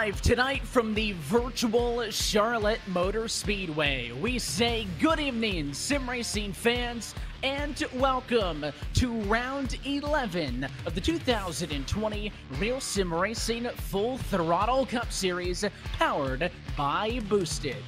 Live tonight from the virtual Charlotte Motor Speedway, we say good evening, sim racing fans, and welcome to round 11 of the 2020 Real Sim Racing Full Throttle Cup Series powered by Boosted.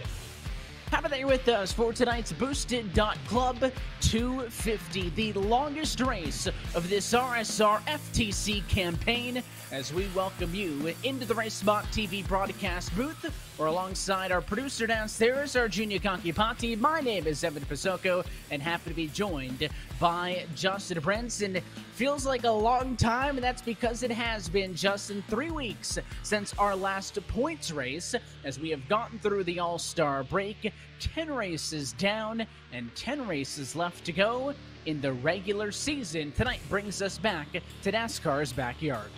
Happy that you're with us for tonight's Boosted Club 250, the longest race of this RSR FTC campaign, as we welcome you into the RaceSpot TV broadcast booth, or alongside our producer downstairs, our Junior Kankipati. My name is Evan Posocco, and happy to be joined by Justin Brenson. Feels like a long time, and that's because it has been just in three weeks since our last points race, as we have gotten through the All Star break. 10 races down and 10 races left to go in the regular season. Tonight brings us back to NASCAR's backyard.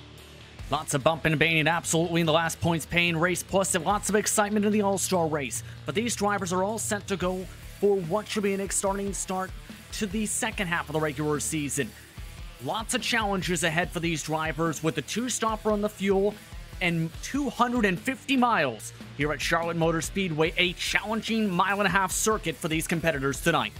Lots of bumping and banging absolutely in the last points paying race, plus lots of excitement in the All Star race. But these drivers are all set to go for what should be an exciting start to the second half of the regular season. Lots of challenges ahead for these drivers with the two stopper on the fuel and 250 miles here at Charlotte Motor Speedway, a challenging mile and a half circuit for these competitors tonight.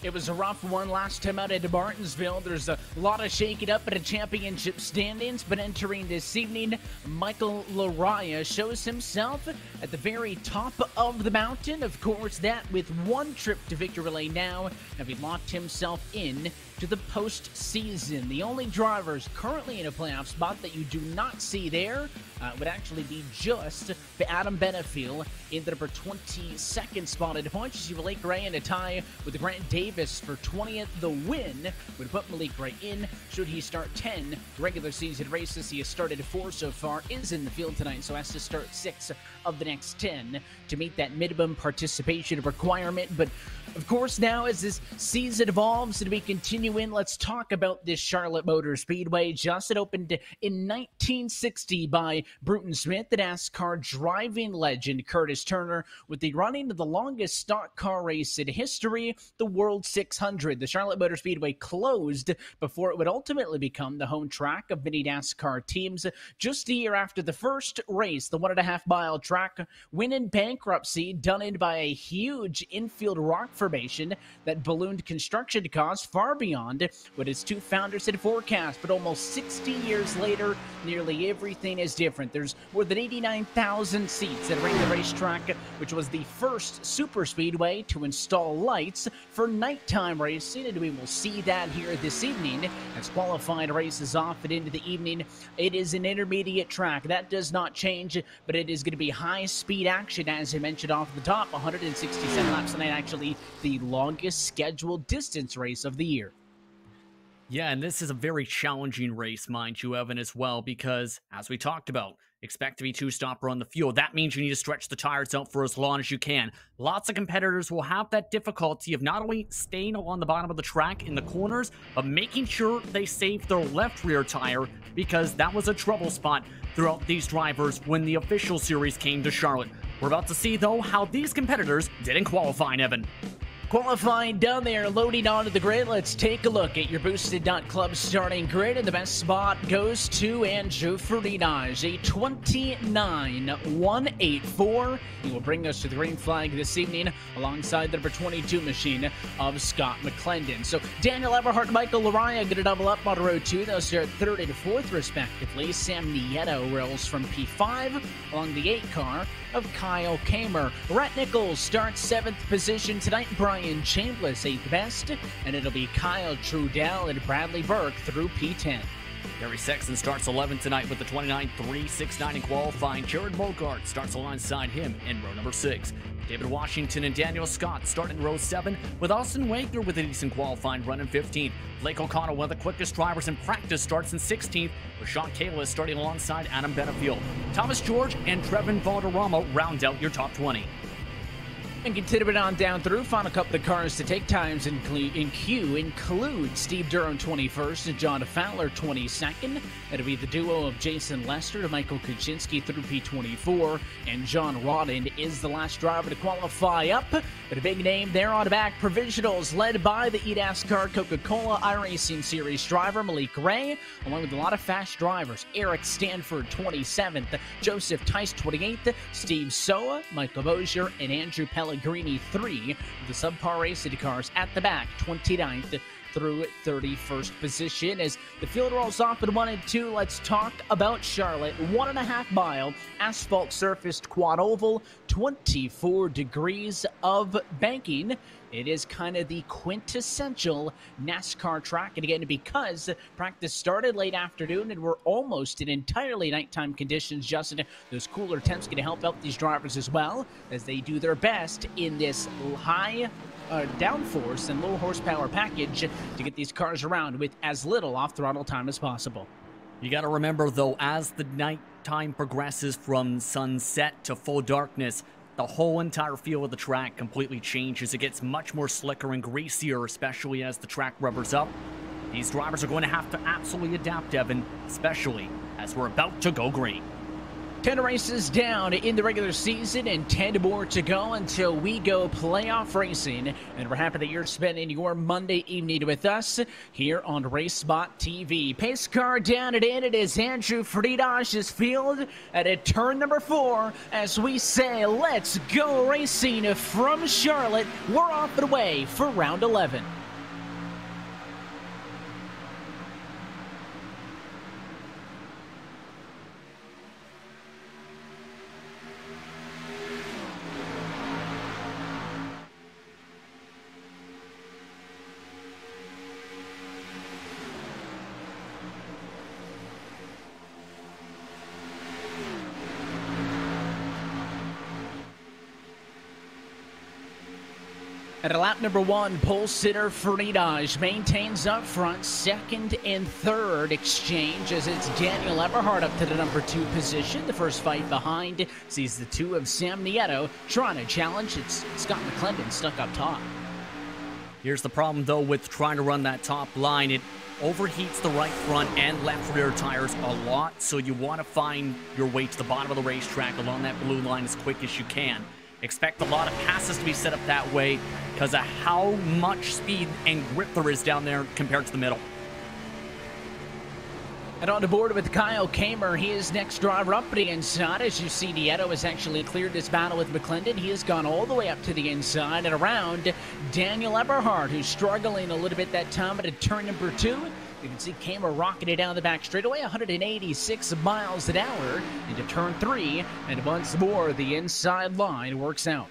It was a rough one last time out at Martinsville. There's a lot of shaking up at the championship standings, but entering this evening, Michael Laraya shows himself at the very top of the mountain. Of course, that with one trip to victory lane now, having locked himself in to the postseason. The only drivers currently in a playoff spot that you do not see there uh, would actually be just for Adam Benefiel in the number 22nd spot at points. You Malik Ray in a tie with Grant Davis for 20th. The win would put Malik Ray in should he start 10 regular season races. He has started four so far, is in the field tonight, so has to start six of the next 10 to meet that minimum participation requirement. But of course, now as this season evolves and we continue in, let's talk about this Charlotte Motor Speedway. Just it opened in 1960 by Bruton Smith, the NASCAR driving legend Curtis Turner, with the running of the longest stock car race in history, the World 600. The Charlotte Motor Speedway closed before it would ultimately become the home track of many NASCAR teams. Just a year after the first race, the one and a half mile track went in bankruptcy, done in by a huge infield rock formation that ballooned construction costs far beyond what its two founders had forecast. But almost 60 years later, nearly everything is different. There's more than 89,000 seats that ring the racetrack, which was the first super speedway to install lights for nighttime racing, and we will see that here this evening as qualified races off and into the evening. It is an intermediate track. That does not change, but it is going to be high speed action, as I mentioned off the top 167 laps tonight, actually the longest scheduled distance race of the year. Yeah, and this is a very challenging race, mind you, Evan, as well, because as we talked about, expect to be two stopper on the fuel. That means you need to stretch the tires out for as long as you can. Lots of competitors will have that difficulty of not only staying along the bottom of the track in the corners, but making sure they save their left rear tire because that was a trouble spot throughout these drivers when the official series came to Charlotte. We're about to see, though, how these competitors didn't qualify, Evan. Qualifying down there, loading onto the grid. Let's take a look at your boosted dot club starting grid. And the best spot goes to Andrew Ferdinand, a 29.184. He will bring us to the green flag this evening alongside the number 22 machine of Scott McClendon. So Daniel Everhart, Michael Laraya going to double up on row two. They'll start third and fourth, respectively. Sam Nieto rolls from P5 along the eight car of Kyle Kamer. Rhett Nichols starts seventh position tonight. Brian Chambliss eighth best, and it'll be Kyle Trudell and Bradley Burke through P10. Gary Sexton starts 11 tonight with the 29.369 in qualifying. Jared Bogart starts alongside him in row number 6. David Washington and Daniel Scott start in row 7, with Austin Wagner with a decent qualifying run in 15th. Blake O'Connell, one of the quickest drivers in practice, starts in 16th, with Sean Kalis starting alongside Adam Benefield. Thomas George and Trevin Valderrama round out your top 20. And continuing on down through, final couple of the cars to take times in, in queue include Steve Durham 21st and John Fowler 22nd. It'll be the duo of Jason Lester to Michael Kuczynski through P24, and John Rodden is the last driver to qualify up. But a big name there on the back, provisionals led by the eNASCAR Coca-Cola iRacing Series driver Malik Ray, along with a lot of fast drivers. Eric Stanford 27th, Joseph Tice 28th, Steve Soa, Michael Bozier, and Andrew Pellet Pellegrini 3 the subpar racing cars at the back, 29th through 31st position. As the field rolls off at 1 and 2, let's talk about Charlotte. One and a half mile asphalt surfaced quad oval, 24 degrees of banking. It is kind of the quintessential NASCAR track. And again, because practice started late afternoon and we're almost in entirely nighttime conditions, Justin, those cooler temps going to help out these drivers as well as they do their best in this high uh, downforce and low horsepower package to get these cars around with as little off throttle time as possible. You got to remember, though, as the nighttime progresses from sunset to full darkness, the whole entire feel of the track completely changes. It gets much more slicker and greasier, especially as the track rubbers up. These drivers are going to have to absolutely adapt, Evan, especially as we're about to go green. 10 races down in the regular season and 10 more to go until we go playoff racing. And we're happy that you're spending your Monday evening with us here on RaceSpot TV. Pace car down and in. It is Andrew Fridaj's field at a turn number four as we say, let's go racing from Charlotte. We're off and away for round 11. Lap number one, pole sitter Fernidage maintains up front, second and third exchange as it's Daniel Eberhard up to the number two position. The first fight behind sees the two of Sam Nieto trying to challenge. It's Scott McClendon stuck up top. Here's the problem, though, with trying to run that top line. It overheats the right front and left rear tires a lot, so you want to find your way to the bottom of the racetrack along that blue line as quick as you can. Expect a lot of passes to be set up that way because of how much speed and grip there is down there compared to the middle. And on the board with Kyle Kamer, he is next driver up the inside. As you see, Nieto has actually cleared this battle with McClendon. He has gone all the way up to the inside and around Daniel Eberhard, who's struggling a little bit that time at turn number two. You can see Kamer rocking it down the back straightaway, 186 miles an hour into turn three. And once more, the inside line works out.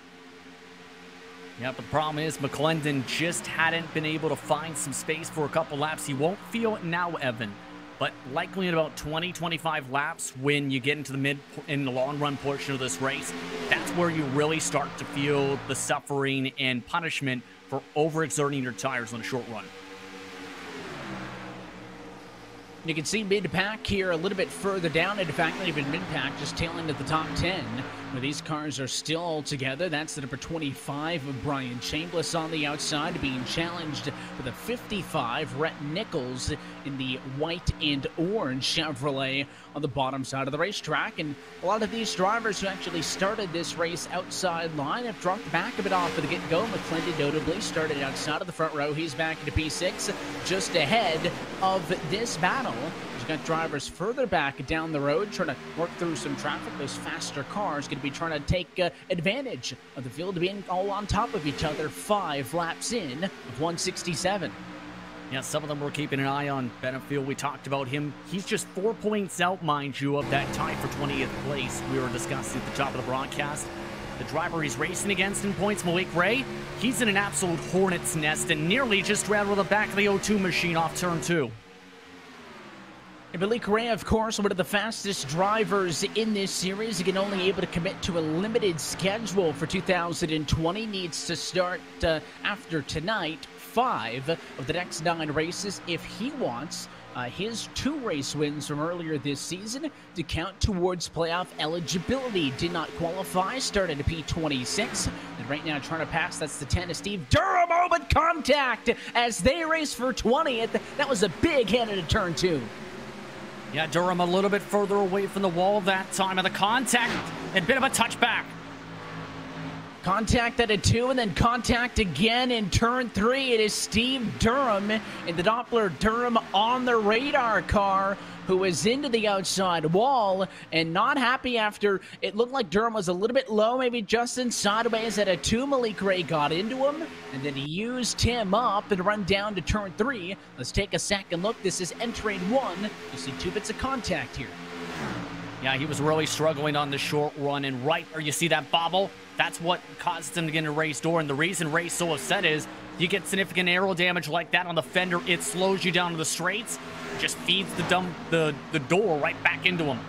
Yeah, the problem is McClendon just hadn't been able to find some space for a couple laps. He won't feel it now, Evan but likely in about 20, 25 laps when you get into the mid, in the long run portion of this race, that's where you really start to feel the suffering and punishment for overexerting your tires on a short run. You can see mid-pack here a little bit further down. In fact, not even mid-pack, just tailing at the top 10. Where these cars are still all together. That's the number 25 of Brian Chambliss on the outside, being challenged with a 55. Rhett Nichols in the white and orange Chevrolet on the bottom side of the racetrack. And a lot of these drivers who actually started this race outside line have dropped back a bit off of the get-go. McClendon notably started outside of the front row. He's back into P6, just ahead of this battle got drivers further back down the road trying to work through some traffic. Those faster cars going to be trying to take uh, advantage of the field being all on top of each other five laps in of 167. Yeah, some of them were keeping an eye on Benefield. We talked about him. He's just four points out, mind you, of that tie for 20th place we were discussing at the top of the broadcast. The driver he's racing against in points, Malik Ray, he's in an absolute hornet's nest and nearly just ran with the back of the O2 machine off turn two. And Malik Ray, of course, one of the fastest drivers in this series. Again, only able to commit to a limited schedule for 2020. Needs to start uh, after tonight five of the next nine races if he wants uh, his two race wins from earlier this season to count towards playoff eligibility. Did not qualify, started at P26, and right now trying to pass. That's the 10 of Steve Durham. but contact as they race for 20th. That was a big hit at a turn two. Yeah, Durham a little bit further away from the wall that time, and the contact, a bit of a touchback. Contact at a two, and then contact again in turn three. It is Steve Durham in the Doppler Durham on the radar car who was into the outside wall and not happy after it looked like Durham was a little bit low, maybe just in sideways at a two. Malik Ray got into him, and then he used him up and run down to turn three. Let's take a second look. This is entering one. You see two bits of contact here. Yeah, he was really struggling on the short run, and right where you see that bobble, that's what causes him to get into Ray's door. And the reason Ray's so upset is you get significant aero damage like that on the fender, it slows you down to the straights, just feeds the dumb the the door right back into him.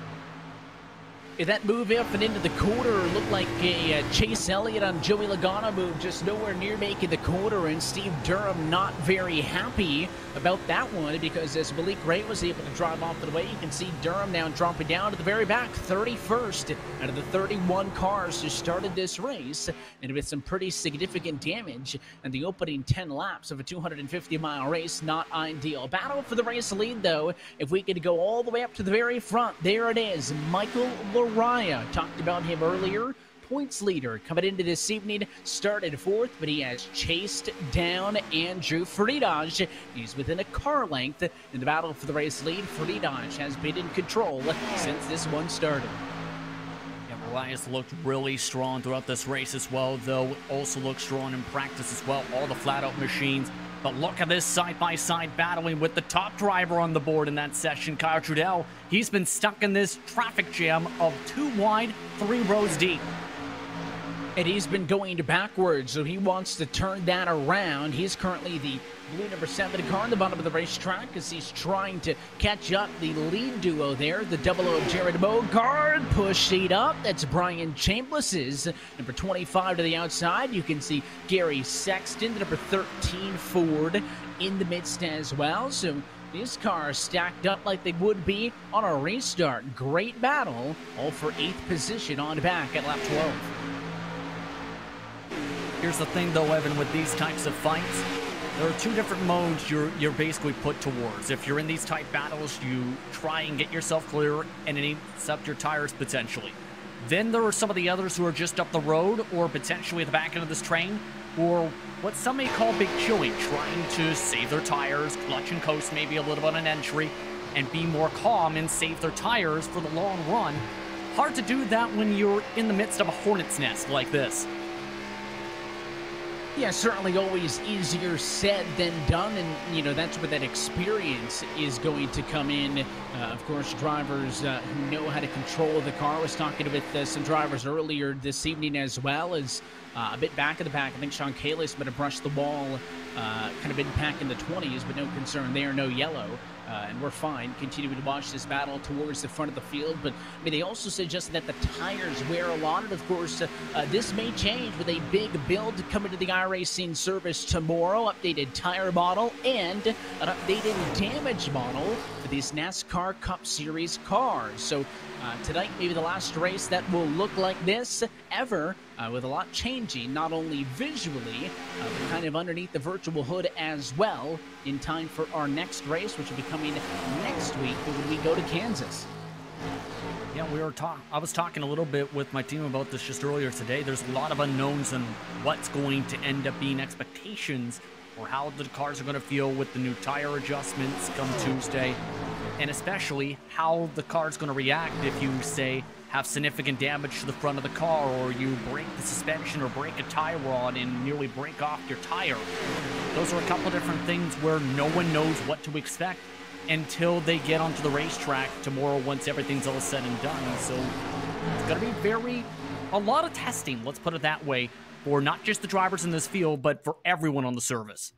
That move up and into the quarter looked like a uh, Chase Elliott on Joey Logano move, just nowhere near making the quarter, and Steve Durham not very happy about that one because as Malik Ray was able to drive off the way, you can see Durham now dropping down to the very back, 31st out of the 31 cars who started this race, and with some pretty significant damage in the opening 10 laps of a 250 mile race, not ideal. Battle for the race lead, though, if we could go all the way up to the very front, there it is, Michael Raya. Talked about him earlier. Points leader coming into this evening, started fourth, but he has chased down Andrew Friedage. He's within a car length in the battle for the race lead. Friedage has been in control since this one started. Elias looked really strong throughout this race as well, though also looked strong in practice as well. All the flat-out machines but look at this side-by-side battling with the top driver on the board in that session, Kyle Trudell. He's been stuck in this traffic jam of two wide, three rows deep and he's been going backwards, so he wants to turn that around. He's currently the blue number seven car on the bottom of the racetrack as he's trying to catch up the lead duo there. The double O Jared Bogard pushed it up. That's Brian Chambliss's number 25 to the outside. You can see Gary Sexton, the number 13 Ford, in the midst as well. So these cars stacked up like they would be on a restart. Great battle, all for eighth position on back at lap 12. Here's the thing, though, Evan, with these types of fights, there are two different modes you're you're basically put towards. If you're in these tight battles, you try and get yourself clear and intercept your tires potentially. Then there are some of the others who are just up the road or potentially at the back end of this train, or what some may call big chewing, trying to save their tires, clutch and coast maybe a little bit on an entry, and be more calm and save their tires for the long run. Hard to do that when you're in the midst of a hornet's nest like this. Yeah, certainly always easier said than done, and you know that's where that experience is going to come in. Uh, of course, drivers uh, who know how to control the car. I was talking with uh, some drivers earlier this evening as well as uh, a bit back of the pack. I think Sean Kalis might have brushed the wall, uh, kind of been back in the 20s, but no concern there, no yellow. Uh, and we're fine continuing to watch this battle towards the front of the field. But I mean, they also suggested that the tires wear a lot, and of course, uh, uh, this may change with a big build coming to the iRacing service tomorrow. Updated tire model and an updated damage model for these NASCAR Cup Series cars. So uh, tonight, maybe the last race that will look like this ever, uh, with a lot changing, not only visually, uh, but kind of underneath the virtual hood as well, in time for our next race, which will be coming next week when we go to Kansas. Yeah, we were talking. I was talking a little bit with my team about this just earlier today. There's a lot of unknowns on what's going to end up being expectations or how the cars are going to feel with the new tire adjustments come Tuesday and especially how the car's going to react if you, say, have significant damage to the front of the car, or you break the suspension or break a tie rod and nearly break off your tire. Those are a couple different things where no one knows what to expect until they get onto the racetrack tomorrow once everything's all said and done. So it's going to be very, a lot of testing, let's put it that way, for not just the drivers in this field, but for everyone on the service.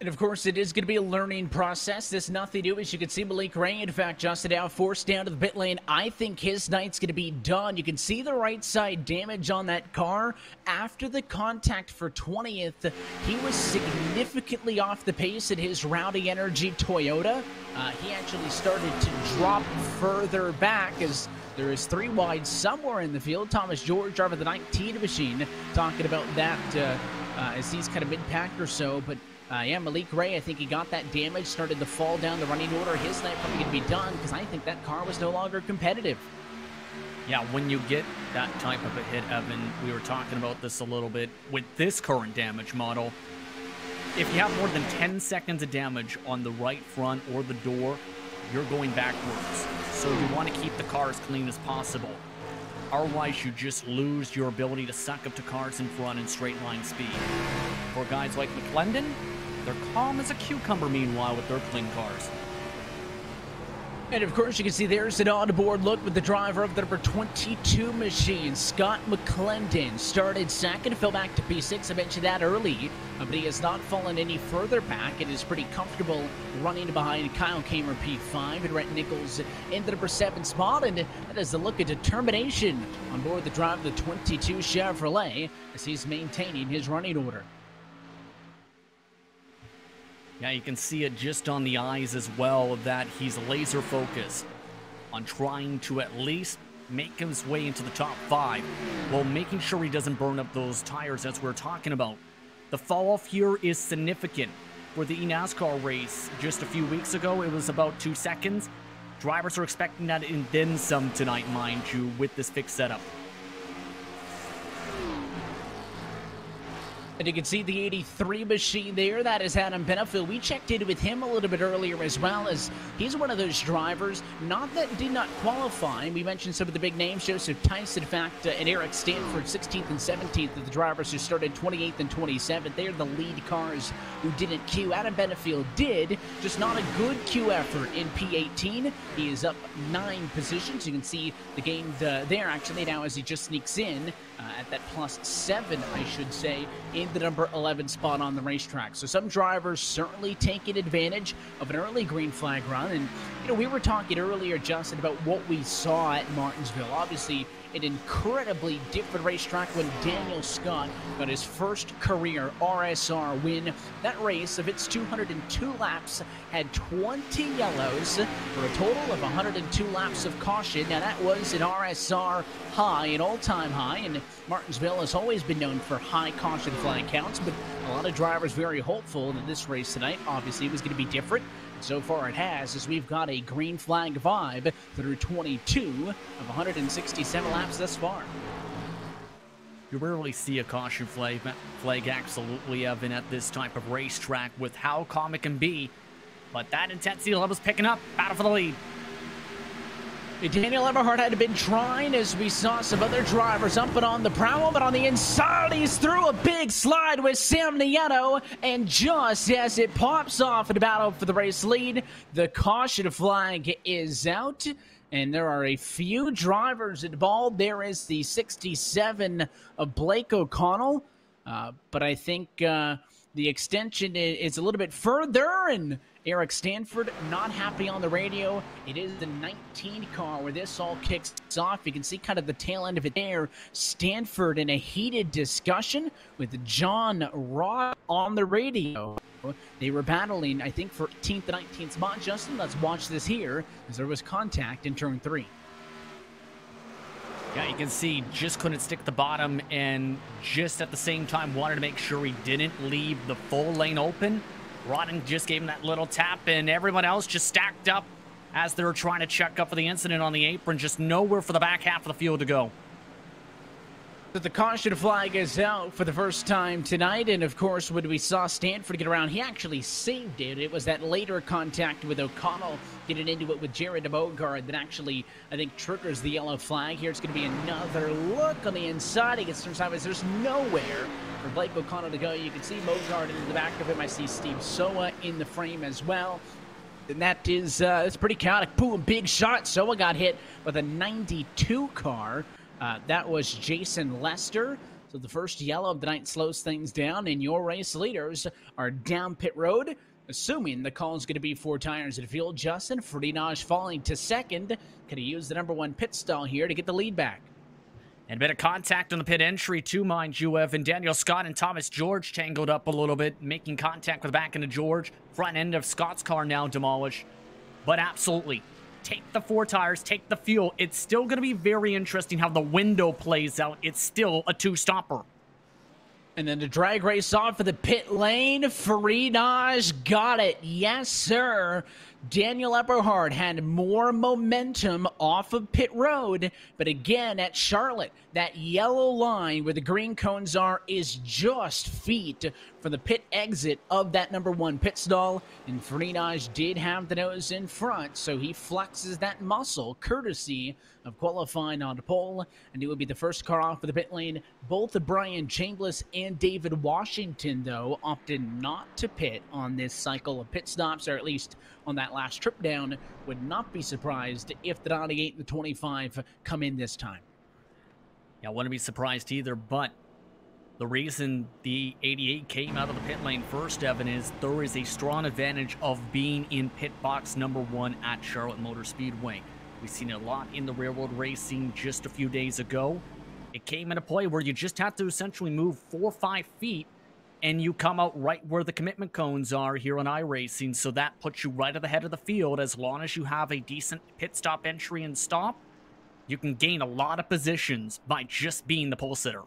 And of course, it is going to be a learning process. This nothing new, as you can see, Malik Ray, in fact, Justin out forced down to the pit lane. I think his night's going to be done. You can see the right side damage on that car. After the contact for 20th, he was significantly off the pace in his Rowdy Energy Toyota. Uh, he actually started to drop further back as there is three wide somewhere in the field. Thomas George driving the 19 machine, talking about that uh, uh, as he's kind of mid-pack or so, but uh, yeah, Malik Ray, I think he got that damage, started to fall down the running order. His night probably going to be done because I think that car was no longer competitive. Yeah, when you get that type of a hit, Evan, we were talking about this a little bit with this current damage model. If you have more than 10 seconds of damage on the right front or the door, you're going backwards. So you want to keep the car as clean as possible. Otherwise, you just lose your ability to suck up to cars in front in straight line speed. For guys like McClendon, they're calm as a cucumber, meanwhile, with their clean cars. And of course, you can see there's an on-board look with the driver of the number 22 machine, Scott McClendon. Started second, fell back to P6. I mentioned that early, but he has not fallen any further back and is pretty comfortable running behind Kyle Kamer P5 and Rhett Nichols in the number 7 spot. And that is a look of determination on board the drive of the 22 Chevrolet as he's maintaining his running order. Yeah, you can see it just on the eyes as well that he's laser focused on trying to at least make his way into the top five while making sure he doesn't burn up those tires as we're talking about. The fall off here is significant. For the eNASCAR race just a few weeks ago, it was about two seconds. Drivers are expecting that and then some tonight, mind you, with this fixed setup. And you can see the 83 machine there. That is Adam Benefield. We checked in with him a little bit earlier as well as he's one of those drivers, not that did not qualify. We mentioned some of the big names, Joseph Tyson, in fact, uh, and Eric Stanford, 16th and 17th of the drivers who started 28th and 27th. They're the lead cars who didn't queue. Adam Benefield did, just not a good queue effort in P18. He is up nine positions. You can see the game uh, there actually now as he just sneaks in uh, at that plus seven, I should say, in the number 11 spot on the racetrack. So some drivers certainly taking advantage of an early green flag run. And, you know, we were talking earlier, Justin, about what we saw at Martinsville. Obviously, an incredibly different racetrack when Daniel Scott got his first career RSR win. That race of its 202 laps had 20 yellows for a total of 102 laps of caution. Now that was an RSR high, an all-time high, and Martinsville has always been known for high caution flag counts, but a lot of drivers very hopeful that this race tonight obviously was going to be different. So far it has, as we've got a green flag vibe through 22 of 167 laps thus far. You rarely see a caution flag, flag absolutely, Evan, at this type of racetrack with how calm it can be. But that intensity level's picking up. Battle for the lead. Daniel Eberhard had been trying as we saw some other drivers up and on the prowl, but on the inside he's through a big slide with Sam Nieto, and just as it pops off in the battle for the race lead, the caution flag is out. And there are a few drivers involved. There is the 67 of Blake O'Connell, uh, but I think uh, the extension is a little bit further, and Eric Stanford not happy on the radio. It is the 19 car where this all kicks off. You can see kind of the tail end of it there. Stanford in a heated discussion with John Rod on the radio. They were battling, I think, for 18th and 19th spot. Justin, let's watch this here as there was contact in turn three. Yeah, you can see just couldn't stick the bottom and just at the same time wanted to make sure he didn't leave the full lane open. Rodden just gave him that little tap, and everyone else just stacked up as they were trying to check up for the incident on the apron. Just nowhere for the back half of the field to go. The caution flag is out for the first time tonight, and of course, when we saw Stanford get around, he actually saved it. It was that later contact with O'Connell getting into it with Jared Bogard that actually, I think, triggers the yellow flag. Here it's going to be another look on the inside. Turned sideways. There's nowhere for Blake O'Connell to go. You can see Bogard in the back of him. I see Steve Soa in the frame as well. And that is uh, it's pretty chaotic. Boom, big shot. Soa got hit with a 92 car. Uh, that was Jason Lester. So the first yellow of the night slows things down, and your race leaders are down pit road. Assuming the call is going to be four tires at field, Justin Ferdinand falling to second. Could he use the number one pit stall here to get the lead back? And a bit of contact on the pit entry, too, mind you, Evan. Daniel Scott and Thomas George tangled up a little bit, making contact with the back end of George. Front end of Scott's car now demolished. But absolutely, take the four tires, take the fuel. It's still going to be very interesting how the window plays out. It's still a two-stopper. And then the drag race on for the pit lane. Faridaj got it. Yes, sir. Daniel Eberhard had more momentum off of pit road, but again at Charlotte, that yellow line where the green cones are is just feet from the pit exit of that number one pit stall. And Farinaj did have the nose in front, so he flexes that muscle courtesy of qualifying on the pole. And he would be the first car off of the pit lane. Both Brian Chambliss and David Washington, though, opted not to pit on this cycle of pit stops, or at least on that last trip down. Would not be surprised if the 98 and the 25 come in this time. Yeah, I wouldn't be surprised either, but the reason the 88 came out of the pit lane first, Evan, is there is a strong advantage of being in pit box number one at Charlotte Motor Speedway. We've seen a lot in the railroad racing just a few days ago. It came into play where you just have to essentially move four or five feet and you come out right where the commitment cones are here on iRacing. So that puts you right at the head of the field. As long as you have a decent pit stop entry and stop, you can gain a lot of positions by just being the pole sitter.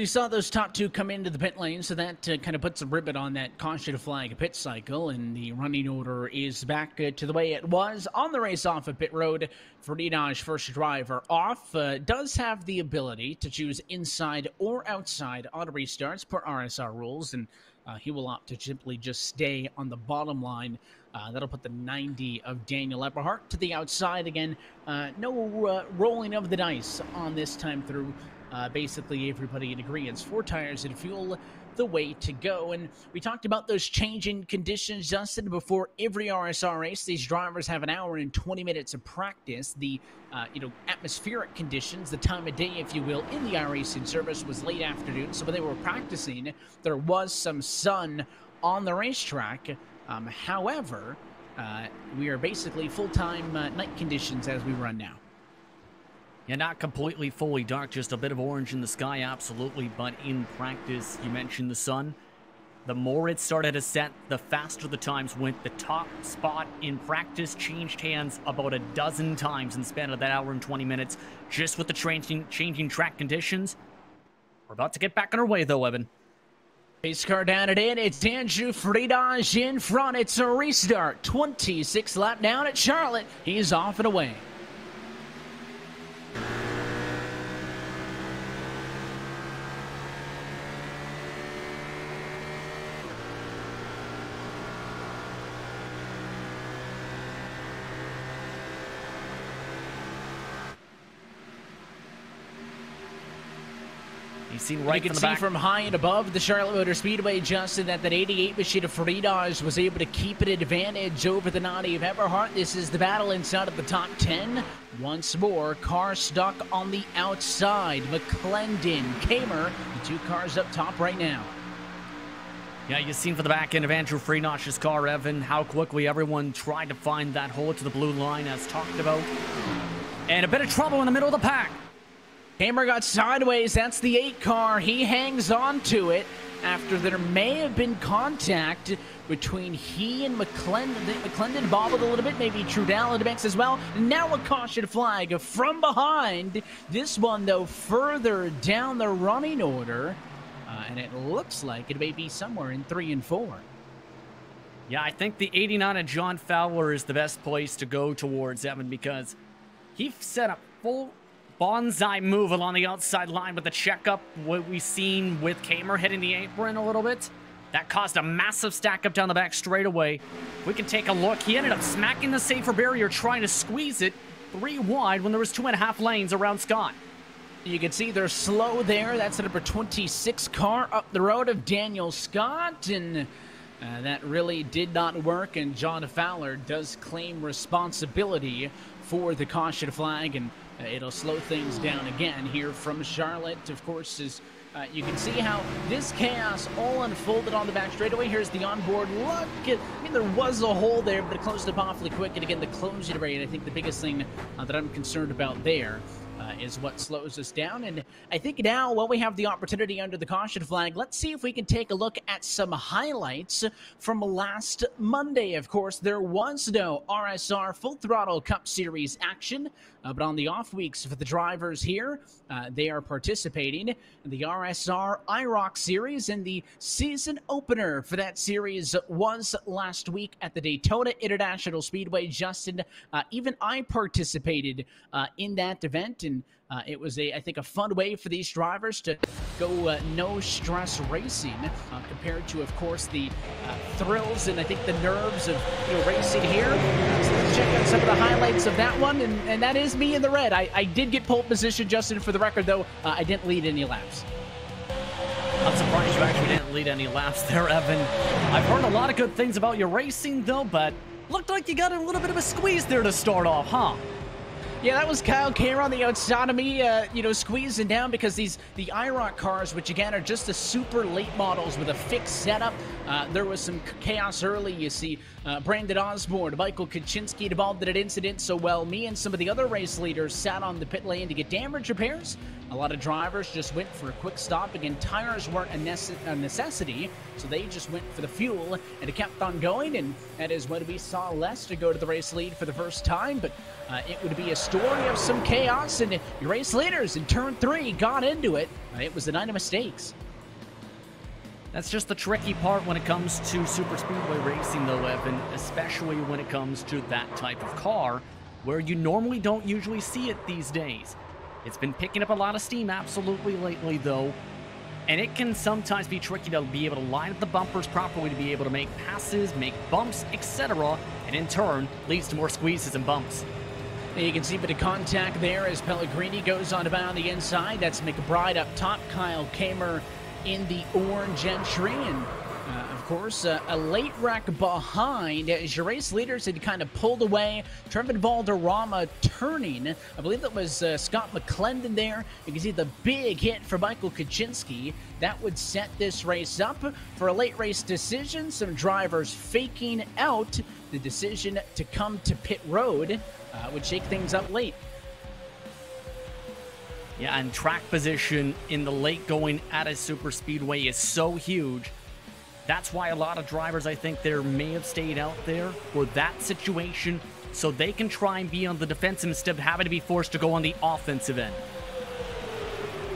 You saw those top two come into the pit lane, so that uh, kind of puts a ribbon on that caution flag pit cycle, and the running order is back uh, to the way it was on the race off of pit road. For Ferdinand's first driver off uh, does have the ability to choose inside or outside auto restarts per RSR rules, and uh, he will opt to simply just stay on the bottom line. Uh, that'll put the 90 of Daniel Eberhardt to the outside again. Uh, no uh, rolling of the dice on this time through uh, basically everybody in agreement. Four tires and fuel the way to go. And we talked about those changing conditions, Justin, before every RSR race. These drivers have an hour and 20 minutes of practice. The, uh, you know, atmospheric conditions, the time of day, if you will, in the iRacing service was late afternoon. So when they were practicing, there was some sun on the racetrack. Um, however, uh, we are basically full-time uh, night conditions as we run now. Yeah, not completely fully dark, just a bit of orange in the sky, absolutely. But in practice, you mentioned the sun. The more it started to set, the faster the times went. The top spot in practice changed hands about a dozen times in the span of that hour and 20 minutes, just with the changing, changing track conditions. We're about to get back on our way, though, Evan. Pace car down it in. It's Andrew Friedage in front. It's a restart. 26 lap down at Charlotte. He's off and away. Seen right you can from see back. from high and above the Charlotte Motor Speedway, Justin, that that 88 machine of Friedage was able to keep an advantage over the 90 of Eberhardt. This is the battle inside of the top 10. Once more, car stuck on the outside. McClendon, Kamer, the two cars up top right now. Yeah, you've seen for the back end of Andrew Freenosh's car, Evan, how quickly everyone tried to find that hole to the blue line, as talked about. And a bit of trouble in the middle of the pack. Kamer got sideways. That's the eight car. He hangs on to it after there may have been contact between he and McClendon. McClendon bobbled a little bit, maybe Trudell and Banks as well. Now a caution flag from behind. This one, though, further down the running order. Uh, and it looks like it may be somewhere in three and four. Yeah, I think the 89 of John Fowler is the best place to go towards Evan because he set up full bonsai move along the outside line with the checkup, what we've seen with Kamer hitting the apron a little bit. That caused a massive stack up down the back straightaway. We can take a look. He ended up smacking the safer barrier, trying to squeeze it three wide when there was two and a half lanes around Scott. You can see they're slow there. That's the number 26 car up the road of Daniel Scott. And uh, that really did not work. And John Fowler does claim responsibility for the caution flag. And it'll slow things down again here from Charlotte. Of course, as uh, you can see how this chaos all unfolded on the back straightaway. Here's the onboard look. I mean, there was a hole there, but it closed up awfully quick. And again, the closing rate, I think the biggest thing uh, that I'm concerned about there uh, is what slows us down. And I think now, while we have the opportunity under the caution flag, let's see if we can take a look at some highlights from last Monday. Of course, there was no RSR Full Throttle Cup Series action, uh, but on the off weeks for the drivers here, uh, they are participating in the RSR IROC Series, and the season opener for that series was last week at the Daytona International Speedway. Justin, uh, even I participated uh, in that event and uh, it was a, I think, a fun way for these drivers to go uh, no stress racing uh, compared to, of course, the uh, thrills and I think the nerves of you know, racing here. So let's check out some of the highlights of that one, and, and that is me in the red. I, I did get pole position, Justin, for the record, though uh, I didn't lead any laps. I'm surprised you actually didn't lead any laps there, Evan. I've heard a lot of good things about your racing, though, but looked like you got a little bit of a squeeze there to start off, huh? Yeah, that was Kyle Kerr on the outside of me, uh, you know, squeezing down because these the IROC cars, which again are just the super late models with a fixed setup. Uh, there was some chaos early. You see, uh, Brandon Osborne, Michael Kaczynski involved in an incident. So, well, me and some of the other race leaders sat on the pit lane to get damage repairs. A lot of drivers just went for a quick stop. Again, tires weren't a, nece- a necessity, so they just went for the fuel, and it kept on going. And that is when we saw Lester go to the race lead for the first time. But uh, it would be a story of some chaos, and your race leaders in turn three got into it. Uh, it was a night of mistakes. That's just the tricky part when it comes to super speedway racing, though, Evan, especially when it comes to that type of car, where you normally don't usually see it these days. It's been picking up a lot of steam absolutely lately, though. And it can sometimes be tricky to be able to line up the bumpers properly to be able to make passes, make bumps, etc. And in turn, leads to more squeezes and bumps. You can see a bit of contact there as Pellegrini goes on about on the inside. That's McBride up top. Kyle Kamer in the orange entry. And uh, of course, uh, a late wreck behind as your race leaders had kind of pulled away. Trevin Valderrama turning. I believe that was uh, Scott McClendon there. You can see the big hit for Michael Kaczynski. That would set this race up for a late race decision. Some drivers faking out the decision to come to pit road uh, would shake things up late. Yeah, and track position in the late going at a super speedway is so huge. That's why a lot of drivers, I think, there may have stayed out there for that situation so they can try and be on the defensive instead of having to be forced to go on the offensive end.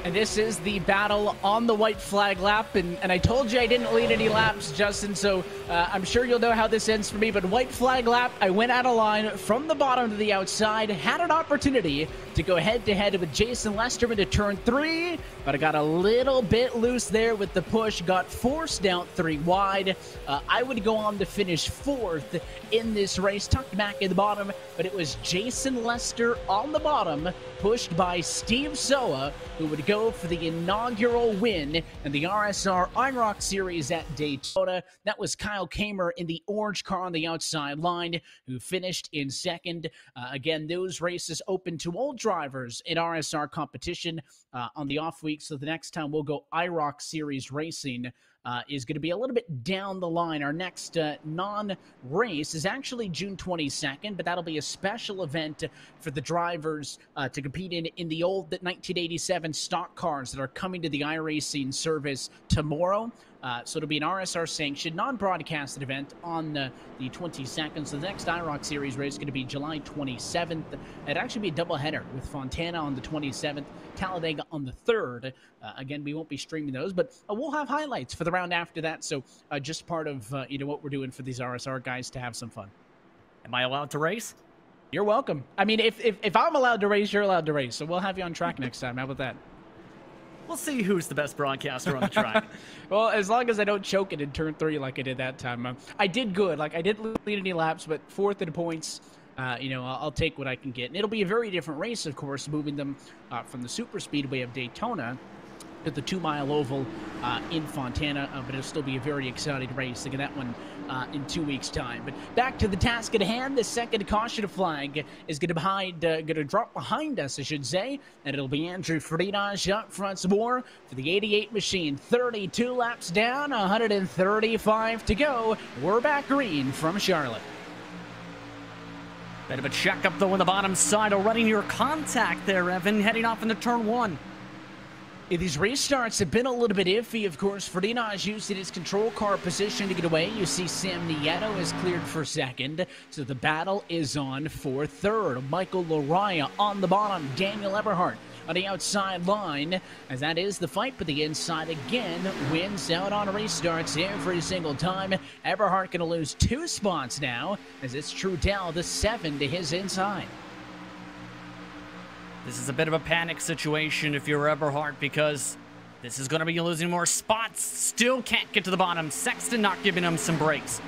And this is the battle on the white flag lap. And, and I told you I didn't lead any laps, Justin, so uh, I'm sure you'll know how this ends for me. But white flag lap, I went out of line from the bottom to the outside, had an opportunity to go head to head with Jason Lesterman to turn three, but I got a little bit loose there with the push, got forced out three wide. Uh, I would go on to finish fourth in this race, tucked back in the bottom, but it was Jason Lester on the bottom, pushed by Steve Soa, who would go for the inaugural win in the RSR IROC Series at Daytona. That was Kyle Kamer in the orange car on the outside line, who finished in second. Uh, again, those races open to all drivers in RSR competition uh, on the off week. So the next time we'll go IROC Series racing uh, is going to be a little bit down the line. Our next uh, non race is actually June 22nd, but that'll be a special event for the drivers uh, to compete in in the old 1987 stock cars that are coming to the iRacing service tomorrow. Uh, so it'll be an RSR sanctioned, non broadcasted event on uh, the 22nd. So the next IROC Series race is going to be July 27th. It'd actually be a doubleheader with Fontana on the 27th, Talladega on the 3rd. Uh, again, we won't be streaming those, but uh, we'll have highlights for the round after that. So uh, just part of uh, you know what we're doing for these RSR guys to have some fun. Am I allowed to race? You're welcome. I mean, if, if, if I'm allowed to race, you're allowed to race. So we'll have you on track next time. How about that? We'll see who's the best broadcaster on the track. well, as long as I don't choke it in turn three like I did that time. Uh, I did good. Like, I didn't lead any laps, but fourth in points. Uh, you know, I'll, I'll, take what I can get. And it'll be a very different race, of course, moving them uh, from the super speedway of Daytona at the two mile oval uh, in Fontana, uh, but it'll still be a very exciting race. Look at that one uh, in two weeks' time. But back to the task at hand. The second caution flag is going to behind, uh, going to drop behind us, I should say, and it'll be Andrew Freitas up front some more for the 88 machine. 32 laps down, 135 to go. We're back green from Charlotte. Bit of a checkup though on the bottom side already near contact there, Evan, heading off into turn one. Yeah, these restarts have been a little bit iffy, of course. Ferdinand is using his control car position to get away. You see Sam Nieto is cleared for second, so the battle is on for third. Michael Laraya on the bottom, Daniel Eberhardt on the outside line, as that is the fight, but the inside again wins out on restarts every single time. Eberhardt going to lose two spots now, as it's Trudell, the seven to his inside. This is a bit of a panic situation if you're Eberhardt because this is going to be losing more spots. Still can't get to the bottom. Sexton not giving him some breaks.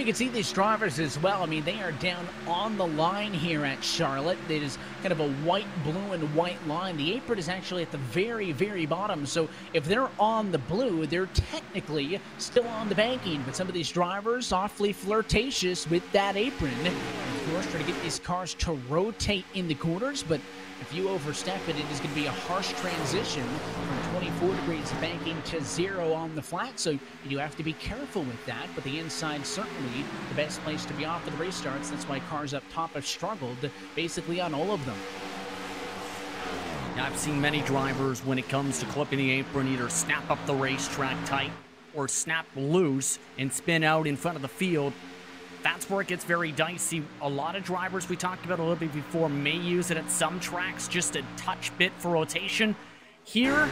You can see these drivers as well. I mean, they are down on the line here at Charlotte. It is kind of a white, blue, and white line. The apron is actually at the very, very bottom. So if they're on the blue, they're technically still on the banking. But some of these drivers awfully flirtatious with that apron. Of course, trying to get these cars to rotate in the corners, but if you overstep it, it is going to be a harsh transition from 24 degrees banking to zero on the flat. So you have to be careful with that. But the inside certainly the best place to be off of the restarts. That's why cars up top have struggled basically on all of them. I've seen many drivers when it comes to clipping the apron either snap up the racetrack tight or snap loose and spin out in front of the field that's where it gets very dicey. A lot of drivers we talked about a little bit before may use it at some tracks, just a touch bit for rotation. Here,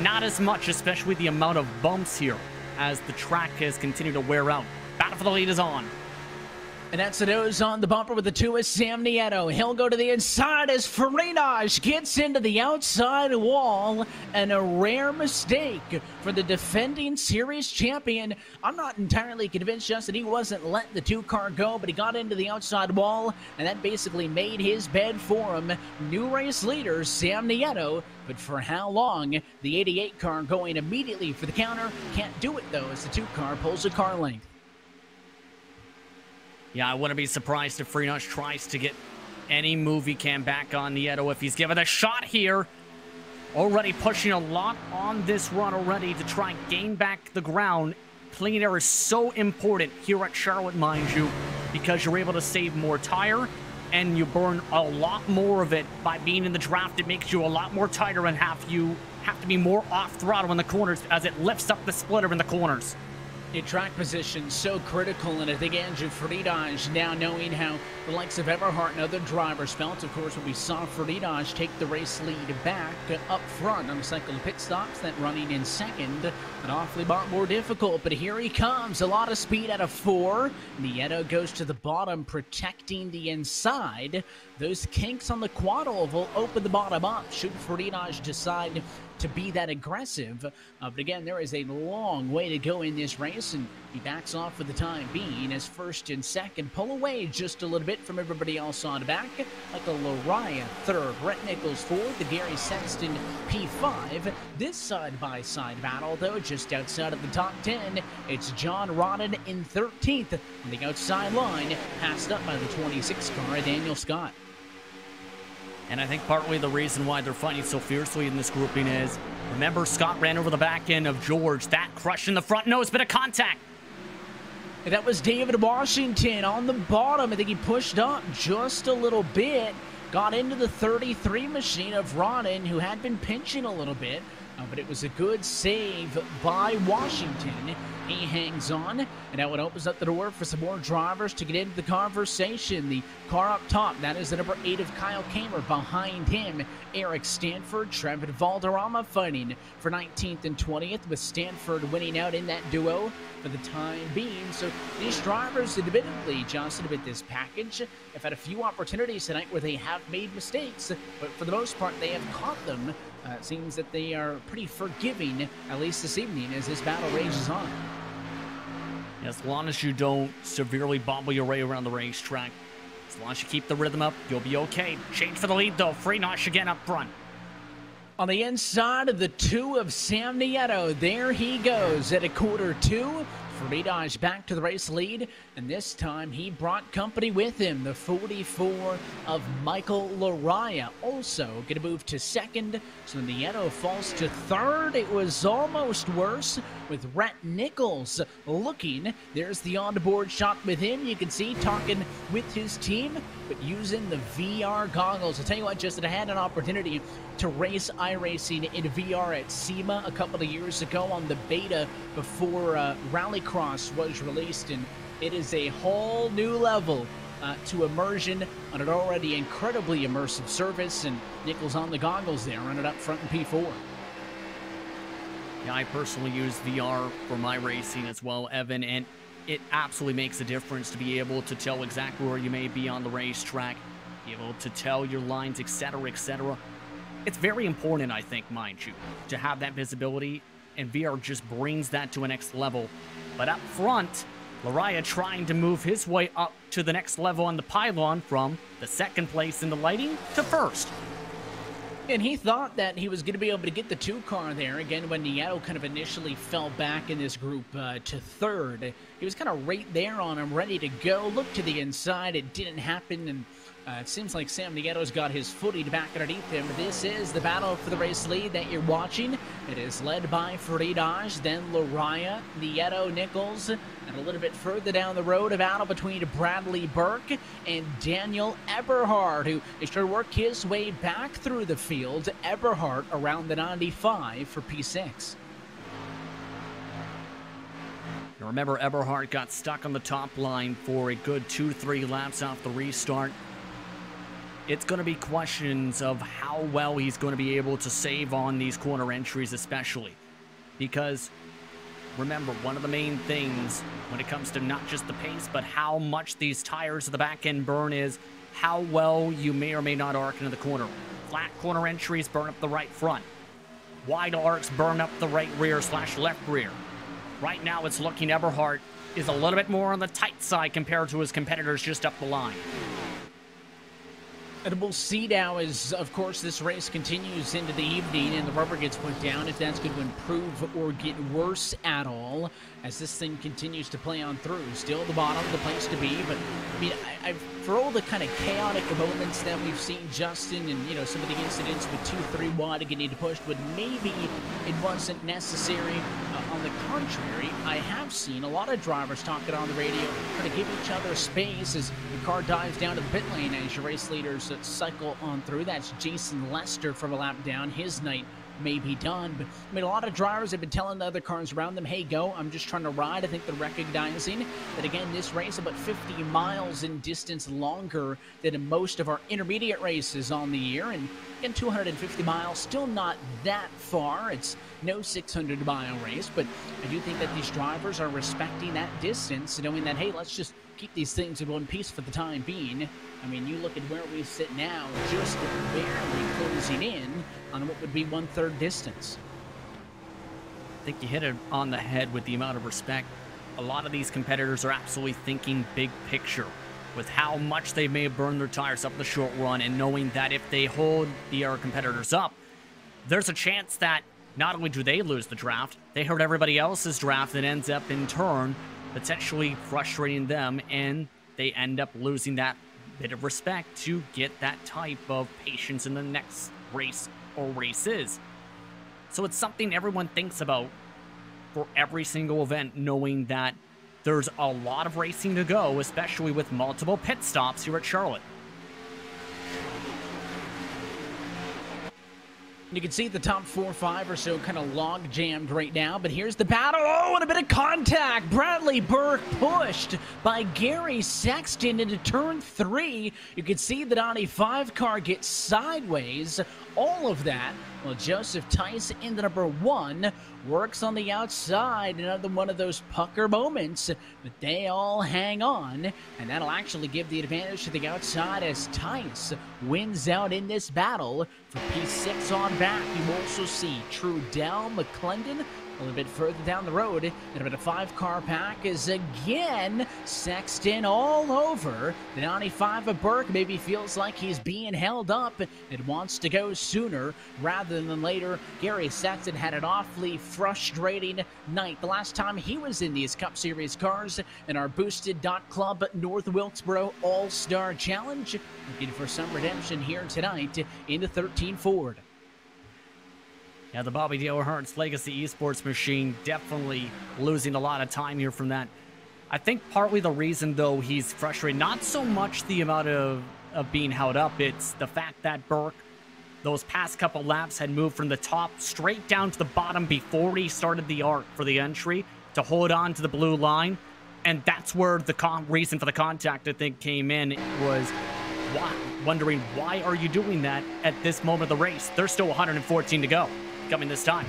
not as much, especially the amount of bumps here as the track has continued to wear out. Battle for the lead is on. And that's the nose on the bumper with the two is Sam Nieto. He'll go to the inside as Farinaj gets into the outside wall. And a rare mistake for the defending series champion. I'm not entirely convinced just that he wasn't letting the two car go, but he got into the outside wall, and that basically made his bed for him. New race leader, Sam Nieto. But for how long? The 88 car going immediately for the counter. Can't do it though as the two car pulls a car length. Yeah, I wouldn't be surprised if Freenush tries to get any movie cam back on Nieto if he's given a shot here. Already pushing a lot on this run already to try and gain back the ground. Clean air is so important here at Charlotte, mind you, because you're able to save more tire and you burn a lot more of it by being in the draft. It makes you a lot more tighter and have you have to be more off throttle in the corners as it lifts up the splitter in the corners. Your track position so critical, and I think Andrew Freitas now knowing how the likes of Eberhardt and other drivers felt, of course, when we saw Freitas take the race lead back up front on the cycle of pit stops, that running in second, an awfully lot more difficult. But here he comes, a lot of speed out of four. Nieto goes to the bottom, protecting the inside. Those kinks on the quad oval open the bottom up. Should Freitas decide to be that aggressive. Uh, but again, there is a long way to go in this race, and he backs off for the time being as first and second pull away just a little bit from everybody else on the back. Like a third, Brett Nichols fourth, the Gary Sexton P5. This side by side battle, though, just outside of the top 10, it's John Rodden in 13th on the outside line, passed up by the 26 car, Daniel Scott. And I think partly the reason why they're fighting so fiercely in this grouping is remember, Scott ran over the back end of George. That crush in the front nose, bit of contact. That was David Washington on the bottom. I think he pushed up just a little bit. Got into the 33 machine of Rodden, who had been pinching a little bit. Uh, but it was a good save by Washington. He hangs on, and now it opens up the door for some more drivers to get into the conversation. The car up top, that is the number eight of Kyle Kamer. Behind him, Eric Stanford, Trevor Valderrama fighting for 19th and 20th, with Stanford winning out in that duo for the time being. So these drivers, admittedly, Johnson, with this package, have had a few opportunities tonight where they have made mistakes, but for the most part, they have caught them. Uh, it seems that they are pretty forgiving, at least this evening, as this battle rages on. As long as you don't severely bobble your way around the racetrack, as long as you keep the rhythm up, you'll be okay. Change for the lead, though. Freitas again up front. On the inside of the two of Sam Nieto, there he goes at a quarter two. Freitas back to the race lead, and this time he brought company with him. The 44 of Michael Lariah also going to move to second. So Nieto falls to third. It was almost worse with Rhett Nichols looking. There's the on-board shot with him. You can see talking with his team, but using the VR goggles. I'll tell you what, Justin, I had an opportunity to race iRacing in VR at SEMA a couple of years ago on the beta before uh, Rallycross was released, and it is a whole new level uh, to immersion on an already incredibly immersive surface. And Nichols on the goggles there, running up front in P4. Yeah, I personally use VR for my racing as well, Evan, and it absolutely makes a difference to be able to tell exactly where you may be on the racetrack, be able to tell your lines, etc., etc. It's very important, I think, mind you, to have that visibility, and VR just brings that to a next level. But up front, Lariah trying to move his way up to the next level on the pylon from the second place in the lighting to first. And he thought that he was going to be able to get the two car there again when Nieto kind of initially fell back in this group uh, to third. He was kind of right there on him, ready to go. Look to the inside. It didn't happen, and uh, it seems like Sam Nieto's got his footing back underneath him. This is the battle for the race lead that you're watching. It is led by Freitas, then Lariah, Nieto, Nichols, and a little bit further down the road, a battle between Bradley Burke and Daniel Eberhardt, who is trying to work his way back through the field. Eberhardt around the 95 for P6. remember, Eberhardt got stuck on the top line for a good two, three laps off the restart it's going to be questions of how well he's going to be able to save on these corner entries, especially. Because remember, one of the main things when it comes to not just the pace, but how much these tires at the back end burn is how well you may or may not arc into the corner. Flat corner entries burn up the right front. Wide arcs burn up the right rear slash left rear. Right now, it's looking Eberhardt is a little bit more on the tight side compared to his competitors just up the line. And we'll see now as, of course, this race continues into the evening and the rubber gets put down. If that's going to improve or get worse at all as this thing continues to play on through. Still the bottom, the place to be, but I mean, I, for all the kind of chaotic moments that we've seen Justin and, you know, some of the incidents with 2-3 wide getting pushed, but maybe it wasn't necessary. Uh, on the contrary, I have seen a lot of drivers talking on the radio, trying to give each other space as the car dives down to the pit lane as your race leaders cycle on through. That's Jason Lester from a lap down. His night may be done. But I mean, a lot of drivers have been telling the other cars around them, hey, go, I'm just trying to ride. I think they're recognizing that, again, this race is about 50 miles in distance longer than most of our intermediate races on the year. And again, 250 miles, still not that far. It's no 600 mile race, but I do think that these drivers are respecting that distance, knowing that, hey, let's just keep these things in one piece for the time being. I mean, you look at where we sit now, just barely closing in on what would be one third distance. I think you hit it on the head with the amount of respect. A lot of these competitors are absolutely thinking big picture with how much they may burn their tires up in the short run and knowing that if they hold the other competitors up, there's a chance that not only do they lose the draft, they hurt everybody else's draft that ends up in turn potentially frustrating them and they end up losing that bit of respect to get that type of patience in the next race or races. So it's something everyone thinks about for every single event, knowing that there's a lot of racing to go, especially with multiple pit stops here at Charlotte. You can see the top four, five or so kind of log jammed right now, but here's the battle. Oh, and a bit of contact. Bradley Burke pushed by Gary Sexton into turn three. You can see the Audi 5 car get sideways. All of that well, Joseph Tice in the number one works on the outside. Another one of those pucker moments, but they all hang on, and that'll actually give the advantage to the outside as Tice wins out in this battle. For P6 on back, you also see Trudell McClendon a little bit further down the road, and about a five car pack is again Sexton all over. The 95 of Burke maybe feels like he's being held up and wants to go sooner rather than later. Gary Sexton had an awfully frustrating night the last time he was in these Cup Series cars in our boosted Dot Club North Wilkesboro All Star Challenge. Looking for some redemption here tonight in the 13 Ford. Yeah, the Bobby Dale Earnhardt Legacy Esports machine definitely losing a lot of time here from that. I think partly the reason, though, he's frustrated, not so much the amount of, of being held up, it's the fact that Burke, those past couple laps, had moved from the top straight down to the bottom before he started the arc for the entry to hold on to the blue line. And that's where the reason for the contact, I think, came in was why, wondering why are you doing that at this moment of the race? There's still 114 to go coming this time.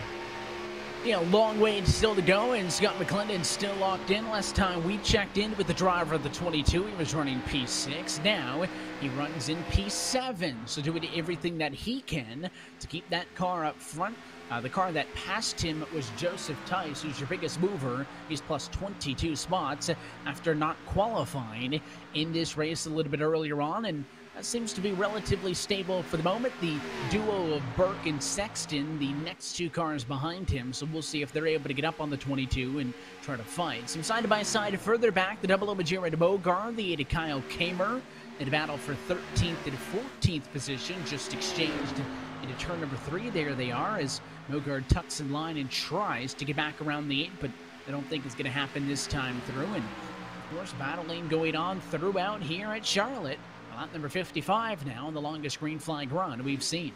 Yeah, long way still to go, and Scott McClendon still locked in. Last time we checked in with the driver of the 22, he was running P6. Now he runs in P7, so doing everything that he can to keep that car up front. Uh, the car that passed him was Joseph Tice, who's your biggest mover. He's plus 22 spots after not qualifying in this race a little bit earlier on, and that seems to be relatively stable for the moment. The duo of Burke and Sexton, the next two cars behind him, so we'll see if they're able to get up on the 22 and try to fight. Some side by side further back, the double over Jared Bogar, the 8 Kyle Kamer, in a battle for 13th and 14th position, just exchanged into turn number three. There they are as Mogard tucks in line and tries to get back around the 8, but I don't think it's going to happen this time through. And of course, battling going on throughout here at Charlotte. Lap number 55 now, the longest green flag run we've seen.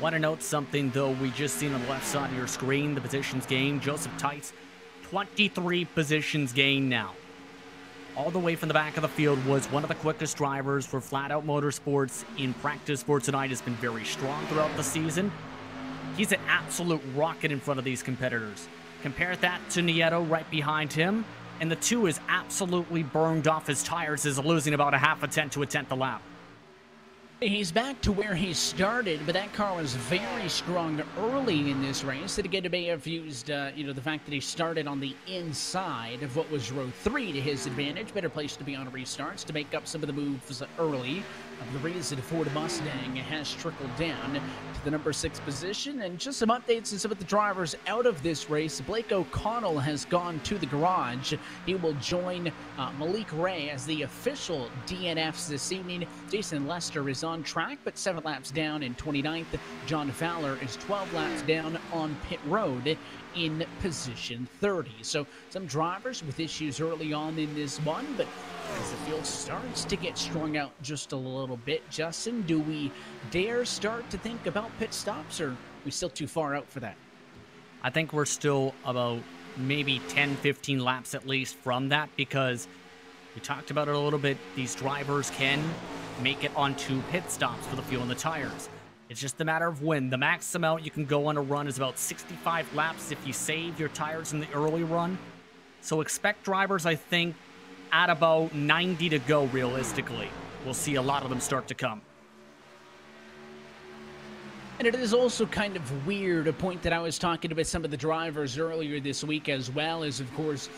Want to note something, though, we just seen on the left side of your screen, the positions gained. Joseph Tice, 23 positions gained now. All the way from the back of the field was one of the quickest drivers for Flat Out Motorsports in practice for tonight. Has been very strong throughout the season. He's an absolute rocket in front of these competitors. Compare that to Nieto right behind him and the two is absolutely burned off his tires, is losing about a half a tenth to a tenth a lap. He's back to where he started, but that car was very strong early in this race. It again may have used, uh, you know, the fact that he started on the inside of what was row three to his advantage. Better place to be on restarts to make up some of the moves early. Of the reason Ford Mustang has trickled down to the number six position. And just some updates on some of the drivers out of this race. Blake O'Connell has gone to the garage. He will join uh, Malik Ray as the official DNFs this evening. Jason Lester is on track, but seven laps down in 29th. John Fowler is 12 laps down on pit road in position 30. So some drivers with issues early on in this one, but as the field starts to get strung out just a little bit, Justin, do we dare start to think about pit stops, or we still too far out for that? I think we're still about maybe 10, 15 laps at least from that because we talked about it a little bit. These drivers can make it onto pit stops for the fuel and the tires. It's just a matter of when. The max amount you can go on a run is about 65 laps if you save your tires in the early run. So expect drivers, I think, at about 90 to go realistically. We'll see a lot of them start to come. And it is also kind of weird, a point that I was talking about some of the drivers earlier this week as well, is of course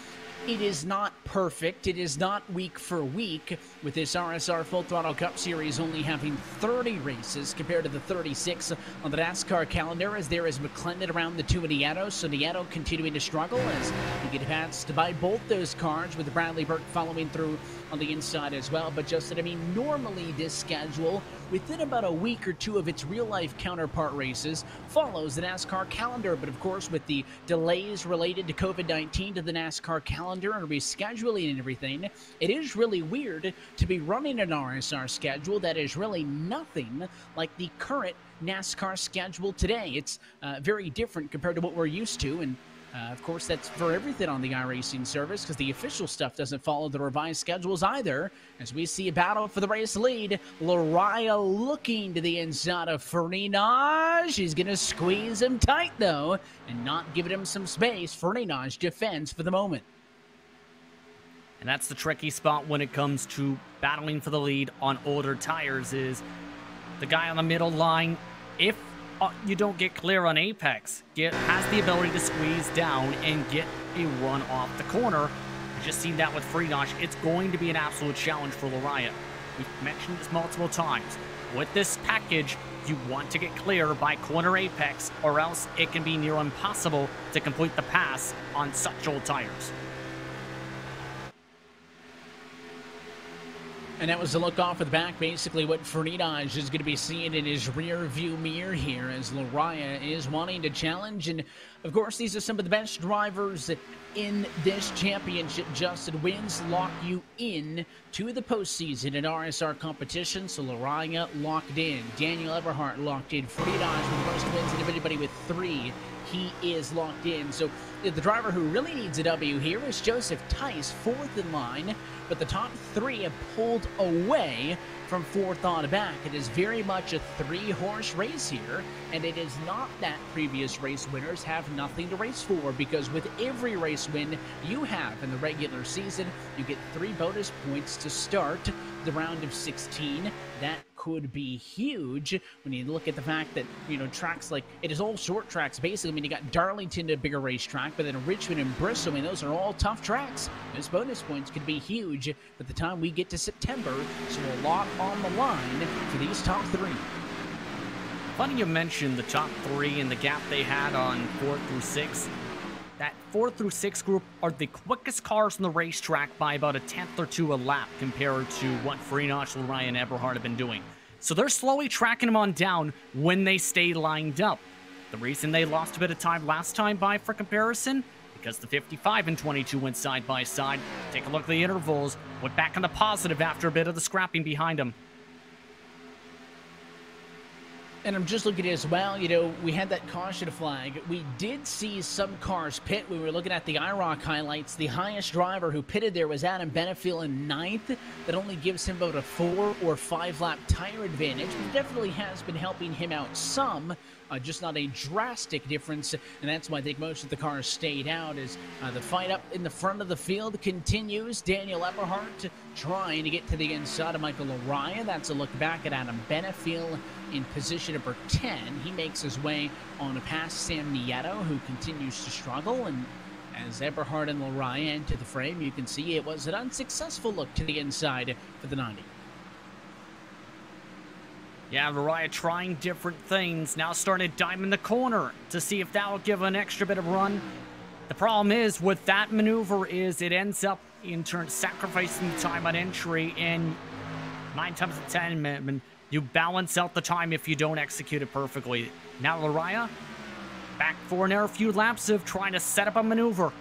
it is not perfect. It is not week for week, with this RSR Full Throttle Cup Series only having 30 races compared to the 36 on the NASCAR calendar, as there is McClendon around the two of Nieto. So the Nieto continuing to struggle as he get passed by both those cars, with Bradley Burke following through on the inside as well. But Justin, I mean, normally this schedule, within about a week or two of its real life counterpart races, follows the NASCAR calendar. But of course, with the delays related to COVID 19 to the NASCAR calendar and rescheduling and everything, it is really weird to be running an RSR schedule that is really nothing like the current NASCAR schedule today. It's uh, very different compared to what we're used to. And uh, of course, that's for everything on the iRacing service because the official stuff doesn't follow the revised schedules either. As we see a battle for the race lead, Lariah looking to the inside of Ferdinand. She's going to squeeze him tight, though, and not giving him some space. Ferdinand's defends for the moment. And that's the tricky spot when it comes to battling for the lead on older tires is the guy on the middle line, if uh, you don't get clear on Apex, get has the ability to squeeze down and get a run off the corner. We just seen that with Freenosh. It's going to be an absolute challenge for Lariah. We've mentioned this multiple times. With this package, you want to get clear by corner apex, or else it can be near impossible to complete the pass on such old tires. And that was a look off of the back, basically what Fernandez is going to be seeing in his rear view mirror here as Lariah is wanting to challenge. And of course, these are some of the best drivers in this championship. Justin wins lock you in to the postseason in RSR competition. So Lariah locked in. Daniel Eberhardt locked in. Fernandez with the most wins of anybody with three. He is locked in. So the driver who really needs a W here is Joseph Tice, fourth in line but the top three have pulled away from fourth on back. It is very much a three horse race here, and it is not that previous race winners have nothing to race for because with every race win you have in the regular season, you get three bonus points to start the round of 16. That could be huge when you look at the fact that, you know, tracks like it is all short tracks basically. I mean, you got Darlington, a bigger racetrack, but then Richmond and Bristol, I mean, those are all tough tracks. Those bonus points could be huge by the time we get to September. So a lot on the line for these top three. Funny you mentioned the top three and the gap they had on four through six. That four through six group are the quickest cars on the racetrack by about a tenth or two a lap compared to what Freenosh, and Ryan, Eberhardt have been doing. So they're slowly tracking them on down when they stay lined up. The reason they lost a bit of time last time by for comparison, because the 55 and 22 went side by side. Take a look at the intervals, went back on the positive after a bit of the scrapping behind them. And I'm just looking at as well, you know, we had that caution flag. We did see some cars pit. We were looking at the IROC highlights. The highest driver who pitted there was Adam Benefiel in ninth. That only gives him about a four or five lap tire advantage, but definitely has been helping him out some uh, just not a drastic difference, and that's why I think most of the cars stayed out. As uh, the fight up in the front of the field continues, Daniel Eberhardt trying to get to the inside of Michael Orion. That's a look back at Adam Benefiel in position number 10. He makes his way on past Sam Nieto, who continues to struggle, and as Eberhardt and Lariah enter the frame, you can see it was an unsuccessful look to the inside for the 90. Yeah, Lariah trying different things. Now starting to diamond the corner to see if that will give an extra bit of run. The problem is with that maneuver is it ends up in turn sacrificing time on entry and nine times out of ten, man, you balance out the time if you don't execute it perfectly. Now Lariah back for another few laps of trying to set up a maneuver.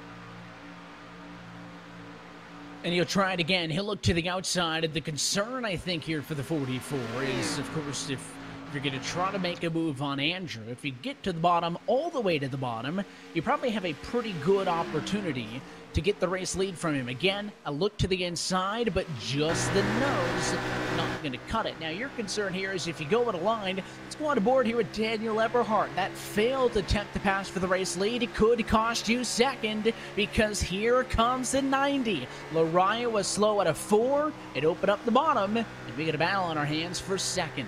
And he'll try it again. He'll look to the outside. And the concern, I think, here for the 44 is, of course, if if you're going to try to make a move on Andrew, if you get to the bottom, all the way to the bottom, you probably have a pretty good opportunity to get the race lead from him. Again, a look to the inside, but just the nose, not going to cut it. Now, your concern here is if you go at a line, let's go on board here with Daniel Eberhardt. That failed attempt to pass for the race lead could cost you second because here comes the 90. Lariah was slow at a four. It opened up the bottom, and we got a battle on our hands for second.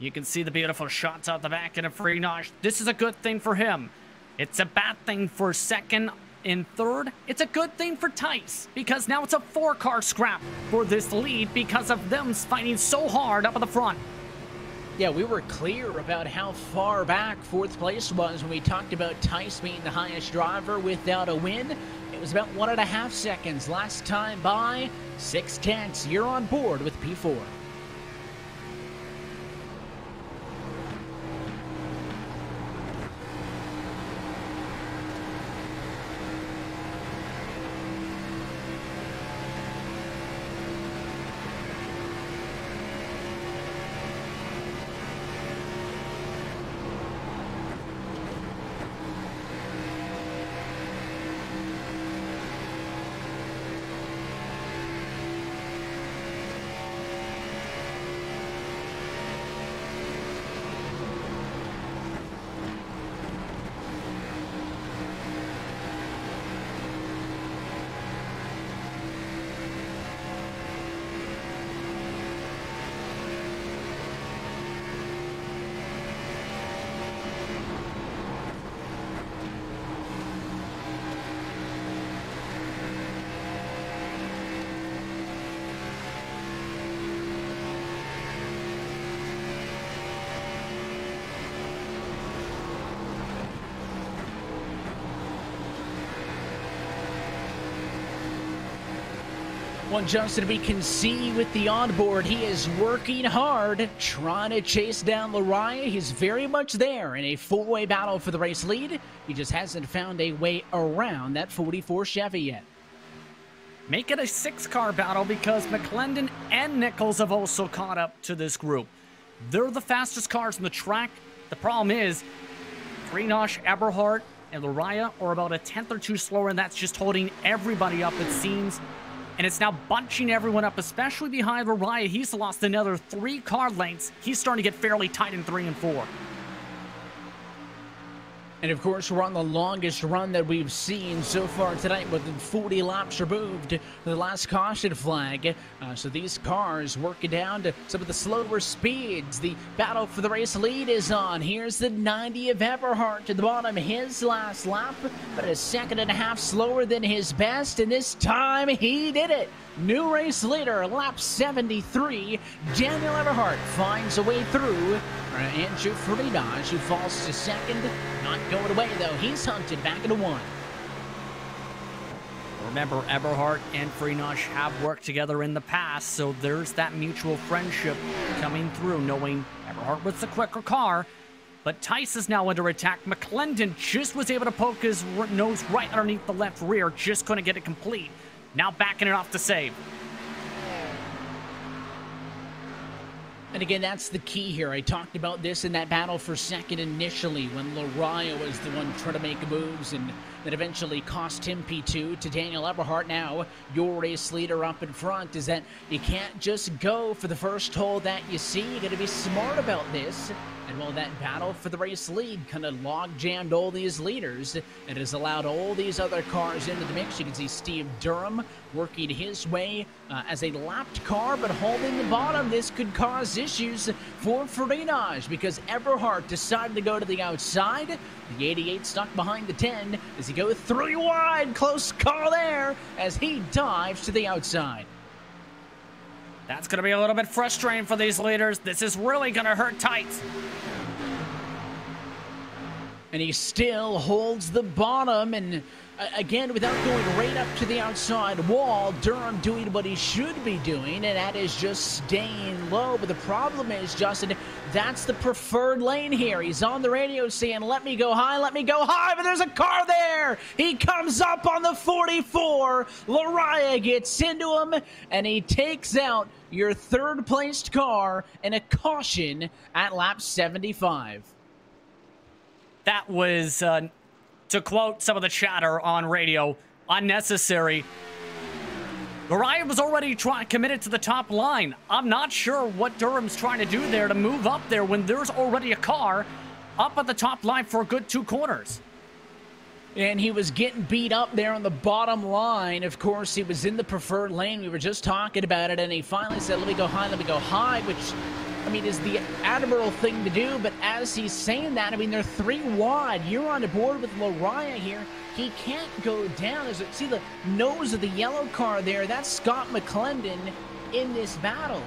You can see the beautiful shots out the back in a free notch. This is a good thing for him. It's a bad thing for second and third. It's a good thing for Tice because now it's a four car scrap for this lead because of them fighting so hard up at the front. Yeah, we were clear about how far back fourth place was when we talked about Tice being the highest driver without a win. It was about one and a half seconds last time by, six tenths. You're on board with P4. One Justin we can see with the onboard, he is working hard, trying to chase down Lariah. He's very much there in a four-way battle for the race lead. He just hasn't found a way around that 44 Chevy yet. Make it a six-car battle because McClendon and Nichols have also caught up to this group. They're the fastest cars on the track. The problem is, Greenosh, Eberhardt, and Lariah are about a tenth or two slower, and that's just holding everybody up, it seems and it's now bunching everyone up, especially behind Lariah. He's lost another three car lengths. He's starting to get fairly tight in three and four. And of course, we're on the longest run that we've seen so far tonight with 40 laps removed. The last caution flag. Uh, so these cars working down to some of the slower speeds. The battle for the race lead is on. Here's the 90 of Eberhardt to the bottom. His last lap, but a second and a half slower than his best. And this time he did it. New race leader, lap 73. Daniel Eberhardt finds a way through. Uh, Andrew Friedage, who falls to second. Not going away, though. He's hunted back into one. Remember, Eberhardt and Freenosh have worked together in the past, so there's that mutual friendship coming through, knowing Eberhardt was the quicker car. But Tice is now under attack. McClendon just was able to poke his nose right underneath the left rear, just couldn't get it complete. Now backing it off to save. And again, that's the key here. I talked about this in that battle for second initially when Lariah was the one trying to make moves and that eventually cost him P2 to Daniel Eberhardt. Now, your race leader up in front is that you can't just go for the first hole that you see. You got to be smart about this. And while that battle for the race lead kind of log jammed all these leaders, it has allowed all these other cars into the mix. You can see Steve Durham working his way uh, as a lapped car, but holding the bottom. This could cause issues for Farinaj because Eberhardt decided to go to the outside. The 88 stuck behind the 10 as he goes three wide. Close call there as he dives to the outside. That's going to be a little bit frustrating for these leaders. This is really going to hurt tight. And he still holds the bottom and again, without going right up to the outside wall, Durham doing what he should be doing, and that is just staying low. But the problem is, Justin, that's the preferred lane here. He's on the radio saying, Let me go high, let me go high, but there's a car there. He comes up on the 44. Lariah gets into him, and he takes out your third placed car in a caution at lap 75. That was uh, to quote some of the chatter on radio, unnecessary. Mariah was already try- committed to the top line. I'm not sure what Durham's trying to do there to move up there when there's already a car up at the top line for a good two corners. And he was getting beat up there on the bottom line. Of course, he was in the preferred lane. We were just talking about it, and he finally said, Let me go high, let me go high, which I mean, is the admirable thing to do. But as he's saying that, I mean, they're three wide. You're on the board with Lariah here. He can't go down. There's see the nose of the yellow car there. That's Scott McClendon in this battle.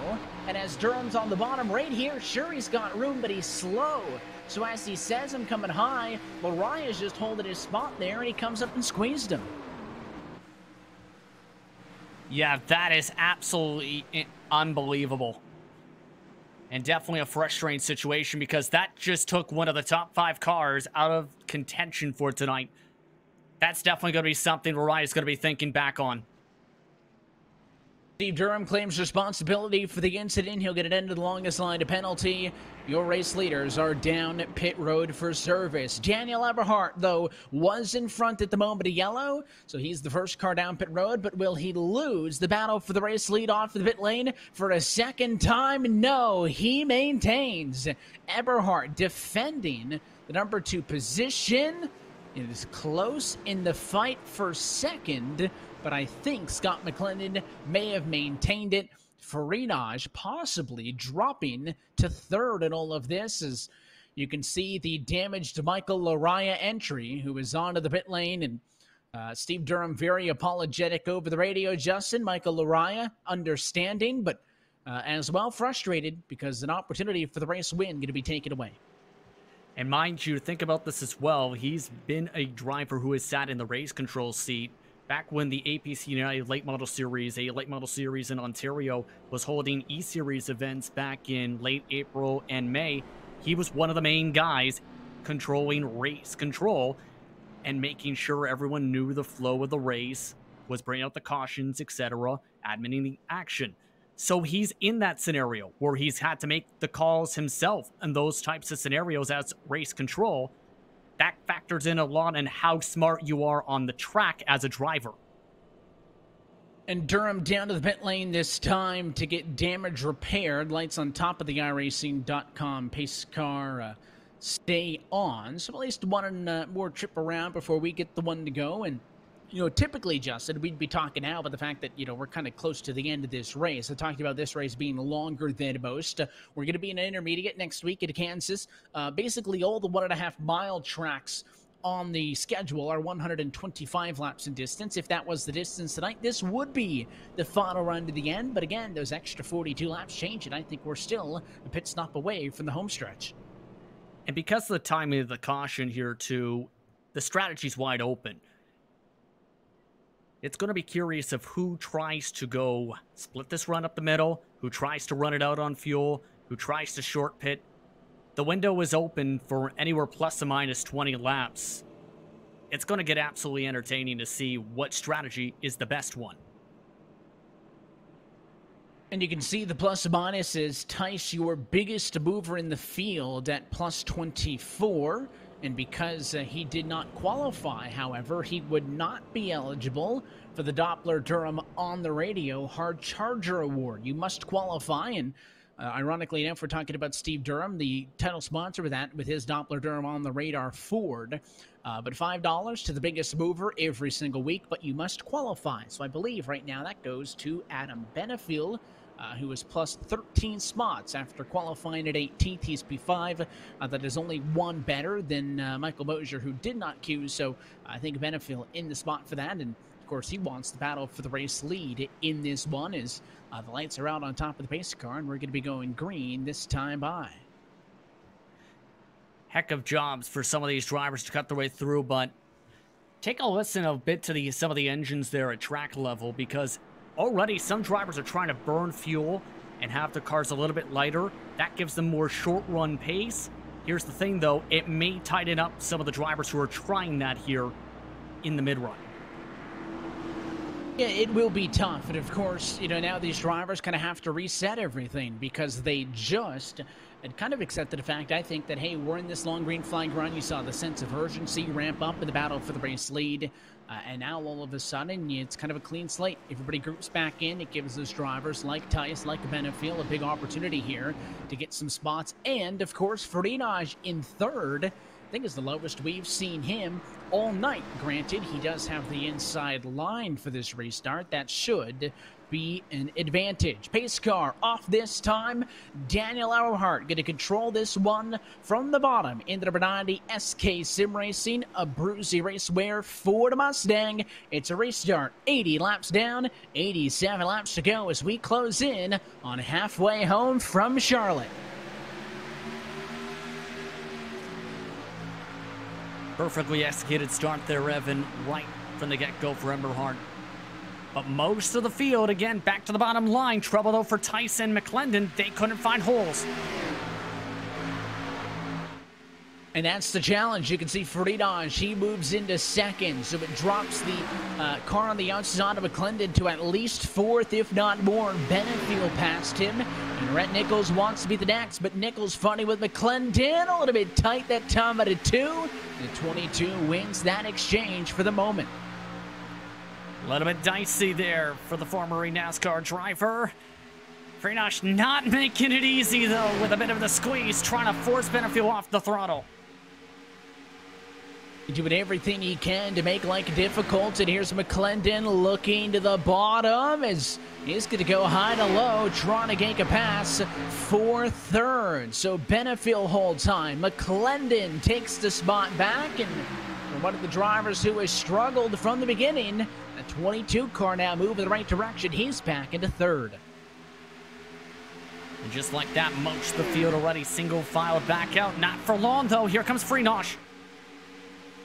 And as Durham's on the bottom right here, sure he's got room, but he's slow. So as he says I'm coming high, Lariah's just holding his spot there, and he comes up and squeezed him. Yeah, that is absolutely unbelievable and definitely a frustrating situation because that just took one of the top five cars out of contention for tonight. That's definitely going to be something Mariah's going to be thinking back on. Steve Durham claims responsibility for the incident. He'll get it into the longest line of penalty. Your race leaders are down pit road for service. Daniel Eberhardt, though, was in front at the moment of yellow, so he's the first car down pit road. But will he lose the battle for the race lead off the pit lane for a second time? No, he maintains. Eberhardt defending the number two position. It is close in the fight for second but I think Scott McClendon may have maintained it. Farinaj possibly dropping to third in all of this as you can see the damaged Michael Lariah entry, who is onto the pit lane, and uh, Steve Durham very apologetic over the radio. Justin, Michael Lariah understanding, but uh, as well frustrated because an opportunity for the race win going to be taken away. And mind you, think about this as well. He's been a driver who has sat in the race control seat back when the APC United Late Model Series, a late model series in Ontario, was holding E Series events back in late April and May, he was one of the main guys controlling race control and making sure everyone knew the flow of the race, was bringing out the cautions, etc., admitting the action. So he's in that scenario where he's had to make the calls himself and those types of scenarios as race control that factors in a lot in how smart you are on the track as a driver. And Durham down to the pit lane this time to get damage repaired. Lights on top of the iRacing.com pace car uh, stay on. So at least one uh, more trip around before we get the one to go. And you know, typically, Justin, we'd be talking now about the fact that, you know, we're kind of close to the end of this race. I talked about this race being longer than most. Uh, we're going to be in an intermediate next week at Kansas. Uh, basically, all the one and a half mile tracks on the schedule are 125 laps in distance. If that was the distance tonight, this would be the final run to the end. But again, those extra 42 laps change it. I think we're still a pit stop away from the home stretch. And because of the timing of the caution here, too, the strategy's wide open it's going to be curious of who tries to go split this run up the middle, who tries to run it out on fuel, who tries to short pit. The window is open for anywhere plus or minus 20 laps. It's going to get absolutely entertaining to see what strategy is the best one. And you can see the plus minus is Tice, your biggest mover in the field at plus 24. And because uh, he did not qualify, however, he would not be eligible for the Doppler Durham on the radio Hard Charger Award. You must qualify, and Uh, ironically enough, we're talking about Steve Durham, the title sponsor with that, with his Doppler Durham on the radar Ford. Uh, but $5 to the biggest mover every single week, but you must qualify. So I believe right now that goes to Adam Benefield. uh, who is plus 13 spots after qualifying at 18th. He's P5. Uh, that is only one better than uh, Michael Mosier, who did not queue. So I think Benefield in the spot for that. And of course, he wants the battle for the race lead in this one as uh, the lights are out on top of the pace car, and we're going to be going green this time by. Heck of jobs for some of these drivers to cut their way through, but take a listen a bit to the some of the engines there at track level because already some drivers are trying to burn fuel and have their cars a little bit lighter. That gives them more short run pace. Here's the thing though, it may tighten up some of the drivers who are trying that here in the mid run. It will be tough. And of course, you know, now these drivers kind of have to reset everything because they just had kind of accepted the fact, I think, that, hey, we're in this long green flag run. You saw the sense of urgency ramp up in the battle for the race lead. Uh, and now all of a sudden, it's kind of a clean slate. Everybody groups back in. It gives those drivers like Tice, like Benefiel, a big opportunity here to get some spots. And, of course, Frinage in third think is the lowest we've seen him all night. Granted, he does have the inside line for this restart. That should be an advantage. Pace car off this time. Daniel Eberhardt going to control this one from the bottom into the Bernardi SK Sim Racing, a Bruzy Raceware Ford Mustang. It's a restart. 80 laps down, 87 laps to go as we close in on halfway home from Charlotte. Perfectly executed start there, Evan, right from the get-go for Eberhardt. But most of the field, again, back to the bottom line. Trouble, though, for Tyson McClendon. They couldn't find holes. And that's the challenge. You can see Fridage, he moves into second, so it drops the uh, car on the outside of McClendon to at least fourth, if not more. Benefiel passed him, and Rhett Nichols wants to be the next, but Nichols funny with McClendon, a little bit tight that time at a two. The 22 wins that exchange for the moment. A little bit dicey there for the former NASCAR driver. Freenash not making it easy, though, with a bit of the squeeze, trying to force Benefiel off the throttle doing everything he can to make life difficult. And here's McClendon looking to the bottom as he's going to go high to low, trying to gank a pass for third. So Benefiel holds time. McClendon takes the spot back, and one of the drivers who has struggled from the beginning, the 22 car now moving in the right direction. He's back into third. And just like that, munched the field already. Single file back out. Not for long, though. Here comes Freenosh.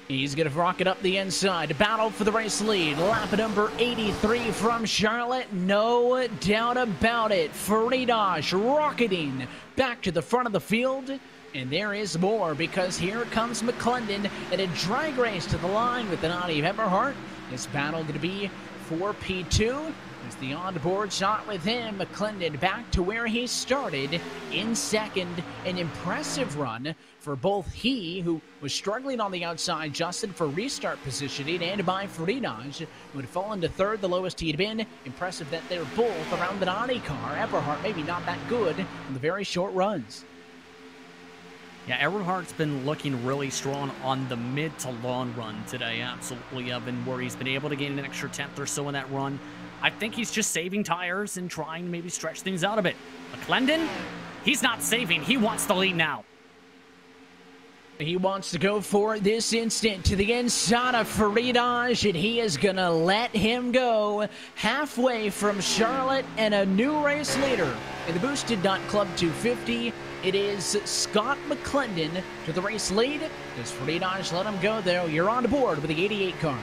He's going to rocket up the inside. Battle for the race lead. Lap number 83 from Charlotte. No doubt about it. Fridage rocketing back to the front of the field. And there is more because here comes McClendon in a drag race to the line with the Audi Eberhardt. This battle going to be for P2 as the on-board shot with him, McClendon back to where he started in second. An impressive run for both he, who was struggling on the outside, Justin, for restart positioning, and by Fridage, who had fallen to third, the lowest he had been. Impressive that they're both around the Audi car. Eberhardt maybe not that good in the very short runs. Yeah, Eberhardt's been looking really strong on the mid to long run today, absolutely, Evan, where he's been able to gain an extra tenth or so in that run. I think he's just saving tires and trying to maybe stretch things out a bit. McClendon, he's not saving. He wants the lead now. He wants to go for it this instant to the inside of Faridaj, and he is going to let him go halfway from Charlotte and a new race leader. In the boosted dot club 250, it is Scott McClendon to the race lead. Does Faridaj let him go, though? You're on board with the 88 car.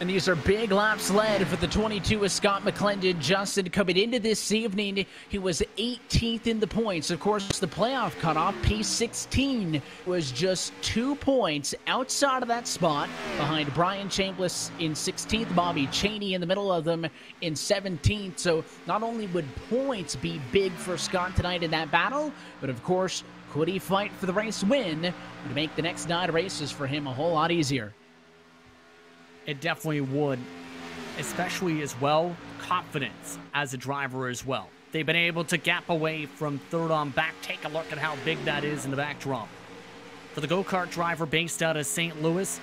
And these are big laps led for the 22 of Scott McClendon. Justin coming into this evening, he was 18th in the points. Of course, the playoff cutoff, P16, was just two points outside of that spot behind Brian Chambliss in 16th, Bobby Cheney in the middle of them in 17th. So not only would points be big for Scott tonight in that battle, but of course, could he fight for the race win to make the next nine races for him a whole lot easier? It definitely would, especially as well, confidence as a driver as well. They've been able to gap away from third on back. Take a look at how big that is in the backdrop. For the go-kart driver based out of St. Louis,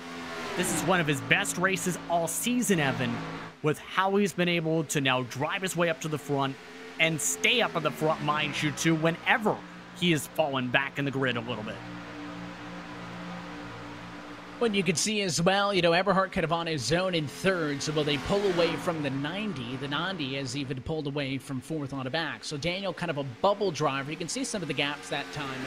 this is one of his best races all season, Evan, with how he's been able to now drive his way up to the front and stay up at the front, mind you, too, whenever he has fallen back in the grid a little bit. Well, you can see as well, you know, Eberhardt kind of on his own in third, so will they pull away from the 90? The 90 has even pulled away from fourth on the back. So Daniel kind of a bubble driver. You can see some of the gaps that time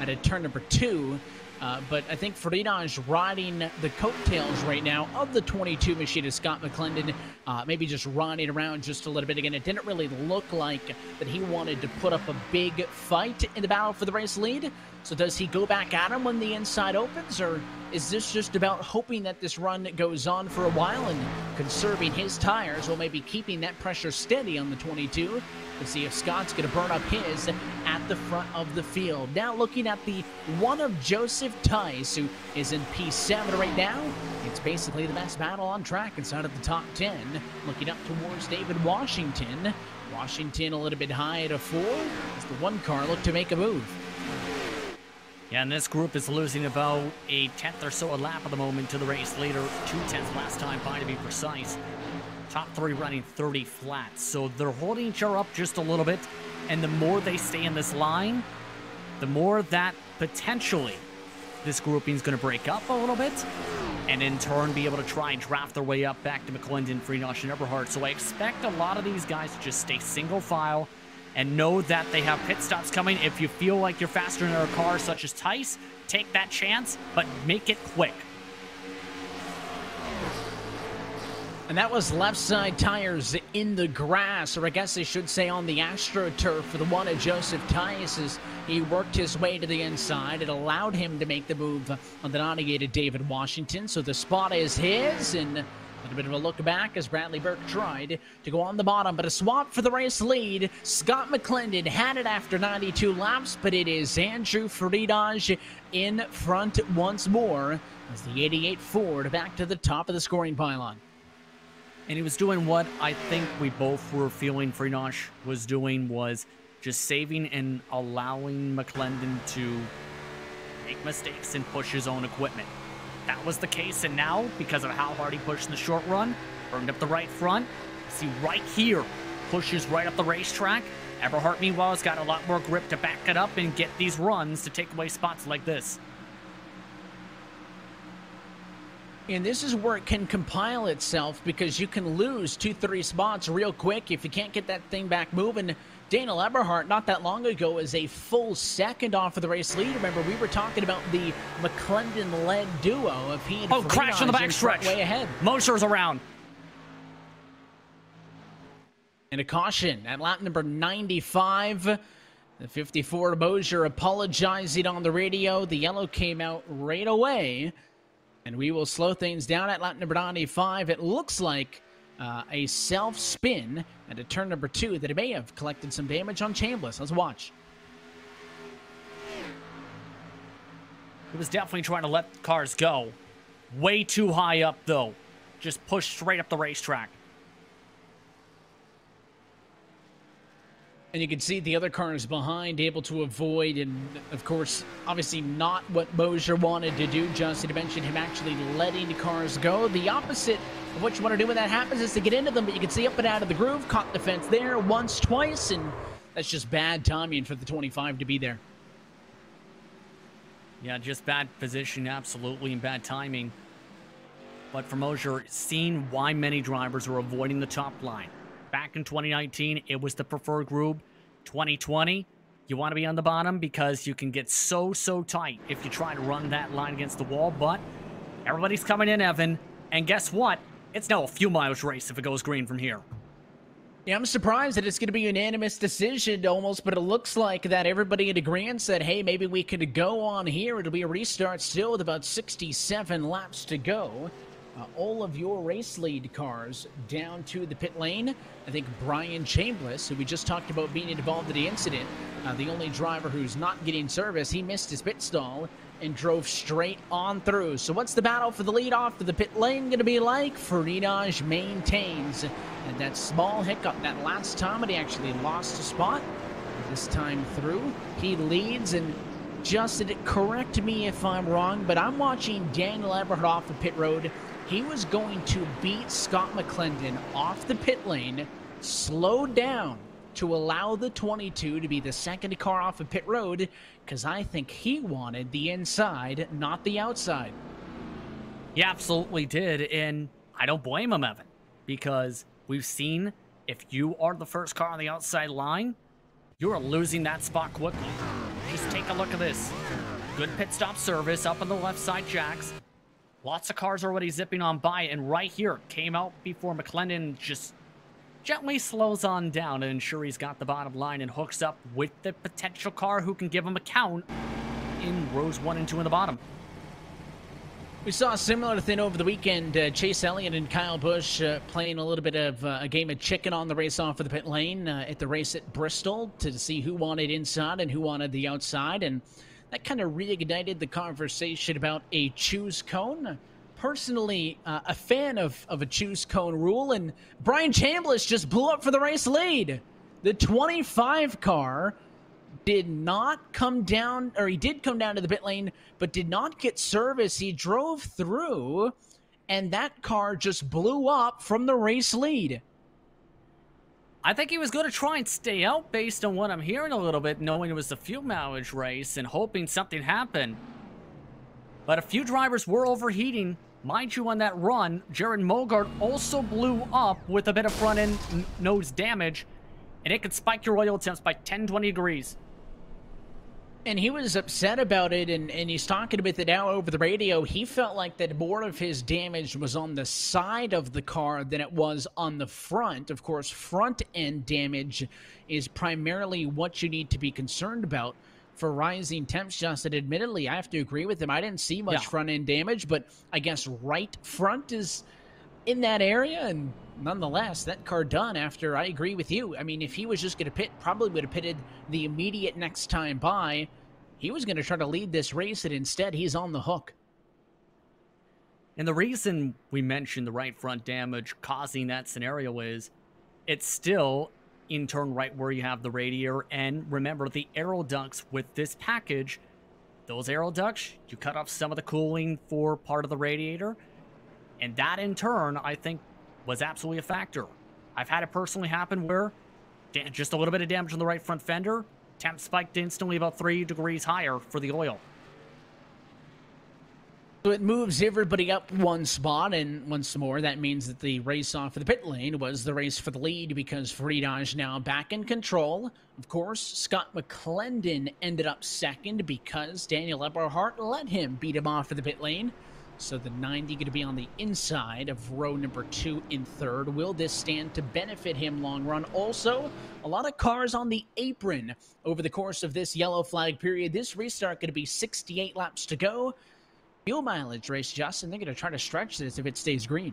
at a turn number two. Uh, but I think is riding the coattails right now of the 22 machine of Scott McClendon, uh, maybe just riding around just a little bit. Again, it didn't really look like that he wanted to put up a big fight in the battle for the race lead. So does he go back at him when the inside opens, or is this just about hoping that this run goes on for a while and conserving his tires while maybe keeping that pressure steady on the 22 to see if Scott's going to burn up his at the front of the field. Now looking at the one of Joseph Tice, who is in P7 right now. It's basically the best battle on track inside of the top 10. Looking up towards David Washington. Washington a little bit high at a four as the one car looked to make a move. Yeah, and this group is losing about a tenth or so a lap at the moment to the race leader. Two tenths last time by, to be precise. Top three running 30 flat. So they're holding each other up just a little bit. And the more they stay in this line, the more that potentially this grouping is going to break up a little bit. And in turn, be able to try and draft their way up back to McClendon, Freenosh, and Eberhardt. So I expect a lot of these guys to just stay single file and know that they have pit stops coming. If you feel like you're faster in a car, such as Tice, take that chance, but make it quick. And that was left side tires in the grass, or I guess I should say on the AstroTurf for the one of Joseph Tice he worked his way to the inside. It allowed him to make the move on the non-negated David Washington. So the spot is his, and a bit of a look back as Bradley Burke tried to go on the bottom, but a swap for the race lead. Scott McClendon had it after 92 laps, but it is Andrew Friedage in front once more as the 88 Ford back to the top of the scoring pylon. And he was doing what I think we both were feeling Freenosh was doing was just saving and allowing McClendon to make mistakes and push his own equipment that was the case, and now, because of how hard he pushed in the short run, burned up the right front. See right here, pushes right up the racetrack. Eberhardt, meanwhile, has got a lot more grip to back it up and get these runs to take away spots like this. And this is where it can compile itself because you can lose two, three spots real quick if you can't get that thing back moving. Daniel Eberhardt, not that long ago, is a full second off of the race lead. Remember, we were talking about the McClendon-led duo of he and Oh, crash on the backstretch. Way ahead. Moser's around. And a caution at lap number 95. The 54 Mosier apologizing on the radio. The yellow came out right away. And we will slow things down at lap number 95. It looks like uh, a self spin and a turn number two that it may have collected some damage on Chambliss. Let's watch. He was definitely trying to let cars go. Way too high up, though. Just pushed straight up the racetrack. And you can see the other cars behind able to avoid, and of course, obviously not what Mosier wanted to do. Justin mentioned him actually letting the cars go. The opposite of what you want to do when that happens is to get into them, but you can see up and out of the groove, caught the fence there once, twice, and that's just bad timing for the 25 to be there. Yeah, just bad position, absolutely, and bad timing. But for Mosier, seeing why many drivers are avoiding the top line Back in 2019, it was the preferred group. 2020, you want to be on the bottom because you can get so, so tight if you try to run that line against the wall. But everybody's coming in, Evan. And guess what? It's now a few miles race if it goes green from here. Yeah, I'm surprised that it's going to be a unanimous decision almost, but it looks like that everybody in agreement said, hey, maybe we could go on here. It'll be a restart still with about 67 laps to go. Uh, all of your race lead cars down to the pit lane. I think Brian Chambliss, who we just talked about being involved in the incident, uh, the only driver who's not getting service, he missed his pit stall and drove straight on through. So what's the battle for the lead off to the pit lane going to be like? Faridaj maintains and that small hiccup that last time, but he actually lost a spot. This time through, he leads and Justin, correct me if I'm wrong, but I'm watching Daniel Eberhardt off the pit road. He was going to beat Scott McClendon off the pit lane, slowed down to allow the 22 to be the second car off of pit road because I think he wanted the inside, not the outside. He absolutely did, and I don't blame him, Evan, because we've seen if you are the first car on the outside line, you are losing that spot quickly. Just take a look at this. Good pit stop service up on the left side, Jacks. Lots of cars already zipping on by, and right here came out before McClendon just gently slows on down to ensure he's got the bottom line and hooks up with the potential car who can give him a count in rows one and two in the bottom. We saw a similar thing over the weekend. Uh, Chase Elliott and Kyle Busch uh, playing a little bit of uh, a game of chicken on the race off of the pit lane uh, at the race at Bristol to see who wanted inside and who wanted the outside. And that kind of reignited the conversation about a choose cone personally uh, a fan of, of a choose cone rule, and Brian Chambliss just blew up for the race lead. The 25 car did not come down, or he did come down to the pit lane, but did not get service. He drove through, and that car just blew up from the race lead. I think he was going to try and stay out based on what I'm hearing a little bit, knowing it was a fuel mileage race and hoping something happened. But a few drivers were overheating Mind you, on that run, Jared Mogart also blew up with a bit of front-end nose damage, and it could spike your oil temps by 10, 20 degrees. And he was upset about it, and, and he's talking about it now over the radio. He felt like that more of his damage was on the side of the car than it was on the front. Of course, front end damage is primarily what you need to be concerned about for rising temps, Justin. Admittedly, I have to agree with him. I didn't see much yeah. front end damage, but I guess right front is in that area, and nonetheless, that car done after I agree with you. I mean, if he was just going to pit, probably would have pitted the immediate next time by. He was going to try to lead this race, and instead, he's on the hook. And the reason we mentioned the right front damage causing that scenario is it's still in turn right where you have the radiator. And remember, the aero ducts with this package, those aero ducts, you cut off some of the cooling for part of the radiator. And that in turn, I think, was absolutely a factor. I've had it personally happen where just a little bit of damage on the right front fender, temp spiked instantly about three degrees higher for the oil. So it moves everybody up one spot, and once more, that means that the race off of the pit lane was the race for the lead because Faridaj now back in control. Of course, Scott McClendon ended up second because Daniel Eberhardt let him beat him off of the pit lane. So the 90 going to be on the inside of row number two in third. Will this stand to benefit him long run? Also, a lot of cars on the apron over the course of this yellow flag period. This restart going to be 68 laps to go fuel mileage race, Justin. They're going to try to stretch this if it stays green.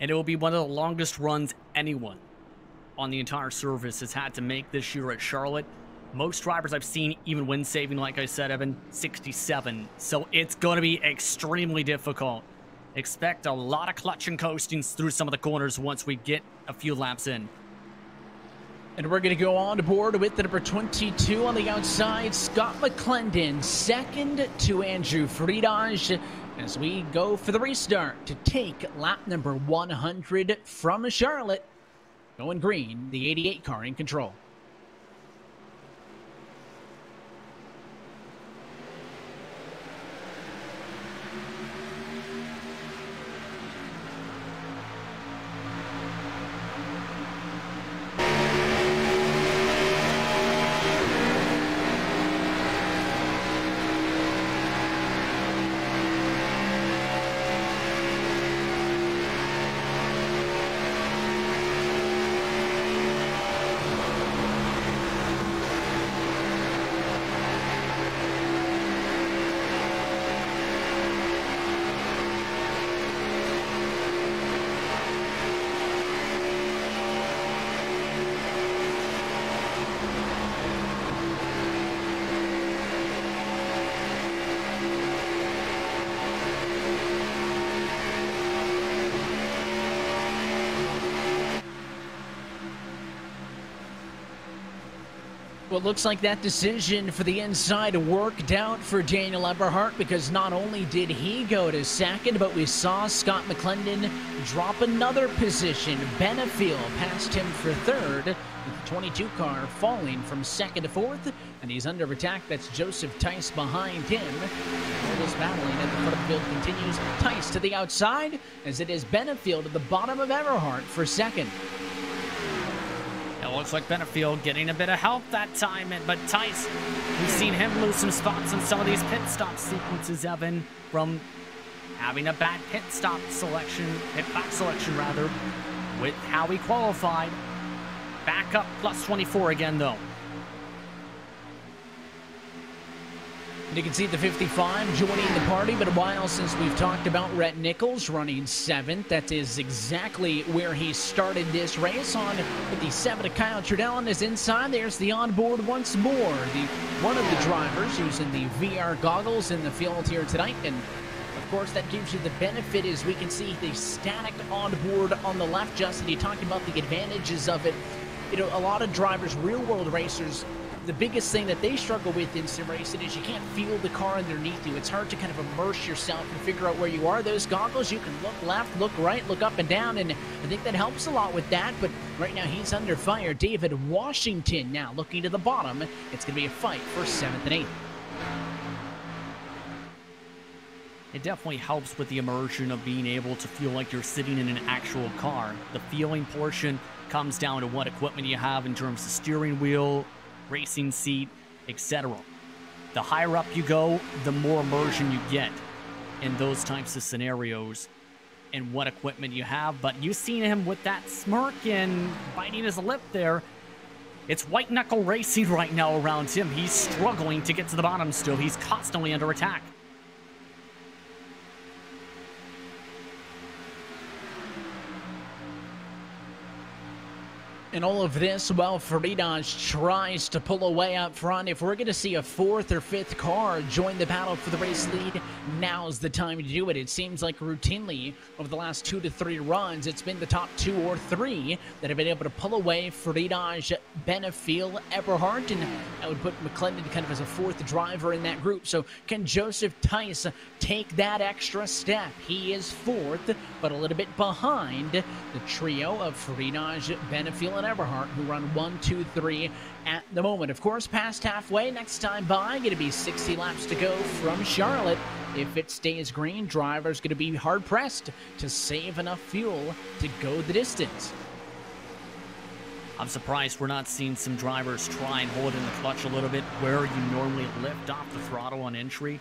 And it will be one of the longest runs anyone on the entire service has had to make this year at Charlotte. Most drivers I've seen, even win saving, like I said, Evan, 67. So it's going to be extremely difficult. Expect a lot of clutch and coasting through some of the corners once we get a few laps in. And we're going to go on board with the number 22 on the outside, Scott McClendon, second to Andrew Friedage, as we go for the restart to take lap number 100 from Charlotte. Going green, the 88 car in control. It looks like that decision for the inside worked out for Daniel Eberhardt because not only did he go to second, but we saw Scott McClendon drop another position. Benefiel passed him for third, with the 22 car falling from second to fourth, and he's under attack. That's Joseph Tice behind him. This battling at the foot of the field continues. Tice to the outside, as it is Benefiel at the bottom of Eberhardt for second. Looks like Benefiel getting a bit of help that time, but Tice, we've seen him lose some spots in some of these pit stop sequences, Evan, from having a bad pit stop selection, pit back selection rather, with how he qualified. Back up plus 24 again, though. You can see the 55 joining the party, but a while since we've talked about Rhett Nichols running seventh. That is exactly where he started this race on with the seven of Kyle Trudell on his inside. There's the onboard once more. The one of the drivers using the VR goggles in the field here tonight. And of course, that gives you the benefit as we can see the static onboard on the left. Justin, you talked about the advantages of it. You know, a lot of drivers, real world racers, the biggest thing that they struggle with in sim racing is you can't feel the car underneath you. It's hard to kind of immerse yourself and figure out where you are. Those goggles, you can look left, look right, look up and down, and I think that helps a lot with that. But right now he's under fire. David Washington now looking to the bottom. It's going to be a fight for seventh and eighth. It definitely helps with the immersion of being able to feel like you're sitting in an actual car. The feeling portion comes down to what equipment you have in terms of steering wheel, racing seat, etc. The higher up you go, the more immersion you get in those types of scenarios and what equipment you have. But you've seen him with that smirk and biting his lip there. It's white knuckle racing right now around him. He's struggling to get to the bottom still. He's constantly under attack. And all of this while Faridas tries to pull away up front. If we're going to see a fourth or fifth car join the battle for the race lead, now's the time to do it. It seems like routinely over the last two to three runs, it's been the top two or three that have been able to pull away Faridas, Benefiel, Eberhardt, and I would put McClendon kind of as a fourth driver in that group. So can Joseph Tice take that extra step? He is fourth, but a little bit behind the trio of Faridas, Benefiel, and Eberhardt, who run one, two, three at the moment. Of course, past halfway, next time by, going to be 60 laps to go from Charlotte. If it stays green, driver's going to be hard pressed to save enough fuel to go the distance. I'm surprised we're not seeing some drivers try and hold in the clutch a little bit where you normally lift off the throttle on entry.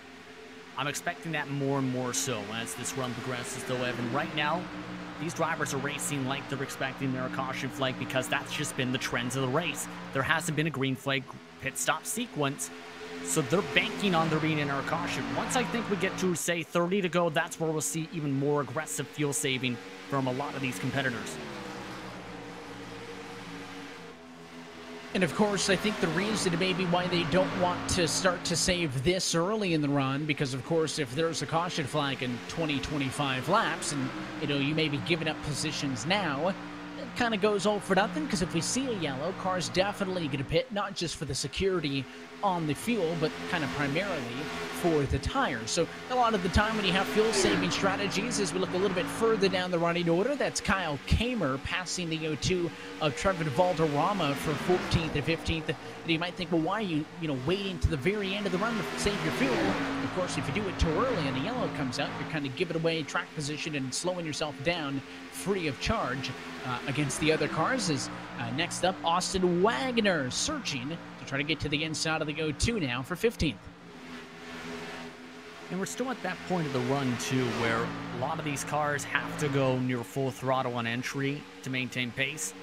I'm expecting that more and more so as this run progresses, though, Evan. Right now, these drivers are racing like they're expecting their caution flag because that's just been the trends of the race. There hasn't been a green flag pit stop sequence, so they're banking on there being in our caution. Once I think we get to, say, 30 to go, that's where we'll see even more aggressive fuel saving from a lot of these competitors. And of course, I think the reason maybe why they don't want to start to save this early in the run, because of course, if there's a caution flag in 20, 25 laps, and you know, you may be giving up positions now, kind of goes all for nothing. Because if we see a yellow, car's definitely get to pit, not just for the security on the fuel, but kind of primarily for the tires. So a lot of the time when you have fuel saving strategies, as we look a little bit further down the running order, that's Kyle Kamer passing the O2 of Trevor Valderrama for 14th and 15th. And you might think, well, why are you, you know, waiting to the very end of the run to save your fuel? Of course, if you do it too early and the yellow comes out, you're kind of giving away track position and slowing yourself down free of charge uh, against the other cars. Is uh, next up Austin Wagner searching to try to get to the inside of the O2 now for 15th. And we're still at that point of the run, too, where a lot of these cars have to go near full throttle on entry to maintain pace.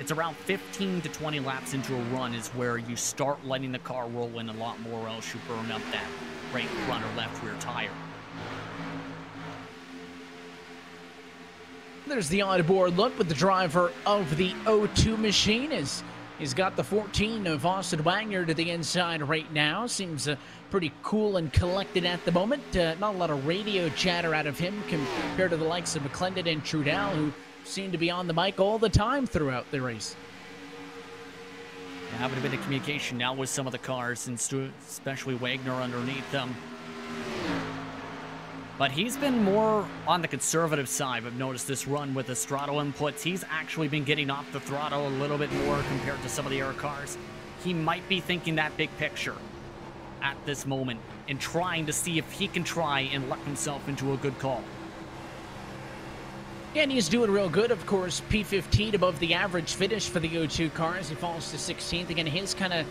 It's around 15 to 20 laps into a run is where you start letting the car roll in a lot more, else you burn up that right front or left rear tire. There's the onboard look with the driver of the O2 machine is He's got the 14 of Austin Wagner to the inside right now. Seems uh, pretty cool and collected at the moment. Uh, not a lot of radio chatter out of him compared to the likes of McClendon and Trudell, who seem to be on the mic all the time throughout the race. having a bit of communication now with some of the cars, and especially Wagner underneath them. But he's been more on the conservative side. I've noticed this run with the throttle inputs. He's actually been getting off the throttle a little bit more compared to some of the other cars. He might be thinking that big picture at this moment and trying to see if he can try and luck himself into a good call. And he's doing real good, of course. P15 above the average finish for the O2 cars. He falls to 16th. Again, his kind of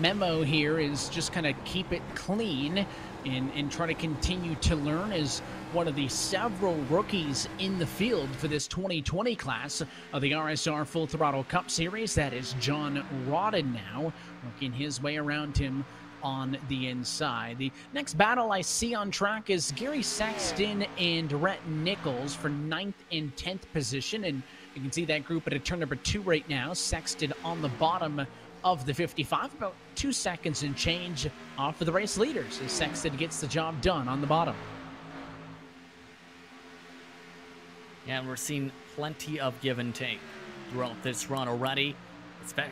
memo here is just kind of keep it clean and, and try to continue to learn as one of the several rookies in the field for this 2020 class of the RSR Full Throttle Cup Series. That is John Rodden now, working his way around him on the inside. The next battle I see on track is Gary Sexton and Rhett Nichols for ninth and 10th position. And you can see that group at a turn number two right now. Sexton on the bottom of the 55, about two seconds and change off of the race leaders as Sexton gets the job done on the bottom. Yeah, and we're seeing plenty of give and take throughout this run already.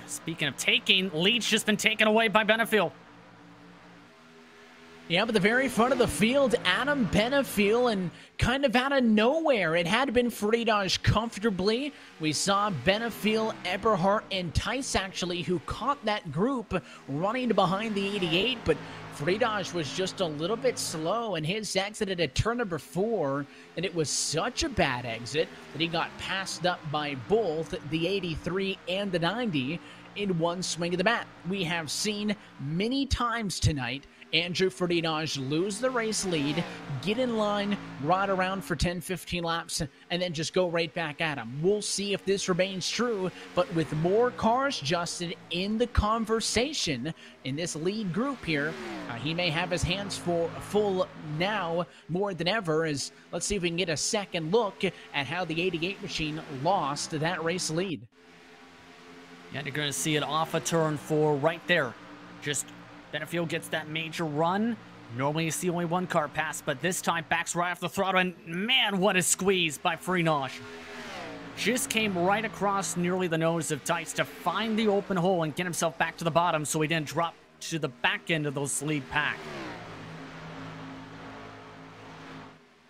Speaking of taking, lead's just been taken away by Benefiel. Yeah, but the very front of the field, Adam Benefiel, and kind of out of nowhere, it had been Freedosh comfortably. We saw Benefiel, Eberhardt, and Tice actually, who caught that group running behind the 88, but Freedosh was just a little bit slow, and his exit at turn number four, and it was such a bad exit that he got passed up by both the 83 and the 90 in one swing of the bat. We have seen many times tonight Andrew Ferdinand lose the race lead, get in line, ride around for 10, 15 laps, and then just go right back at him. We'll see if this remains true, but with more cars, Justin, in the conversation in this lead group here, uh, he may have his hands full, full now more than ever. As let's see if we can get a second look at how the 88 machine lost that race lead. Yeah, you're going to see it off a turn four right there. Just Benefiel gets that major run. Normally you see only one car pass, but this time backs right off the throttle, and man, what a squeeze by Freenosh. Just came right across nearly the nose of Tice to find the open hole and get himself back to the bottom so he didn't drop to the back end of those lead pack.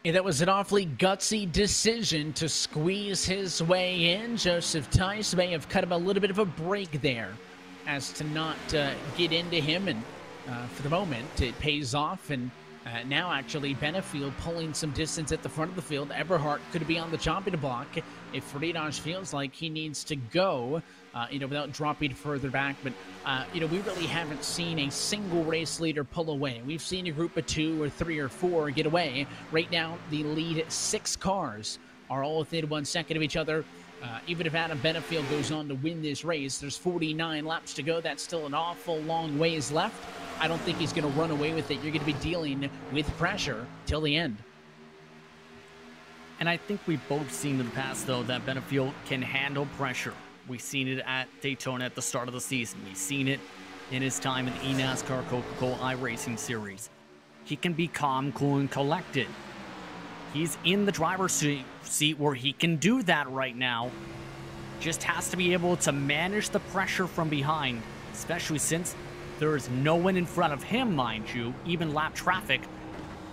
That was an awfully gutsy decision to squeeze his way in. Joseph Tice may have cut him a little bit of a break there as to not uh, get into him and uh, for the moment, it pays off. And uh, now, actually, Benefiel pulling some distance at the front of the field. Eberhardt could be on the chopping block if Friedrich feels like he needs to go, uh, you know, without dropping further back. But, uh, you know, we really haven't seen a single race leader pull away. We've seen a group of two or three or four get away. Right now, the lead six cars are all within one second of each other. Uh, even if Adam Benefield goes on to win this race, there's 49 laps to go. That's still an awful long ways left. I don't think he's going to run away with it. You're going to be dealing with pressure till the end. And I think we've both seen in the past, though, that Benefield can handle pressure. We've seen it at Daytona at the start of the season. We've seen it in his time in the eNASCAR Coca-Cola iRacing Series. He can be calm, cool, and collected. He's in the driver's seat where he can do that right now. Just has to be able to manage the pressure from behind, especially since there is no one in front of him, mind you, even lap traffic,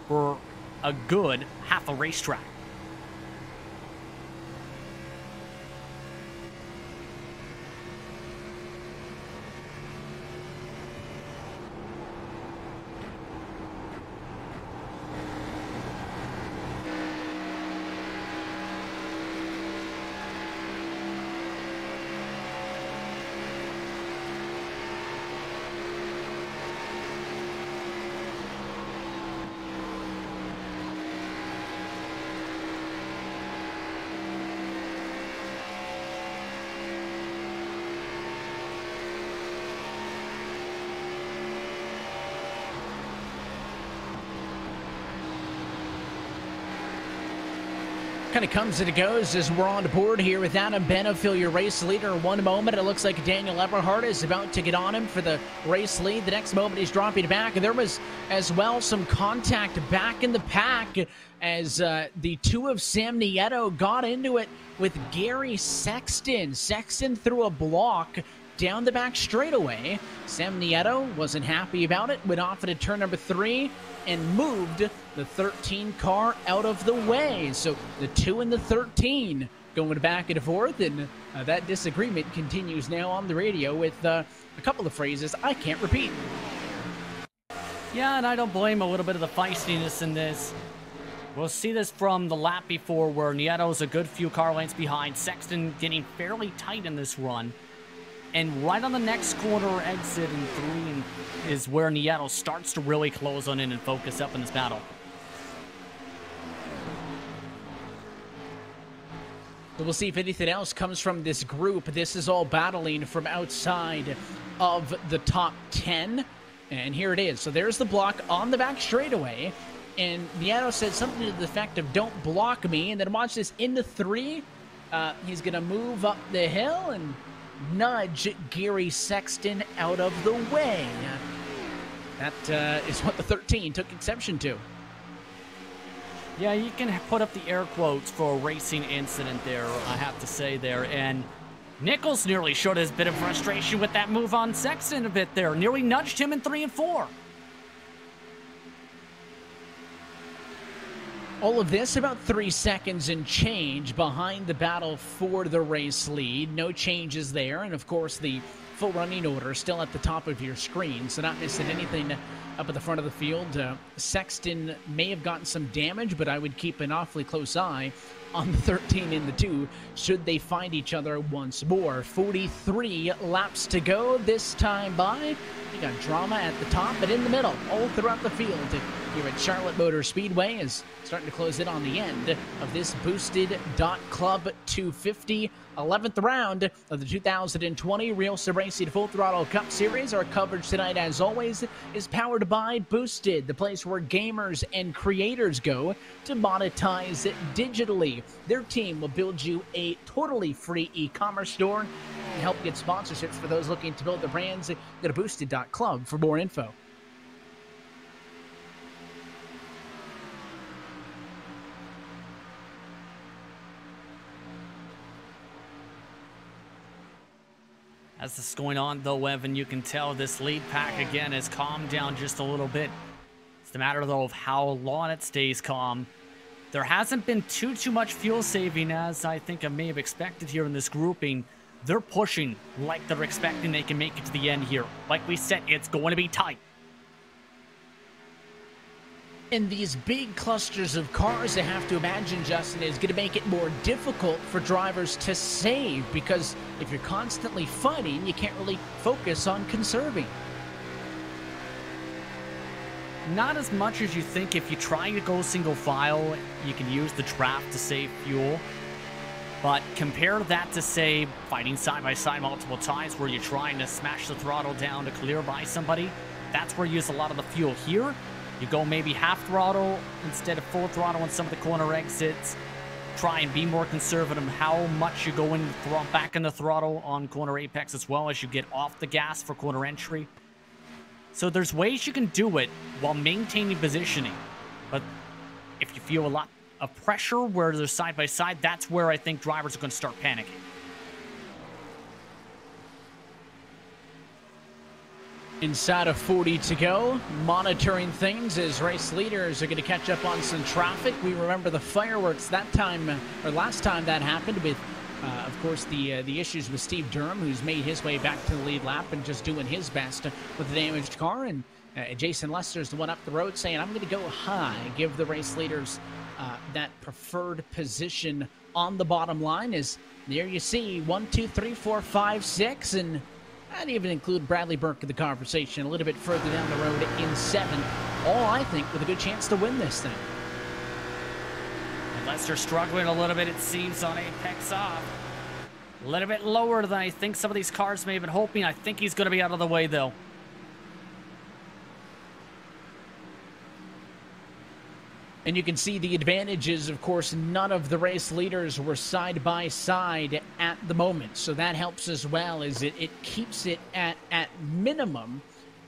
for a good half a racetrack. Kind of comes and it goes as we're on board here with Adam Benefiel, your race leader. One moment, it looks like Daniel Eberhardt is about to get on him for the race lead. The next moment, he's dropping back. And there was as well some contact back in the pack as uh, the two of Sam Nieto got into it with Gary Sexton. Sexton threw a block down the back straightaway. Sam Nieto wasn't happy about it, went off into turn number three and moved the 13 car out of the way. So the 2 and the 13 going back and forth, and uh, that disagreement continues now on the radio with uh, a couple of phrases I can't repeat. Yeah, and I don't blame a little bit of the feistiness in this. We'll see this from the lap before where Nieto's a good few car lengths behind. Sexton getting fairly tight in this run. And right on the next corner exit in three is where Nieto starts to really close on in and focus up in this battle. We'll see if anything else comes from this group. This is all battling from outside of the top 10. And here it is. So there's the block on the back straightaway. And Nieto said something to the effect of, don't block me. And then watch this into three. Uh, he's going to move up the hill and nudge Gary Sexton out of the way. That uh, is what the 13 took exception to. Yeah, you can put up the air quotes for a racing incident there, I have to say there. And Nichols nearly showed his bit of frustration with that move on Sexton a bit there. Nearly nudged him in three and four. All of this about three seconds and change behind the battle for the race lead. No changes there. And of course, the full running order still at the top of your screen. So not missing anything up at the front of the field. Uh, Sexton may have gotten some damage, but I would keep an awfully close eye on the 13 and the 2 should they find each other once more. 43 laps to go this time by. You got drama at the top, but in the middle, all throughout the field here at Charlotte Motor Speedway is starting to close in on the end of this boosted dot club 250 11th round of the 2020 Real Sim Full Throttle Cup Series. Our coverage tonight, as always, is powered by Boosted, the place where gamers and creators go to monetize digitally. Their team will build you a totally free e-commerce store and help get sponsorships for those looking to build their brands. Go to boosted.club for more info. As this is going on, though, Evan, you can tell this lead pack again has calmed down just a little bit. It's a matter, though, of how long it stays calm. There hasn't been too, too much fuel saving as I think I may have expected here in this grouping. They're pushing like they're expecting they can make it to the end here. Like we said, it's going to be tight in these big clusters of cars, I have to imagine, Justin, is going to make it more difficult for drivers to save because if you're constantly fighting, you can't really focus on conserving. Not as much as you think. If you try to go single file, you can use the draft to save fuel. But compare that to, say, fighting side by side multiple times where you're trying to smash the throttle down to clear by somebody. That's where you use a lot of the fuel. Here, you go maybe half throttle instead of full throttle on some of the corner exits. Try and be more conservative how much you go in back in the throttle on corner apex as well as you get off the gas for corner entry. So there's ways you can do it while maintaining positioning. But if you feel a lot of pressure where they're side by side, that's where I think drivers are going to start panicking. Inside of 40 to go, monitoring things as race leaders are going to catch up on some traffic. We remember the fireworks that time, or last time that happened with, uh, of course, the uh, the issues with Steve Durham, who's made his way back to the lead lap and just doing his best with the damaged car. And uh, Jason Lester's the one up the road saying, I'm going to go high, give the race leaders uh, that preferred position on the bottom line. Is there you see one, two, three, four, five, six, and I'd even include Bradley Burke in the conversation a little bit further down the road in seven. All I think with a good chance to win this thing. And Lester struggling a little bit, it seems, on Apex off. A little bit lower than I think some of these cars may have been hoping. I think he's going to be out of the way, though. And you can see the advantages. Of course, none of the race leaders were side by side at the moment. So that helps as well as it, it keeps it at, at minimum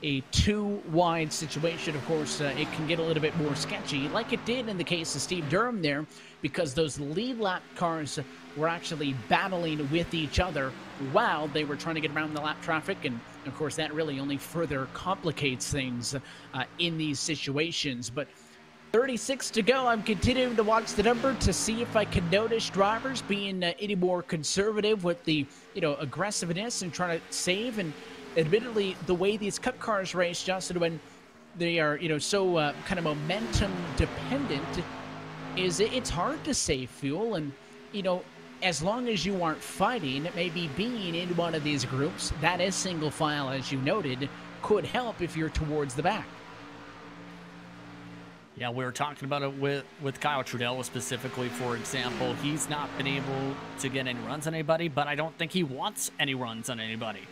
a two wide situation, of course, uh, it can get a little bit more sketchy, like it did in the case of Steve Durham there, because those lead lap cars were actually battling with each other while they were trying to get around the lap traffic. And of course, that really only further complicates things uh, in these situations. But 36 to go. I'm continuing to watch the number to see if I can notice drivers being uh, any more conservative with the, you know, aggressiveness and trying to save. And admittedly, the way these cup cars race, Justin, when they are, you know, so uh, kind of momentum dependent, is it's hard to save fuel. And, you know, as long as you aren't fighting, maybe being in one of these groups, that is single file, as you noted, could help if you're towards the back. Yeah, we were talking about it with, with Kyle Trudell specifically, for example. He's not been able to get any runs on anybody, but I don't think he wants any runs on anybody.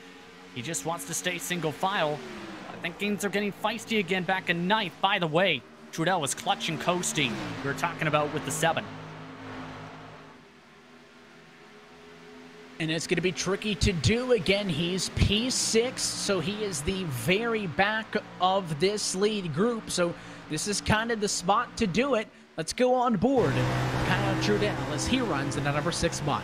He just wants to stay single file. I think things are getting feisty again back in ninth. By the way, Trudell was clutch and coasting. We were talking about with the seven. And it's going to be tricky to do. Again, he's P6, so he is the very back of this lead group. So this is kind of the spot to do it. Let's go on board. Kyle Trudell as he runs in the number six spot.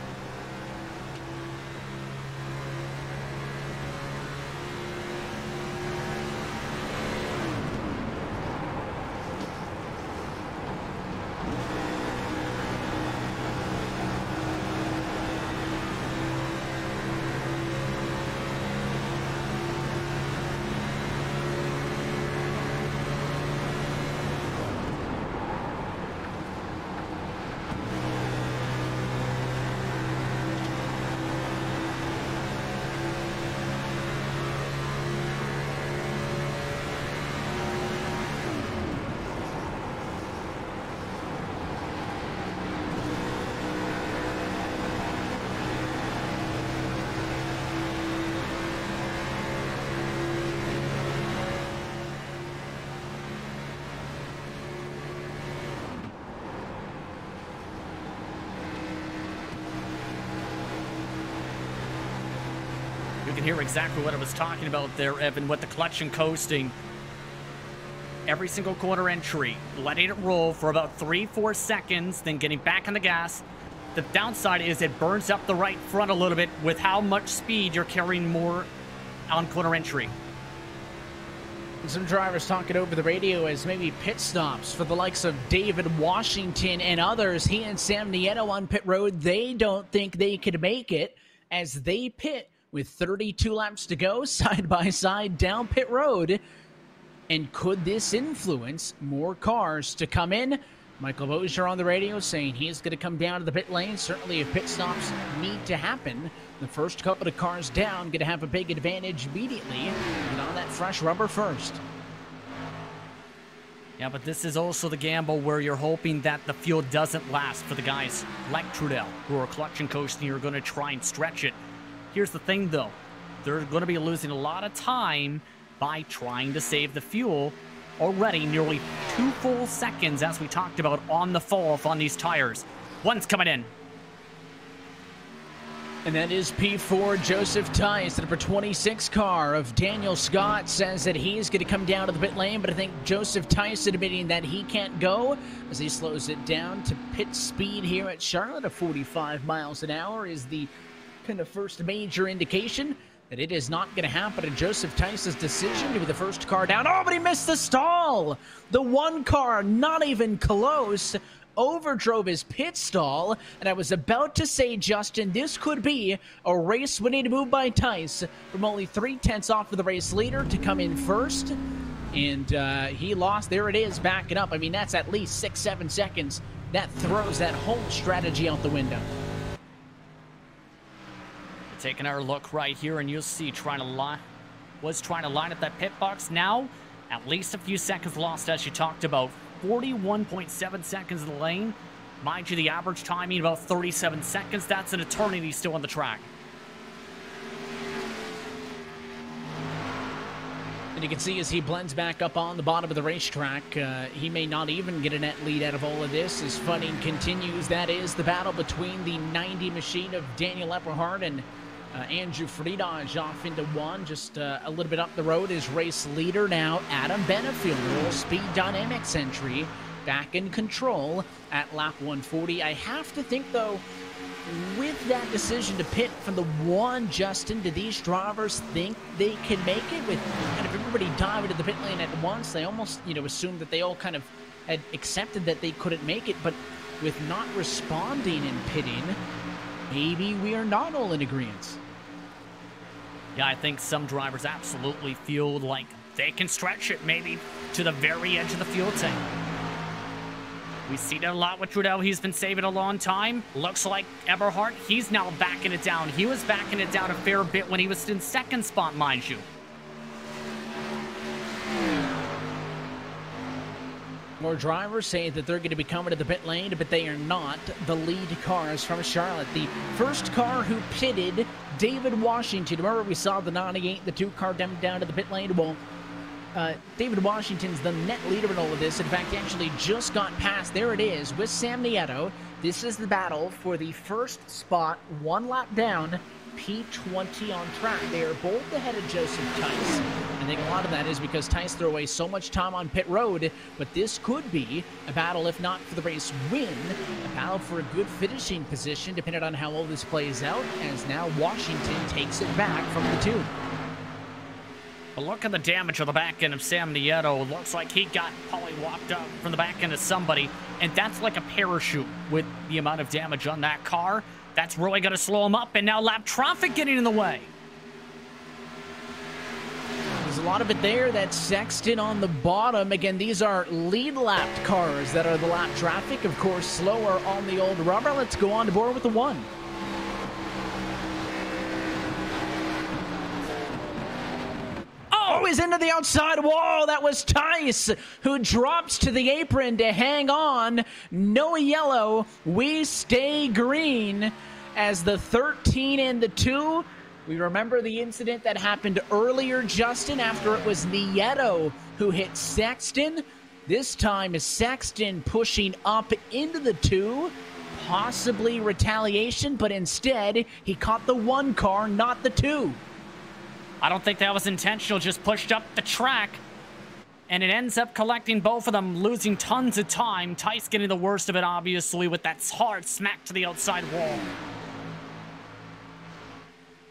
can hear exactly what I was talking about there, Evan, with the clutch and coasting. Every single quarter entry, letting it roll for about three, four seconds, then getting back on the gas. The downside is it burns up the right front a little bit with how much speed you're carrying more on quarter entry. Some drivers talking over the radio as maybe pit stops for the likes of David Washington and others. He and Sam Nieto on pit road, they don't think they could make it as they pit with 32 laps to go, side by side down pit road. And could this influence more cars to come in? Michael Mosier on the radio saying he's going to come down to the pit lane. Certainly, if pit stops need to happen, the first couple of cars down going to have a big advantage immediately. Get on that fresh rubber first. Yeah, but this is also the gamble where you're hoping that the fuel doesn't last for the guys like Trudell, who are clutch and coasting, are going to try and stretch it Here's the thing, though. They're going to be losing a lot of time by trying to save the fuel. Already nearly two full seconds, as we talked about, on the fall off on these tires. One's coming in. And that is P4 Joseph Tice, the number 26 car of Daniel Scott, says that he's going to come down to the pit lane, but I think Joseph Tice admitting that he can't go as he slows it down to pit speed here at Charlotte of 45 miles an hour is the of first major indication that it is not going to happen. And Joseph Tice's decision to be the first car down. Oh, but he missed the stall. The one car, not even close, overdrove his pit stall. And I was about to say, Justin, this could be a race winning move by Tice from only three tenths off of the race leader to come in first. And uh, he lost. There it is, backing up. I mean, that's at least six, seven seconds. That throws that whole strategy out the window. Taking our look right here, and you'll see trying to line was trying to line up that pit box. Now, at least a few seconds lost, as you talked about. 41.7 seconds in the lane. Mind you, the average timing about 37 seconds. That's an eternity still on the track. And you can see as he blends back up on the bottom of the racetrack, uh, he may not even get a net lead out of all of this as funding continues. That is the battle between the 90 machine of Daniel Eberhardt and Uh, Andrew Friedage off into one, just uh, a little bit up the road. His race leader now, Adam Benefield, Speed Dynamics entry, back in control at lap 140. I have to think, though, with that decision to pit from the one, Justin, do these drivers think they can make it with kind of everybody diving to the pit lane at once? They almost, you know, assumed that they all kind of had accepted that they couldn't make it, but with not responding and pitting, maybe we are not all in agreement. Yeah, I think some drivers absolutely feel like they can stretch it maybe to the very edge of the fuel tank. We see that a lot with Trudell. He's been saving a long time. Looks like Eberhardt, he's now backing it down. He was backing it down a fair bit when he was in second spot, mind you. More drivers say that they're going to be coming to the pit lane, but they are not the lead cars from Charlotte. The first car who pitted, David Washington. Remember, we saw the 98, the two car down, down to the pit lane? Well, uh, David Washington's the net leader in all of this. In fact, actually just got past. There it is with Sam Nieto. This is the battle for the first spot, one lap down, P20 on track. They are both ahead of Joseph Tice. I think a lot of that is because Tice threw away so much time on pit road, but this could be a battle, if not for the race win, a battle for a good finishing position, depending on how all this plays out, as now Washington takes it back from the two. But look at the damage on the back end of Sam Nieto. Looks like he got walked up from the back end of somebody, and that's like a parachute with the amount of damage on that car. That's really going to slow him up, and now lap traffic getting in the way. There's a lot of it there. That's Sexton on the bottom. Again, these are lead lapped cars that are the lap traffic. Of course, slower on the old rubber. Let's go on to board with the one. Oh, he's into the outside wall. That was Tice who drops to the apron to hang on. No yellow. We stay green as the 13 and the 2. We remember the incident that happened earlier, Justin, after it was Nieto who hit Sexton. This time is Sexton pushing up into the 2 possibly retaliation, but instead he caught the one car, not the two. I don't think that was intentional, just pushed up the track. And it ends up collecting both of them, losing tons of time. Tice getting the worst of it, obviously, with that hard smack to the outside wall.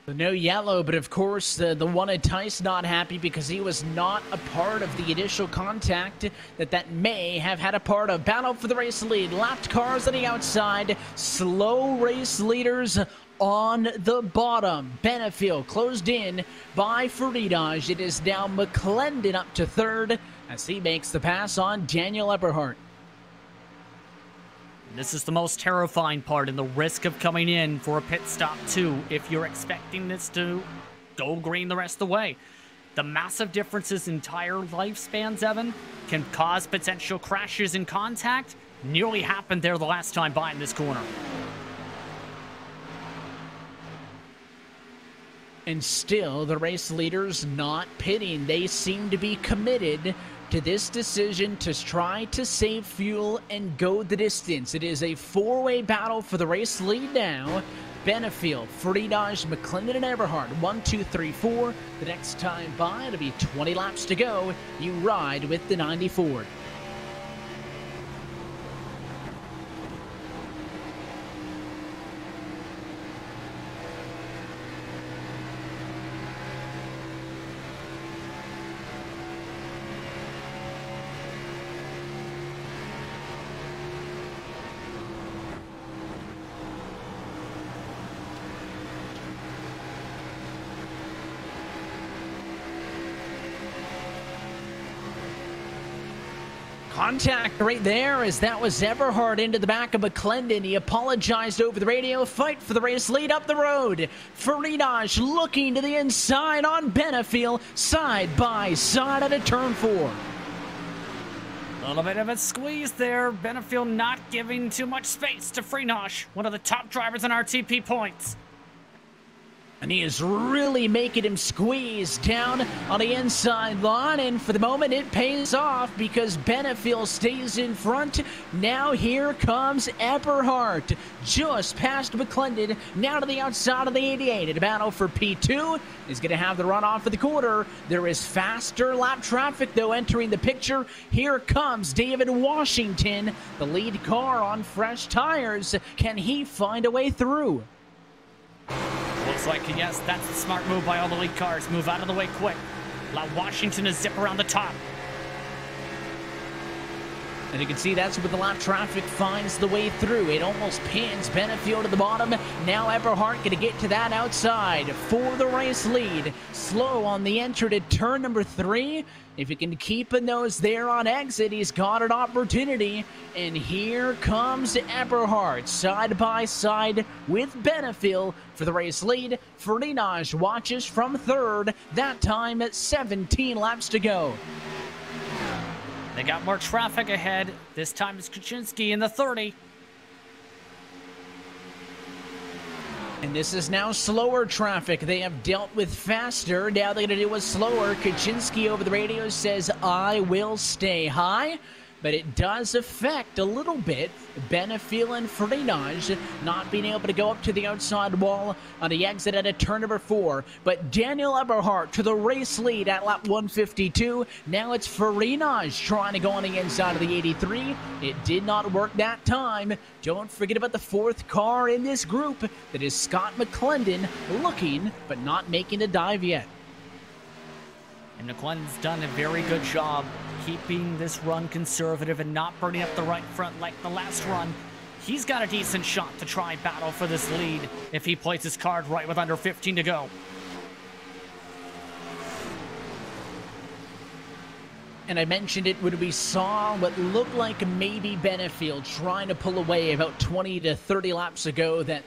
No yellow, but of course, the, the one at Tice not happy because he was not a part of the initial contact that that may have had a part of. Battle for the race lead. Lapped cars on the outside. Slow race leaders on the bottom. Benefield closed in by Faridaj. It is now McClendon up to third as he makes the pass on Daniel Eberhardt. This is the most terrifying part and the risk of coming in for a pit stop too if you're expecting this to go green the rest of the way. The massive differences in tire lifespans, Evan, can cause potential crashes in contact. Nearly happened there the last time by in this corner. And still, the race leaders not pitting. They seem to be committed to this decision to try to save fuel and go the distance. It is a four-way battle for the race lead now. Benefield, Friedage, McClendon, and Eberhardt. One, two, three, four. The next time by, it'll be 20 laps to go. You ride with the 94. Contact right there as that was Eberhardt into the back of McClendon. He apologized over the radio. Fight for the race lead up the road. Faridaj looking to the inside on Benefield. Side by side at a turn four. A little bit of a squeeze there. Benefield not giving too much space to Freenosh, one of the top drivers in RTP points. And he is really making him squeeze down on the inside line. And for the moment, it pays off because Benefiel stays in front. Now here comes Eberhardt. Just past McClendon. Now to the outside of the 88. And a battle for P2 is going to have the run off of the quarter. There is faster lap traffic, though, entering the picture. Here comes David Washington, the lead car on fresh tires. Can he find a way through? Looks like, yes, that's the smart move by all the lead cars. Move out of the way quick. Allow Washington to zip around the top. And you can see that's where the lap traffic finds the way through. It almost pins Benefiel to the bottom. Now Eberhardt going to get to that outside for the race lead. Slow on the enter to turn number three. If he can keep a nose there on exit, he's got an opportunity. And here comes Eberhardt side by side with Benefiel for the race lead. Ferdinand watches from third, that time at 17 laps to go. They got more traffic ahead. This time it's Kaczynski in the 30. And this is now slower traffic. They have dealt with faster. Now they're going to do a slower. Kaczynski over the radio says, I will stay high but it does affect a little bit Benefiel and Frenage not being able to go up to the outside wall on the exit at a turn number four. But Daniel Eberhardt to the race lead at lap 152. Now it's Frenage trying to go on the inside of the 83. It did not work that time. Don't forget about the fourth car in this group. That is Scott McClendon looking but not making a dive yet. And McClendon's done a very good job keeping this run conservative and not burning up the right front like the last run. He's got a decent shot to try battle for this lead if he plays his card right with under 15 to go. and I mentioned it when we saw what looked like maybe Benefiel trying to pull away about 20 to 30 laps ago that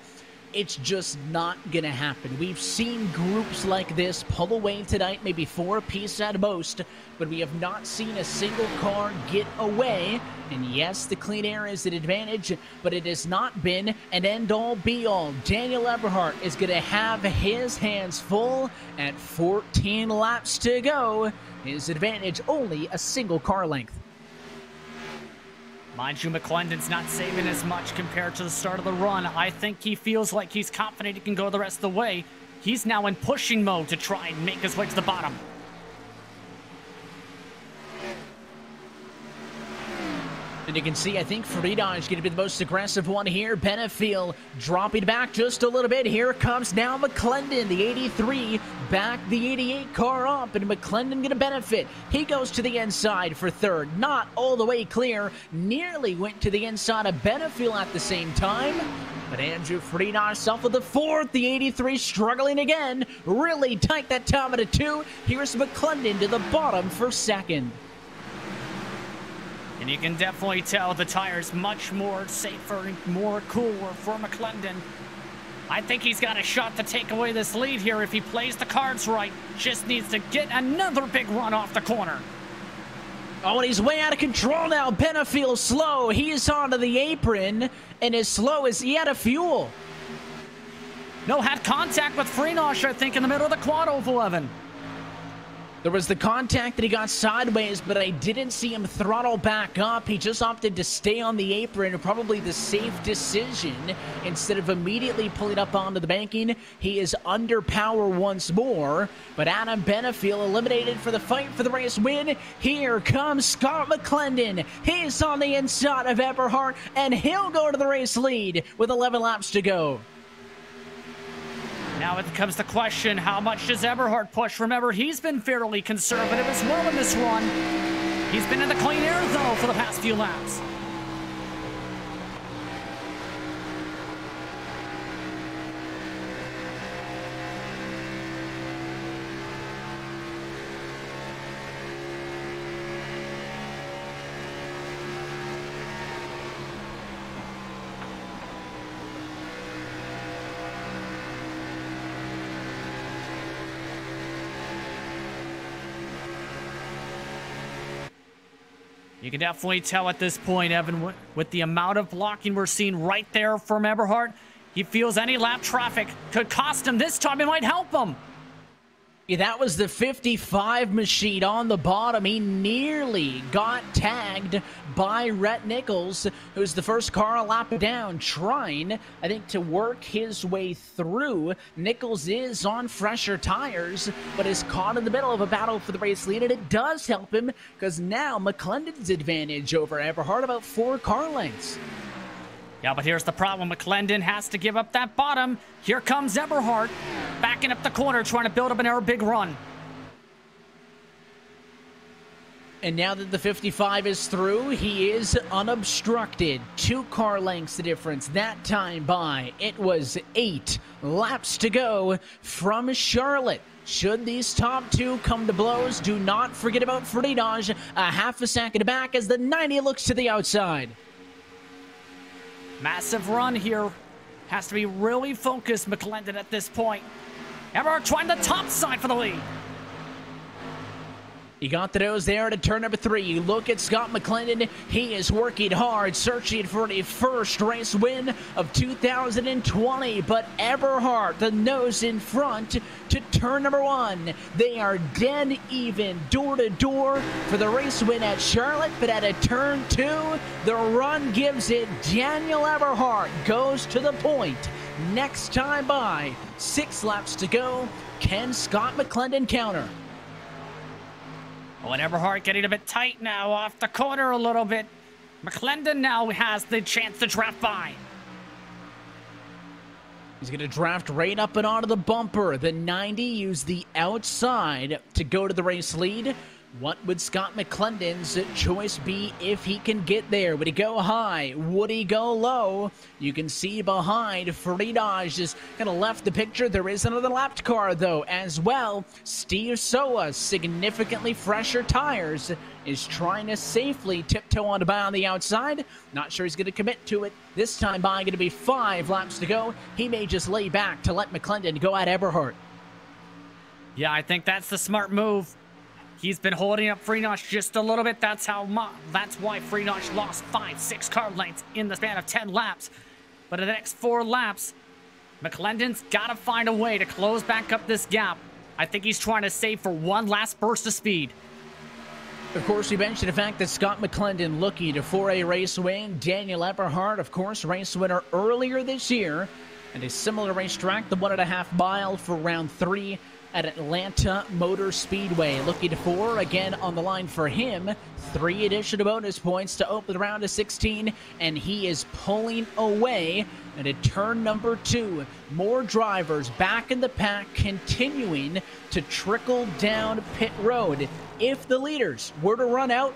it's just not going to happen. We've seen groups like this pull away tonight, maybe four apiece at most, but we have not seen a single car get away. And yes, the clean air is an advantage, but it has not been an end all be all. Daniel Eberhardt is going to have his hands full at 14 laps to go. His advantage only a single car length. Mind you, McClendon's not saving as much compared to the start of the run. I think he feels like he's confident he can go the rest of the way. He's now in pushing mode to try and make his way to the bottom. And you can see, I think Frida is going to be the most aggressive one here. Benefiel dropping back just a little bit. Here comes now McClendon, the 83, back the 88 car up, and McClendon going to benefit. He goes to the inside for third. Not all the way clear. Nearly went to the inside of Benefiel at the same time. But Andrew Frida with the fourth. The 83 struggling again. Really tight that time at a two. Here's McClendon to the bottom for second. And you can definitely tell the tire's much more safer and more cooler for McClendon. I think he's got a shot to take away this lead here if he plays the cards right. Just needs to get another big run off the corner. Oh, and he's way out of control now. Benefiel slow. He's onto the apron, and as slow as he had a fuel. No, had contact with Freenosh, I think, in the middle of the quad of 11. There was the contact that he got sideways, but I didn't see him throttle back up. He just opted to stay on the apron, probably the safe decision. Instead of immediately pulling up onto the banking, he is under power once more. But Adam Benefiel eliminated for the fight for the race win. Here comes Scott McClendon. He's on the inside of Eberhardt, and he'll go to the race lead with 11 laps to go. Now it comes the question, how much does Eberhardt push? Remember, he's been fairly conservative as well in this run. He's been in the clean air, though, for the past few laps. You can definitely tell at this point, Evan, with the amount of blocking we're seeing right there from Eberhardt, He feels any lap traffic could cost him. This time it might help him. That was the 55 machine on the bottom. He nearly got tagged by Rhett Nichols, who's the first car a lap down, trying, I think, to work his way through. Nichols is on fresher tires, but is caught in the middle of a battle for the race lead, and it does help him because now McClendon's advantage over Eberhardt about four car lengths. Yeah, but here's the problem. McClendon has to give up that bottom. Here comes Eberhardt, backing up the corner, trying to build up an air big run. And now that the 55 is through, he is unobstructed. Two car lengths the difference that time by. It was eight laps to go from Charlotte. Should these top two come to blows, do not forget about Friedage a half a second back as the 90 looks to the outside. Massive run here. Has to be really focused, McClendon, at this point. Ever trying the top side for the lead. You got the nose there to turn number three. You look at Scott McClendon. He is working hard, searching for the first race win of 2020. But Eberhardt, the nose in front to turn number one. They are dead even, door to door for the race win at Charlotte. But at a turn two, the run gives it. Daniel Eberhardt goes to the point. Next time by, six laps to go. Can Scott McClendon counter? And Eberhardt getting a bit tight now, off the corner a little bit. McClendon now has the chance to draft by. He's going to draft right up and onto the bumper. The 90 use the outside to go to the race lead. What would Scott McClendon's choice be if he can get there? Would he go high? Would he go low? You can see behind Friedage just kind of left the picture. There is another lapped car, though, as well. Steve Soa, significantly fresher tires, is trying to safely tiptoe on by on the outside. Not sure he's going to commit to it. This time by going to be five laps to go. He may just lay back to let McClendon go at Eberhardt. Yeah, I think that's the smart move. He's been holding up Freenotch just a little bit. That's how. That's why Freenotch lost five, six car lengths in the span of 10 laps. But in the next four laps, McClendon's got to find a way to close back up this gap. I think he's trying to save for one last burst of speed. Of course, we mentioned the fact that Scott McClendon looking to for a race win. Daniel Eberhardt, of course, race winner earlier this year. And a similar racetrack, the one and a half mile for round three at Atlanta Motor Speedway. Looking for, again, on the line for him, three additional bonus points to open the round of 16, and he is pulling away and at turn number two. More drivers back in the pack, continuing to trickle down pit road. If the leaders were to run out,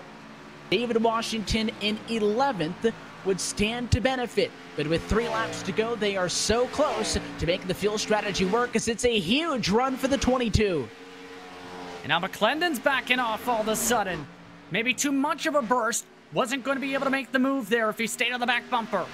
David Washington in 11th would stand to benefit. But with three laps to go, they are so close to making the fuel strategy work as it's a huge run for the 22. And now McClendon's backing off all of a sudden. Maybe too much of a burst. Wasn't going to be able to make the move there if he stayed on the back bumper.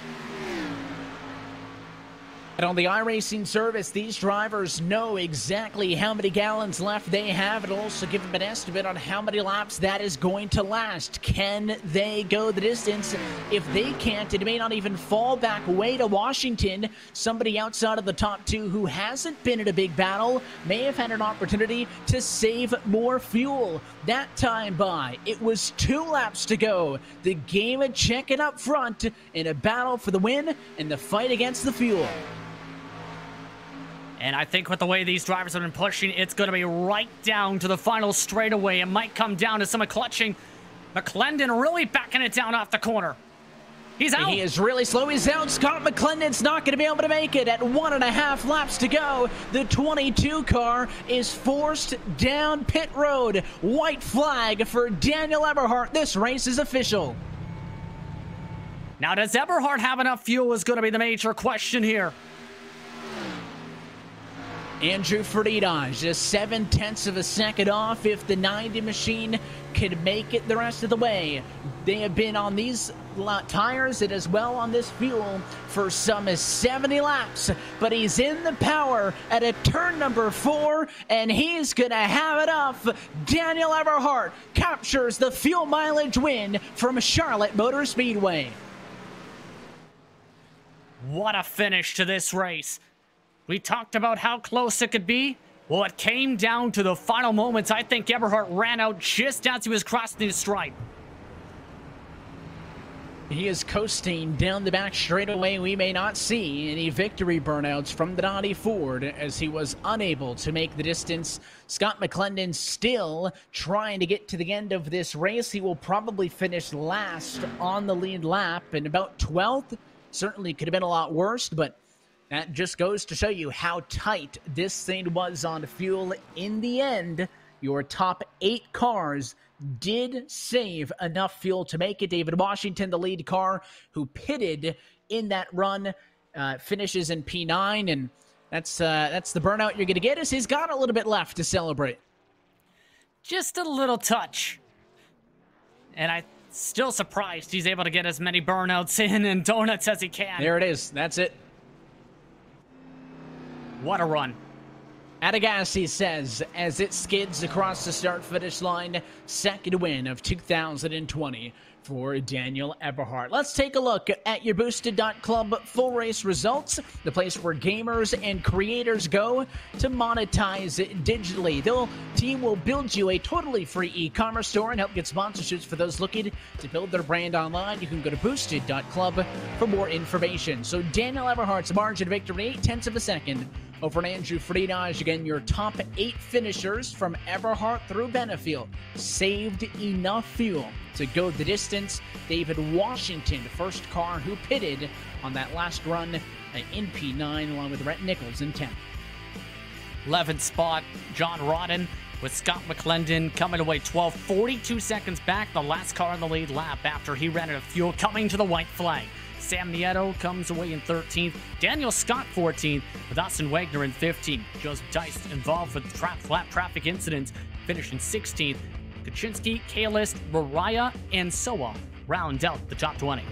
And on the iRacing service, these drivers know exactly how many gallons left they have. It'll also give them an estimate on how many laps that is going to last. Can they go the distance? If they can't, it may not even fall back way to Washington. Somebody outside of the top two who hasn't been in a big battle may have had an opportunity to save more fuel. That time by, it was two laps to go. The game of checking up front in a battle for the win and the fight against the fuel. And I think with the way these drivers have been pushing, it's going to be right down to the final straightaway. It might come down to some clutching. McClendon really backing it down off the corner. He's out. He is really slow. He's out. Scott McClendon's not going to be able to make it at one and a half laps to go. The 22 car is forced down pit road. White flag for Daniel Eberhardt. This race is official. Now, does Eberhardt have enough fuel is going to be the major question here. Andrew Friedage, just seven tenths of a second off if the 90 machine could make it the rest of the way. They have been on these tires and as well on this fuel for some as 70 laps, but he's in the power at a turn number four, and he's gonna have it off. Daniel Eberhardt captures the fuel mileage win from Charlotte Motor Speedway. What a finish to this race. We talked about how close it could be. Well, it came down to the final moments. I think Eberhardt ran out just as he was crossing the stripe. He is coasting down the back straightaway. We may not see any victory burnouts from the Donnie Ford as he was unable to make the distance. Scott McClendon still trying to get to the end of this race. He will probably finish last on the lead lap and about 12th. Certainly could have been a lot worse, but that just goes to show you how tight this thing was on fuel. In the end, your top eight cars did save enough fuel to make it. David Washington, the lead car, who pitted in that run, uh, finishes in P9, and that's uh, that's the burnout you're going to get. As he's got a little bit left to celebrate. Just a little touch, and I. am still surprised he's able to get as many burnouts in and donuts as he can. There it is. That's it. What a run. Agassi says as it skids across the start finish line, second win of 2020 for Daniel Eberhardt. Let's take a look at your boosted.club full race results, the place where gamers and creators go to monetize it digitally. The team will build you a totally free e-commerce store and help get sponsorships for those looking to build their brand online. You can go to boosted.club for more information. So Daniel Eberhardt's margin of victory, 8 tenths of a second over an Andrew Friedage. Again, your top eight finishers from Eberhardt through Benefield saved enough fuel to go the distance. David Washington, first car who pitted on that last run in P9, along with Rhett Nichols in 10th. 11th spot, John Rodden with Scott McClendon coming away 12, 42 seconds back, the last car in the lead lap after he ran out of fuel coming to the white flag. Sam Nieto comes away in 13th. Daniel Scott 14th, with Austin Wagner in 15th. Joseph Tice involved with tra- flat traffic incidents, finishing 16th. Kaczynski, Kalis, Mariah, and Soa round out the top 20.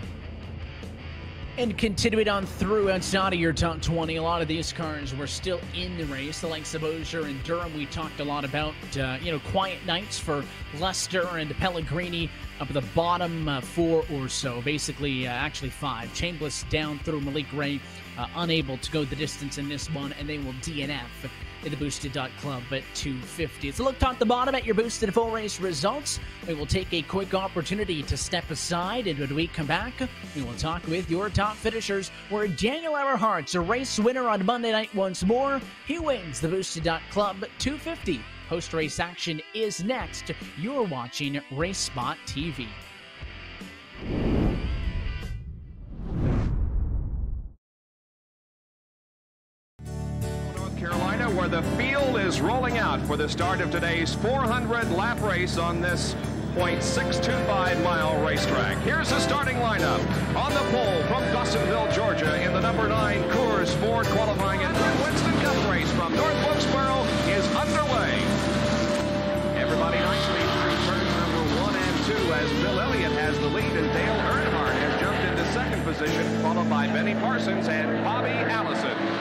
And continuing on through outside of your top 20, a lot of these cars were still in the race. The likes of Ogier and Durham, we talked a lot about, uh, you know, quiet nights for Lester and Pellegrini up at the bottom uh, four or so. Basically, uh, actually five. Chambliss down through Malik Ray, uh, unable to go the distance in this one, and they will DNF in the boosted.club at 250. It's a look top to bottom at your boosted full race results. We will take a quick opportunity to step aside, and when we come back, we will talk with your top finishers. Where Daniel Eberhardt's a race winner on Monday night once more. He wins the boosted.club 250. Post race action is next. You're watching Race Spot TV. Rolling out for the start of today's 400 lap race on this 0.625 mile racetrack. Here's the starting lineup. On the pole from Dawsonville, Georgia, in the number 9 Coors Ford qualifying and Winston Cup race from North Wilkesboro is underway. Everybody nicely through turns number 1 and 2 as Bill Elliott has the lead and Dale Earnhardt has jumped into second position, followed by Benny Parsons and Bobby Allison.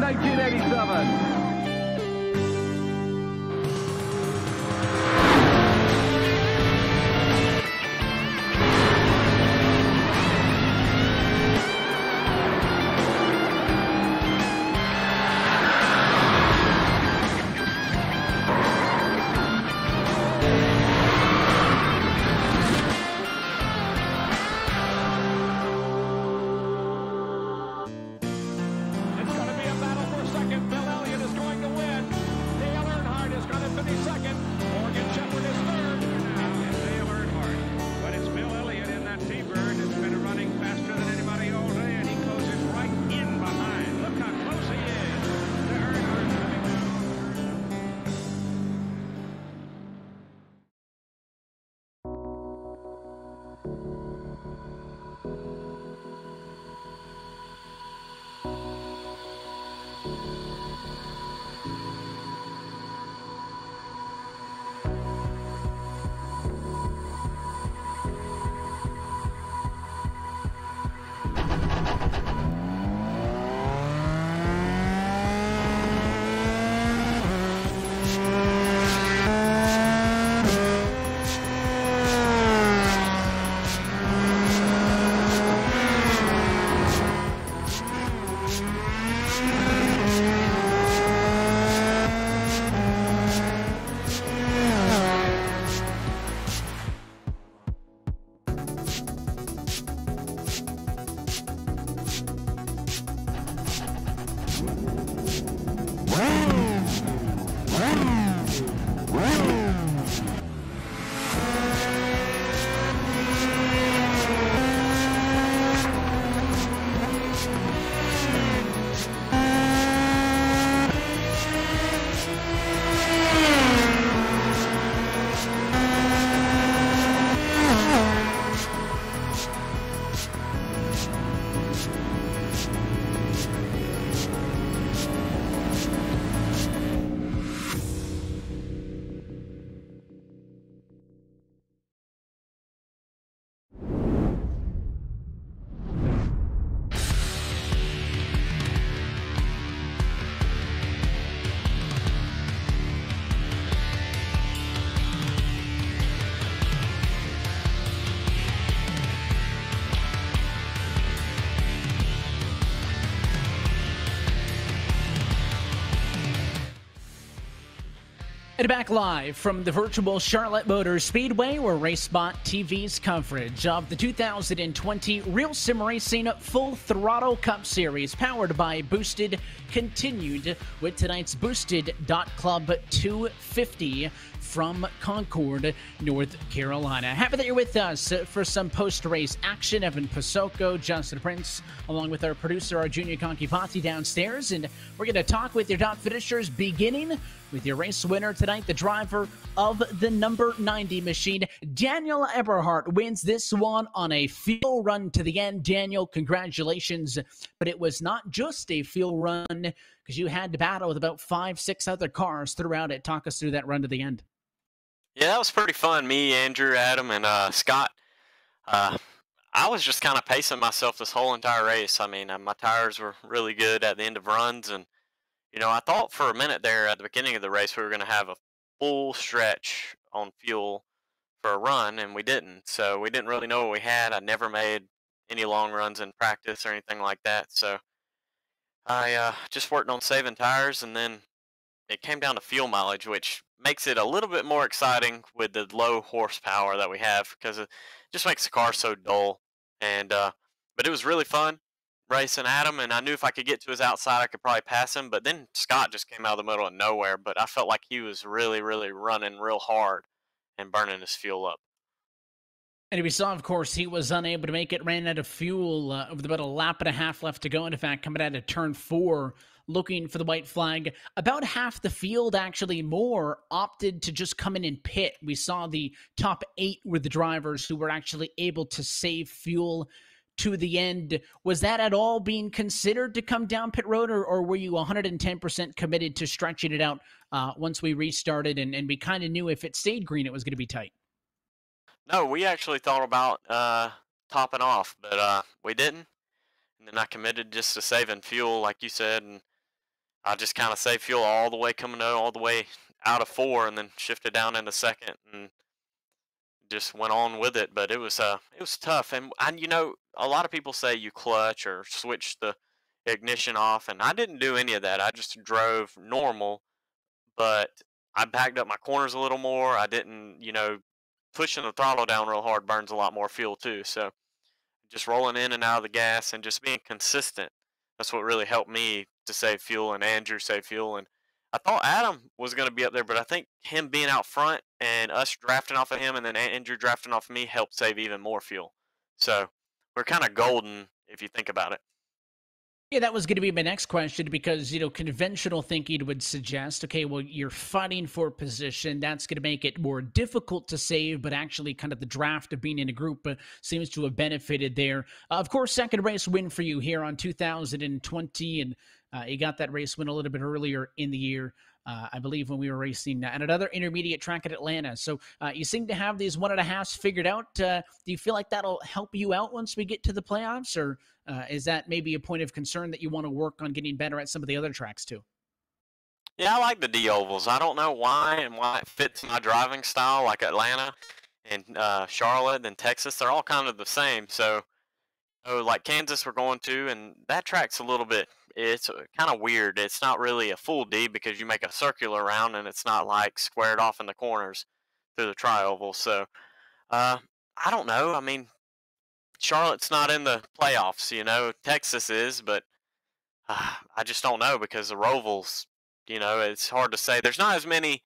1987. And back live from the virtual Charlotte Motor Speedway, where RaceSpot TV's coverage of the 2020 Real Sim Racing Full Throttle Cup Series, powered by Boosted, continued with tonight's Boosted Club 250 from Concord, North Carolina. Happy that you're with us for some post race action. Evan Posocco, Justin Prince, along with our producer, our junior Conky downstairs. And we're going to talk with your top finishers, beginning with your race winner tonight, the driver of the number 90 machine. Daniel Eberhardt wins this one on a fuel run to the end. Daniel, congratulations. But it was not just a fuel run because you had to battle with about five, six other cars throughout it. Talk us through that run to the end. Yeah, that was pretty fun. Me, Andrew, Adam, and uh, Scott. Uh, I was just kind of pacing myself this whole entire race. I mean, uh, my tires were really good at the end of runs, and you know, I thought for a minute there at the beginning of the race we were going to have a full stretch on fuel for a run, and we didn't. So we didn't really know what we had. I never made any long runs in practice or anything like that. So I uh, just worked on saving tires, and then it came down to fuel mileage, which makes it a little bit more exciting with the low horsepower that we have because it just makes the car so dull. And uh, but it was really fun racing Adam, and I knew if I could get to his outside, I could probably pass him. But then Scott just came out of the middle of nowhere. But I felt like he was really, really running real hard and burning his fuel up. And we saw, of course, he was unable to make it, ran out of fuel uh, with about a lap and a half left to go. And in fact, coming out of turn four, looking for the white flag. About half the field, actually more, opted to just come in and pit. We saw the top eight were the drivers who were actually able to save fuel to the end. Was that at all being considered to come down pit road, or, or were you 110% committed to stretching it out uh, once we restarted and, and we kind of knew if it stayed green, it was going to be tight? No, we actually thought about uh, topping off, but uh, we didn't. And then I committed just to saving fuel, like you said, and I just kind of saved fuel all the way coming out, all the way out of four, and then shifted down into second, and just went on with it. But it was uh, it was tough, and and you know, a lot of people say you clutch or switch the ignition off, and I didn't do any of that. I just drove normal, but I backed up my corners a little more. I didn't, you know, pushing the throttle down real hard burns a lot more fuel too. So just rolling in and out of the gas and just being consistent. That's what really helped me to save fuel and Andrew save fuel. And I thought Adam was going to be up there, but I think him being out front and us drafting off of him and then Andrew drafting off of me helped save even more fuel. So we're kind of golden if you think about it. Yeah, that was going to be my next question because, you know, conventional thinking would suggest, okay, well, you're fighting for position. That's going to make it more difficult to save, but actually, kind of the draft of being in a group uh, seems to have benefited there. Uh, of course, second race win for you here on 2020, and uh, you got that race win a little bit earlier in the year. Uh, I believe when we were racing at another intermediate track at Atlanta. So uh, you seem to have these one and a halfs figured out. Uh, do you feel like that'll help you out once we get to the playoffs, or uh, is that maybe a point of concern that you want to work on getting better at some of the other tracks too? Yeah, I like the D ovals. I don't know why and why it fits my driving style, like Atlanta and uh, Charlotte and Texas. They're all kind of the same. So, oh, like Kansas, we're going to, and that track's a little bit. It's uh, kind of weird. It's not really a full D because you make a circular round and it's not like squared off in the corners through the tri oval. So, uh, I don't know. I mean, Charlotte's not in the playoffs, you know. Texas is, but uh, I just don't know because the Rovals, you know, it's hard to say. There's not as many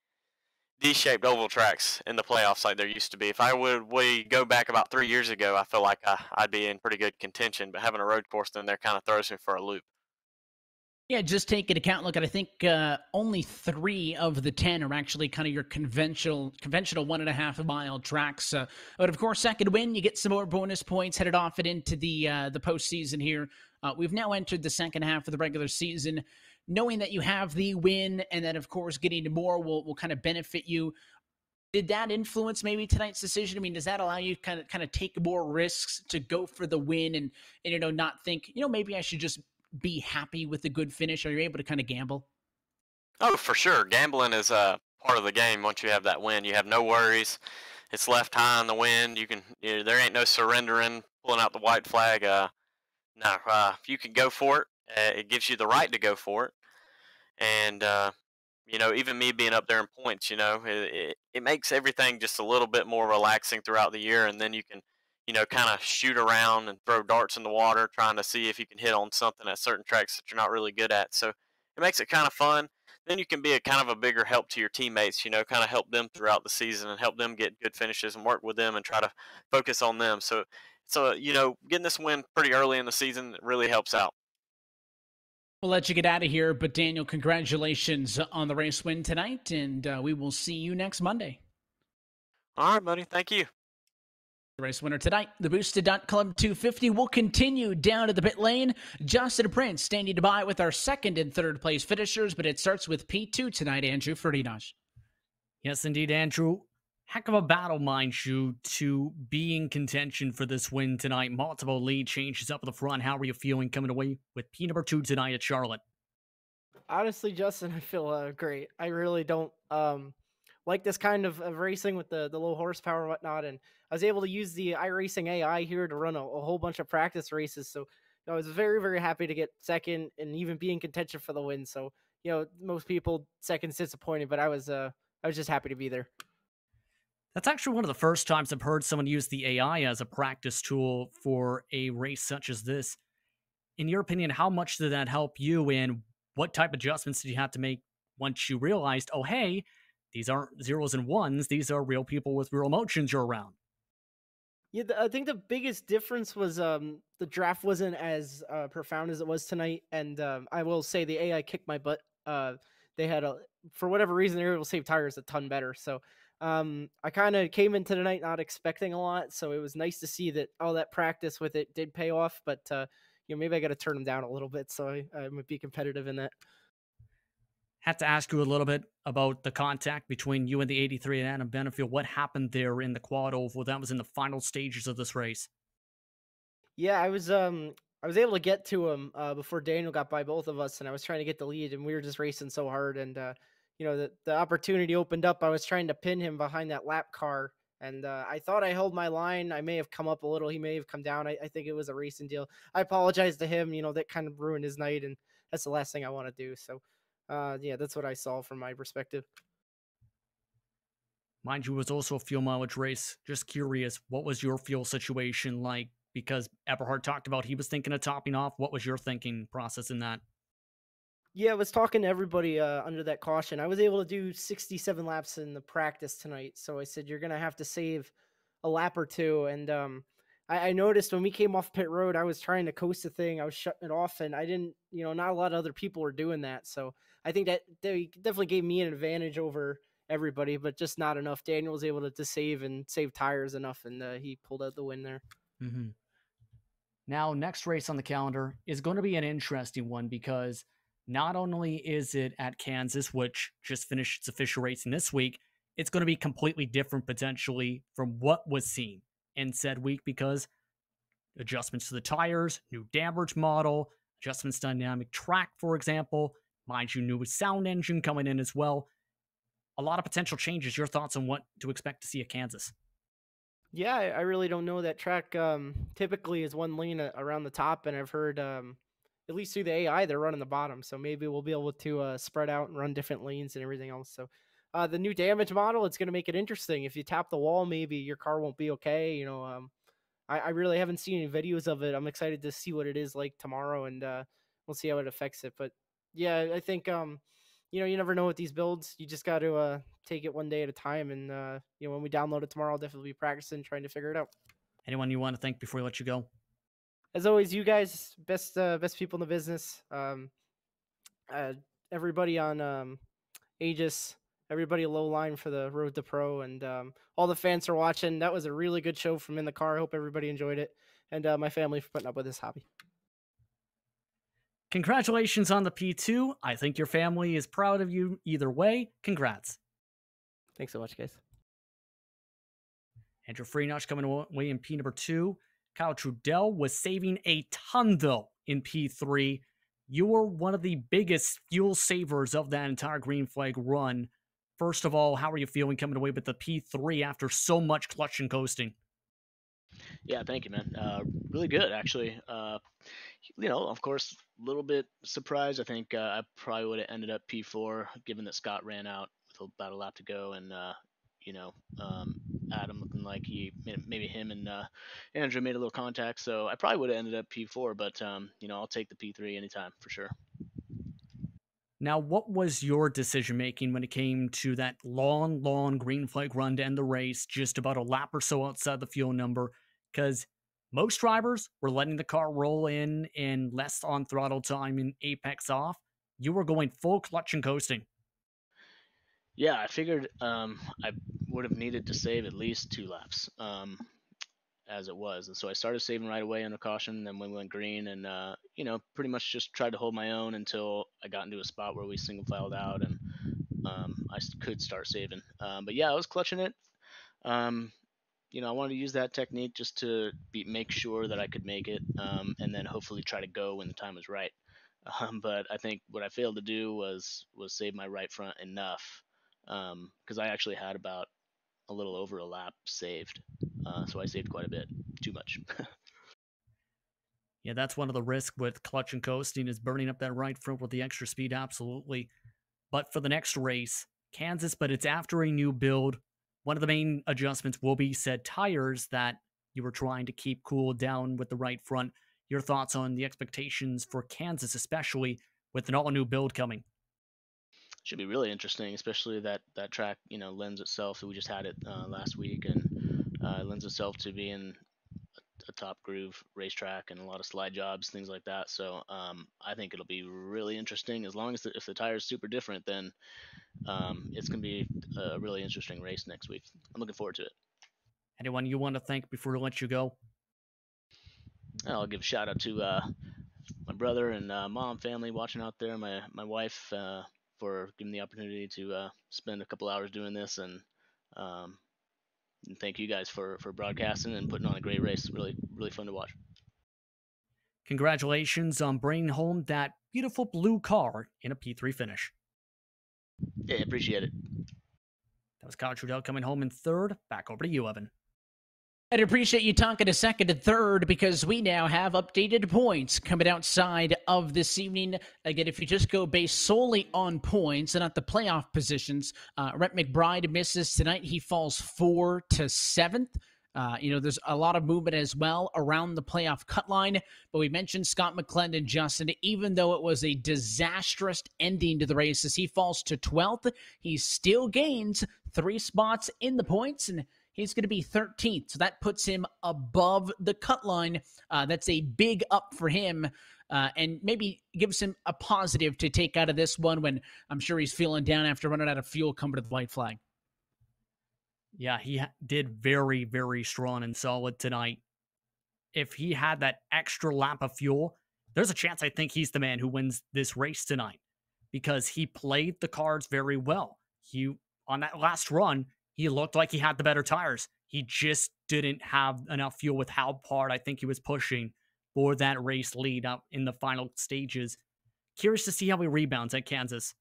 D-shaped oval tracks in the playoffs like there used to be. If I would we go back about three years ago, I feel like I, I'd be in pretty good contention. But having a road course in there kind of throws me for a loop. Yeah, just take into account. Look, at I think uh, only three of the ten are actually kind of your conventional, conventional one and a half mile tracks. Uh, but of course, second win, you get some more bonus points headed off it into the uh, the postseason here. Uh, we've now entered the second half of the regular season, knowing that you have the win, and that of course getting more will will kind of benefit you. Did that influence maybe tonight's decision? I mean, does that allow you kind of kind of take more risks to go for the win and, and you know not think you know maybe I should just be happy with a good finish? Are you able to kind of gamble? Oh, for sure. Gambling is a uh, part of the game. Once you have that win, you have no worries. It's left high in the wind. You can. You know, there ain't no surrendering, pulling out the white flag. Uh, no, uh, if you can go for it, uh, it gives you the right to go for it. And uh, you know, even me being up there in points, you know, it, it, it makes everything just a little bit more relaxing throughout the year. And then you can, you know, kind of shoot around and throw darts in the water, trying to see if you can hit on something at certain tracks that you're not really good at. So it makes it kind of fun. Then you can be a kind of a bigger help to your teammates, you know, kind of help them throughout the season and help them get good finishes and work with them and try to focus on them. So, so you know, getting this win pretty early in the season really helps out. We'll let you get out of here, but Daniel, congratulations on the race win tonight, and uh, we will see you next Monday. All right, buddy. Thank you. The race winner tonight, the Boosted Club 250 will continue down to the pit lane. Justin Prince standing by with our second and third place finishers, but it starts with P2 tonight, Andrew Ferdinand. Yes, indeed, Andrew. Heck of a battle, mind you, to be in contention for this win tonight. Multiple lead changes up at the front. How are you feeling coming away with P number two tonight at Charlotte? Honestly, Justin, I feel uh, great. I really don't um, like this kind of, of racing with the, the low horsepower and whatnot. And I was able to use the iRacing AI here to run a, a whole bunch of practice races. So you know, I was very, very happy to get second and even be in contention for the win. So, you know, most people second's disappointed, but I was uh I was just happy to be there. That's actually one of the first times I've heard someone use the AI as a practice tool for a race such as this. In your opinion, how much did that help you and what type of adjustments did you have to make once you realized, oh, hey, these aren't zeros and ones. These are real people with real emotions you're around. Yeah, I think the biggest difference was um, the draft wasn't as uh, profound as it was tonight, and um, I will say the AI kicked my butt. Uh, they had a for whatever reason they were able to save tires a ton better. So um, I kind of came into tonight not expecting a lot, so it was nice to see that all that practice with it did pay off. But uh, you know, maybe I got to turn them down a little bit so I, I would be competitive in that have to ask you a little bit about the contact between you and the 83 and Adam Benefield. What happened there in the quad oval? That was in the final stages of this race. Yeah, I was um I was able to get to him uh, before Daniel got by both of us, and I was trying to get the lead, and we were just racing so hard, and uh, you know the the opportunity opened up. I was trying to pin him behind that lap car, and uh, I thought I held my line. I may have come up a little. He may have come down. I, I think it was a racing deal. I apologize to him. You know that kind of ruined his night, and that's the last thing I want to do. So uh, yeah, that's what I saw from my perspective. Mind you, it was also a fuel mileage race. Just curious, what was your fuel situation like? Because Eberhardt talked about he was thinking of topping off. What was your thinking process in that? Yeah, I was talking to everybody uh, under that caution. I was able to do 67 laps in the practice tonight, so I said you're gonna have to save a lap or two. And um, I, I, noticed when we came off pit road, I was trying to coast the thing, I was shutting it off, and I didn't, you know, not a lot of other people were doing that. So I think that they definitely gave me an advantage over everybody, but just not enough. Daniel was able to, to save and save tires enough, and uh, he pulled out the win there. Mm-hmm. Now, next race on the calendar is going to be an interesting one because not only is it at Kansas, which just finished its official racing this week, it's going to be completely different potentially from what was seen in said week because adjustments to the tires, new damage model, adjustments to dynamic track, for example, Mind you, new sound engine coming in as well. A lot of potential changes. Your thoughts on what to expect to see at Kansas? Yeah, I really don't know. That track um, typically is one lane around the top, and I've heard um, at least through the AI they're running the bottom. So maybe we'll be able to uh, spread out and run different lanes and everything else. So uh, the new damage model, it's going to make it interesting. If you tap the wall, maybe your car won't be okay. You know, um, I, I, really haven't seen any videos of it. I'm excited to see what it is like tomorrow, and uh, we'll see how it affects it. But yeah, I think um, you know, you never know with these builds. You just got to uh take it one day at a time. And uh, you know, when we download it tomorrow, I'll definitely be practicing, trying to figure it out. Anyone you want to thank before we let you go? As always, you guys, best uh, best people in the business. Um, uh, everybody on um, Aegis, everybody low line for the Road to Pro, and um, all the fans are watching. That was a really good show from in the car. I hope everybody enjoyed it, and uh, my family for putting up with this hobby. Congratulations on the P2. I think your family is proud of you either way. Congrats. Thanks so much, guys. Andrew Freenach coming away in P number two. Kyle Trudell was saving a ton, though, in P3. You were one of the biggest fuel savers of that entire green flag run. First of all, how are you feeling coming away with the P3 after so much clutch and coasting? Yeah, thank you, man. Uh, really good, actually. Uh, you know, of course, a little bit surprised. I think uh, I probably would have ended up P4, given that Scott ran out with about a lap to go, and uh, you know, um, Adam looking like he maybe him and uh, Andrew made a little contact. So I probably would have ended up P4, but um, you know, I'll take the P3 anytime for sure. Now, what was your decision making when it came to that long, long green flag run to end the race, just about a lap or so outside the fuel number? Because most drivers were letting the car roll in in less on throttle time and apex off. You were going full clutch and coasting. Yeah, I figured um, I would have needed to save at least two laps um, as it was. And so I started saving right away under caution. And Then we went green and, uh, you know, pretty much just tried to hold my own until I got into a spot where we single filed out and um, I could start saving. Um, but yeah, I was clutching it. Um, you know, I wanted to use that technique just to be, make sure that I could make it um, and then hopefully try to go when the time was right. Um, but I think what I failed to do was was save my right front enough because um, I actually had about a little over a lap saved. Uh, so I saved quite a bit, too much. yeah, that's one of the risks with clutch and coasting is burning up that right front with the extra speed, absolutely. But for the next race, Kansas, but it's after a new build. One of the main adjustments will be said tires that you were trying to keep cool down with the right front. Your thoughts on the expectations for Kansas, especially with an all new build coming? should be really interesting, especially that that track you know lends itself. We just had it uh, last week, and uh, lends itself to being a, top groove racetrack and a lot of slide jobs, things like that. So um, I think it'll be really interesting. As long as the, if the tire is super different, then um, it's gonna be a really interesting race next week. I'm looking forward to it. Anyone you want to thank before we let you go? I'll give a shout out to uh, my brother and uh, mom, family watching out there. My my wife, uh, for giving the opportunity to uh, spend a couple hours doing this, and, um, and thank you guys for for broadcasting and putting on a great race. Really, really fun to watch. Congratulations on bringing home that beautiful blue car in a P3 finish. Yeah, appreciate it. That was Kyle Trudell coming home in third. Back over to you, Evan. I'd appreciate you talking to second and third because we now have updated points coming outside of this evening. Again, if you just go based solely on points and not the playoff positions, uh, Rhett McBride misses tonight. He falls four to seventh. Uh, you know, there's a lot of movement as well around the playoff cut line. But we mentioned Scott McClendon, Justin, even though it was a disastrous ending to the race, as he falls to 12th, he still gains three spots in the points. And He's going to be 13th. So that puts him above the cut line. Uh, that's a big up for him. Uh, and maybe gives him a positive to take out of this one when I'm sure he's feeling down after running out of fuel coming to the white flag. Yeah, he did very, very strong and solid tonight. If he had that extra lap of fuel, there's a chance I think he's the man who wins this race tonight because he played the cards very well. He on that last run, he looked like he had the better tires. He just didn't have enough fuel with how hard I think he was pushing for that race lead up in the final stages. Curious to see how he rebounds at Kansas.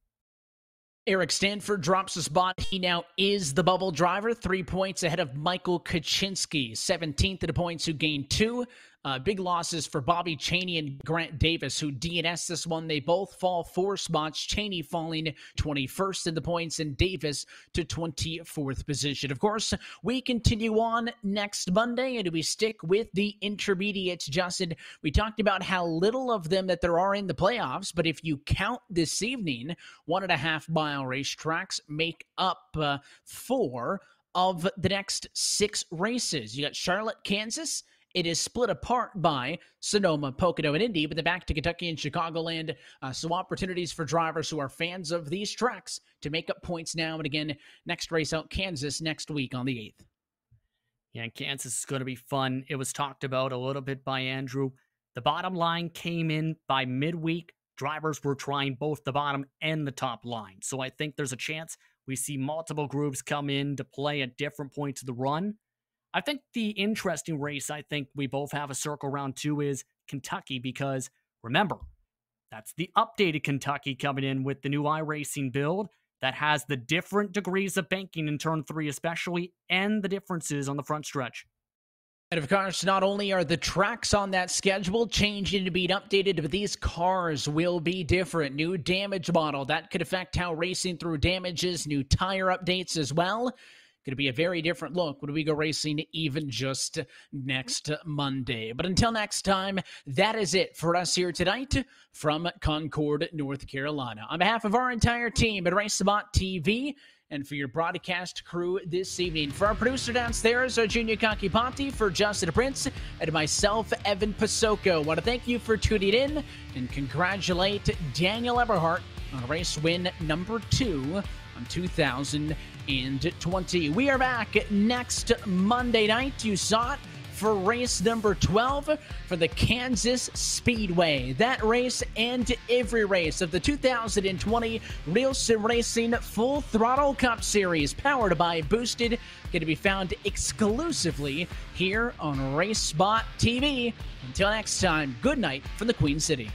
Eric Stanford drops a spot. He now is the bubble driver, three points ahead of Michael Kaczynski, 17th at the points, who gained two. Uh, big losses for Bobby Cheney and Grant Davis, who DNS this one. They both fall four spots. Cheney falling 21st in the points and Davis to 24th position. Of course, we continue on next Monday and we stick with the intermediates. Justin, we talked about how little of them that there are in the playoffs, but if you count this evening, one and a half mile racetracks make up uh, four of the next six races. You got Charlotte, Kansas. It is split apart by Sonoma, Pocono, and Indy, but the back to Kentucky and Chicagoland. Uh, so opportunities for drivers who are fans of these tracks to make up points now and again. Next race out, Kansas next week on the 8th. Yeah, Kansas is going to be fun. It was talked about a little bit by Andrew. The bottom line came in by midweek. Drivers were trying both the bottom and the top line. So I think there's a chance we see multiple groups come in to play at different points of the run. I think the interesting race I think we both have a circle around two is Kentucky because remember, that's the updated Kentucky coming in with the new iRacing build that has the different degrees of banking in turn three, especially, and the differences on the front stretch. And of course, not only are the tracks on that schedule changing to be updated, but these cars will be different. New damage model that could affect how racing through damages, new tire updates as well. Going to be a very different look when we go racing, even just next Monday. But until next time, that is it for us here tonight from Concord, North Carolina. On behalf of our entire team at RaceSpot TV, and for your broadcast crew this evening. For our producer downstairs, our Junior Kakipati, for Justin Prince, and myself, Evan Posocco. want to thank you for tuning in and congratulate Daniel Eberhardt on race win number two on 2020. We are back next Monday night. You saw it for race number 12 for the Kansas Speedway. That race and every race of the 2020 Real Sim Racing Full Throttle Cup Series, powered by Boosted, going to be found exclusively here on RaceSpot TV. Until next time, good night from the Queen City.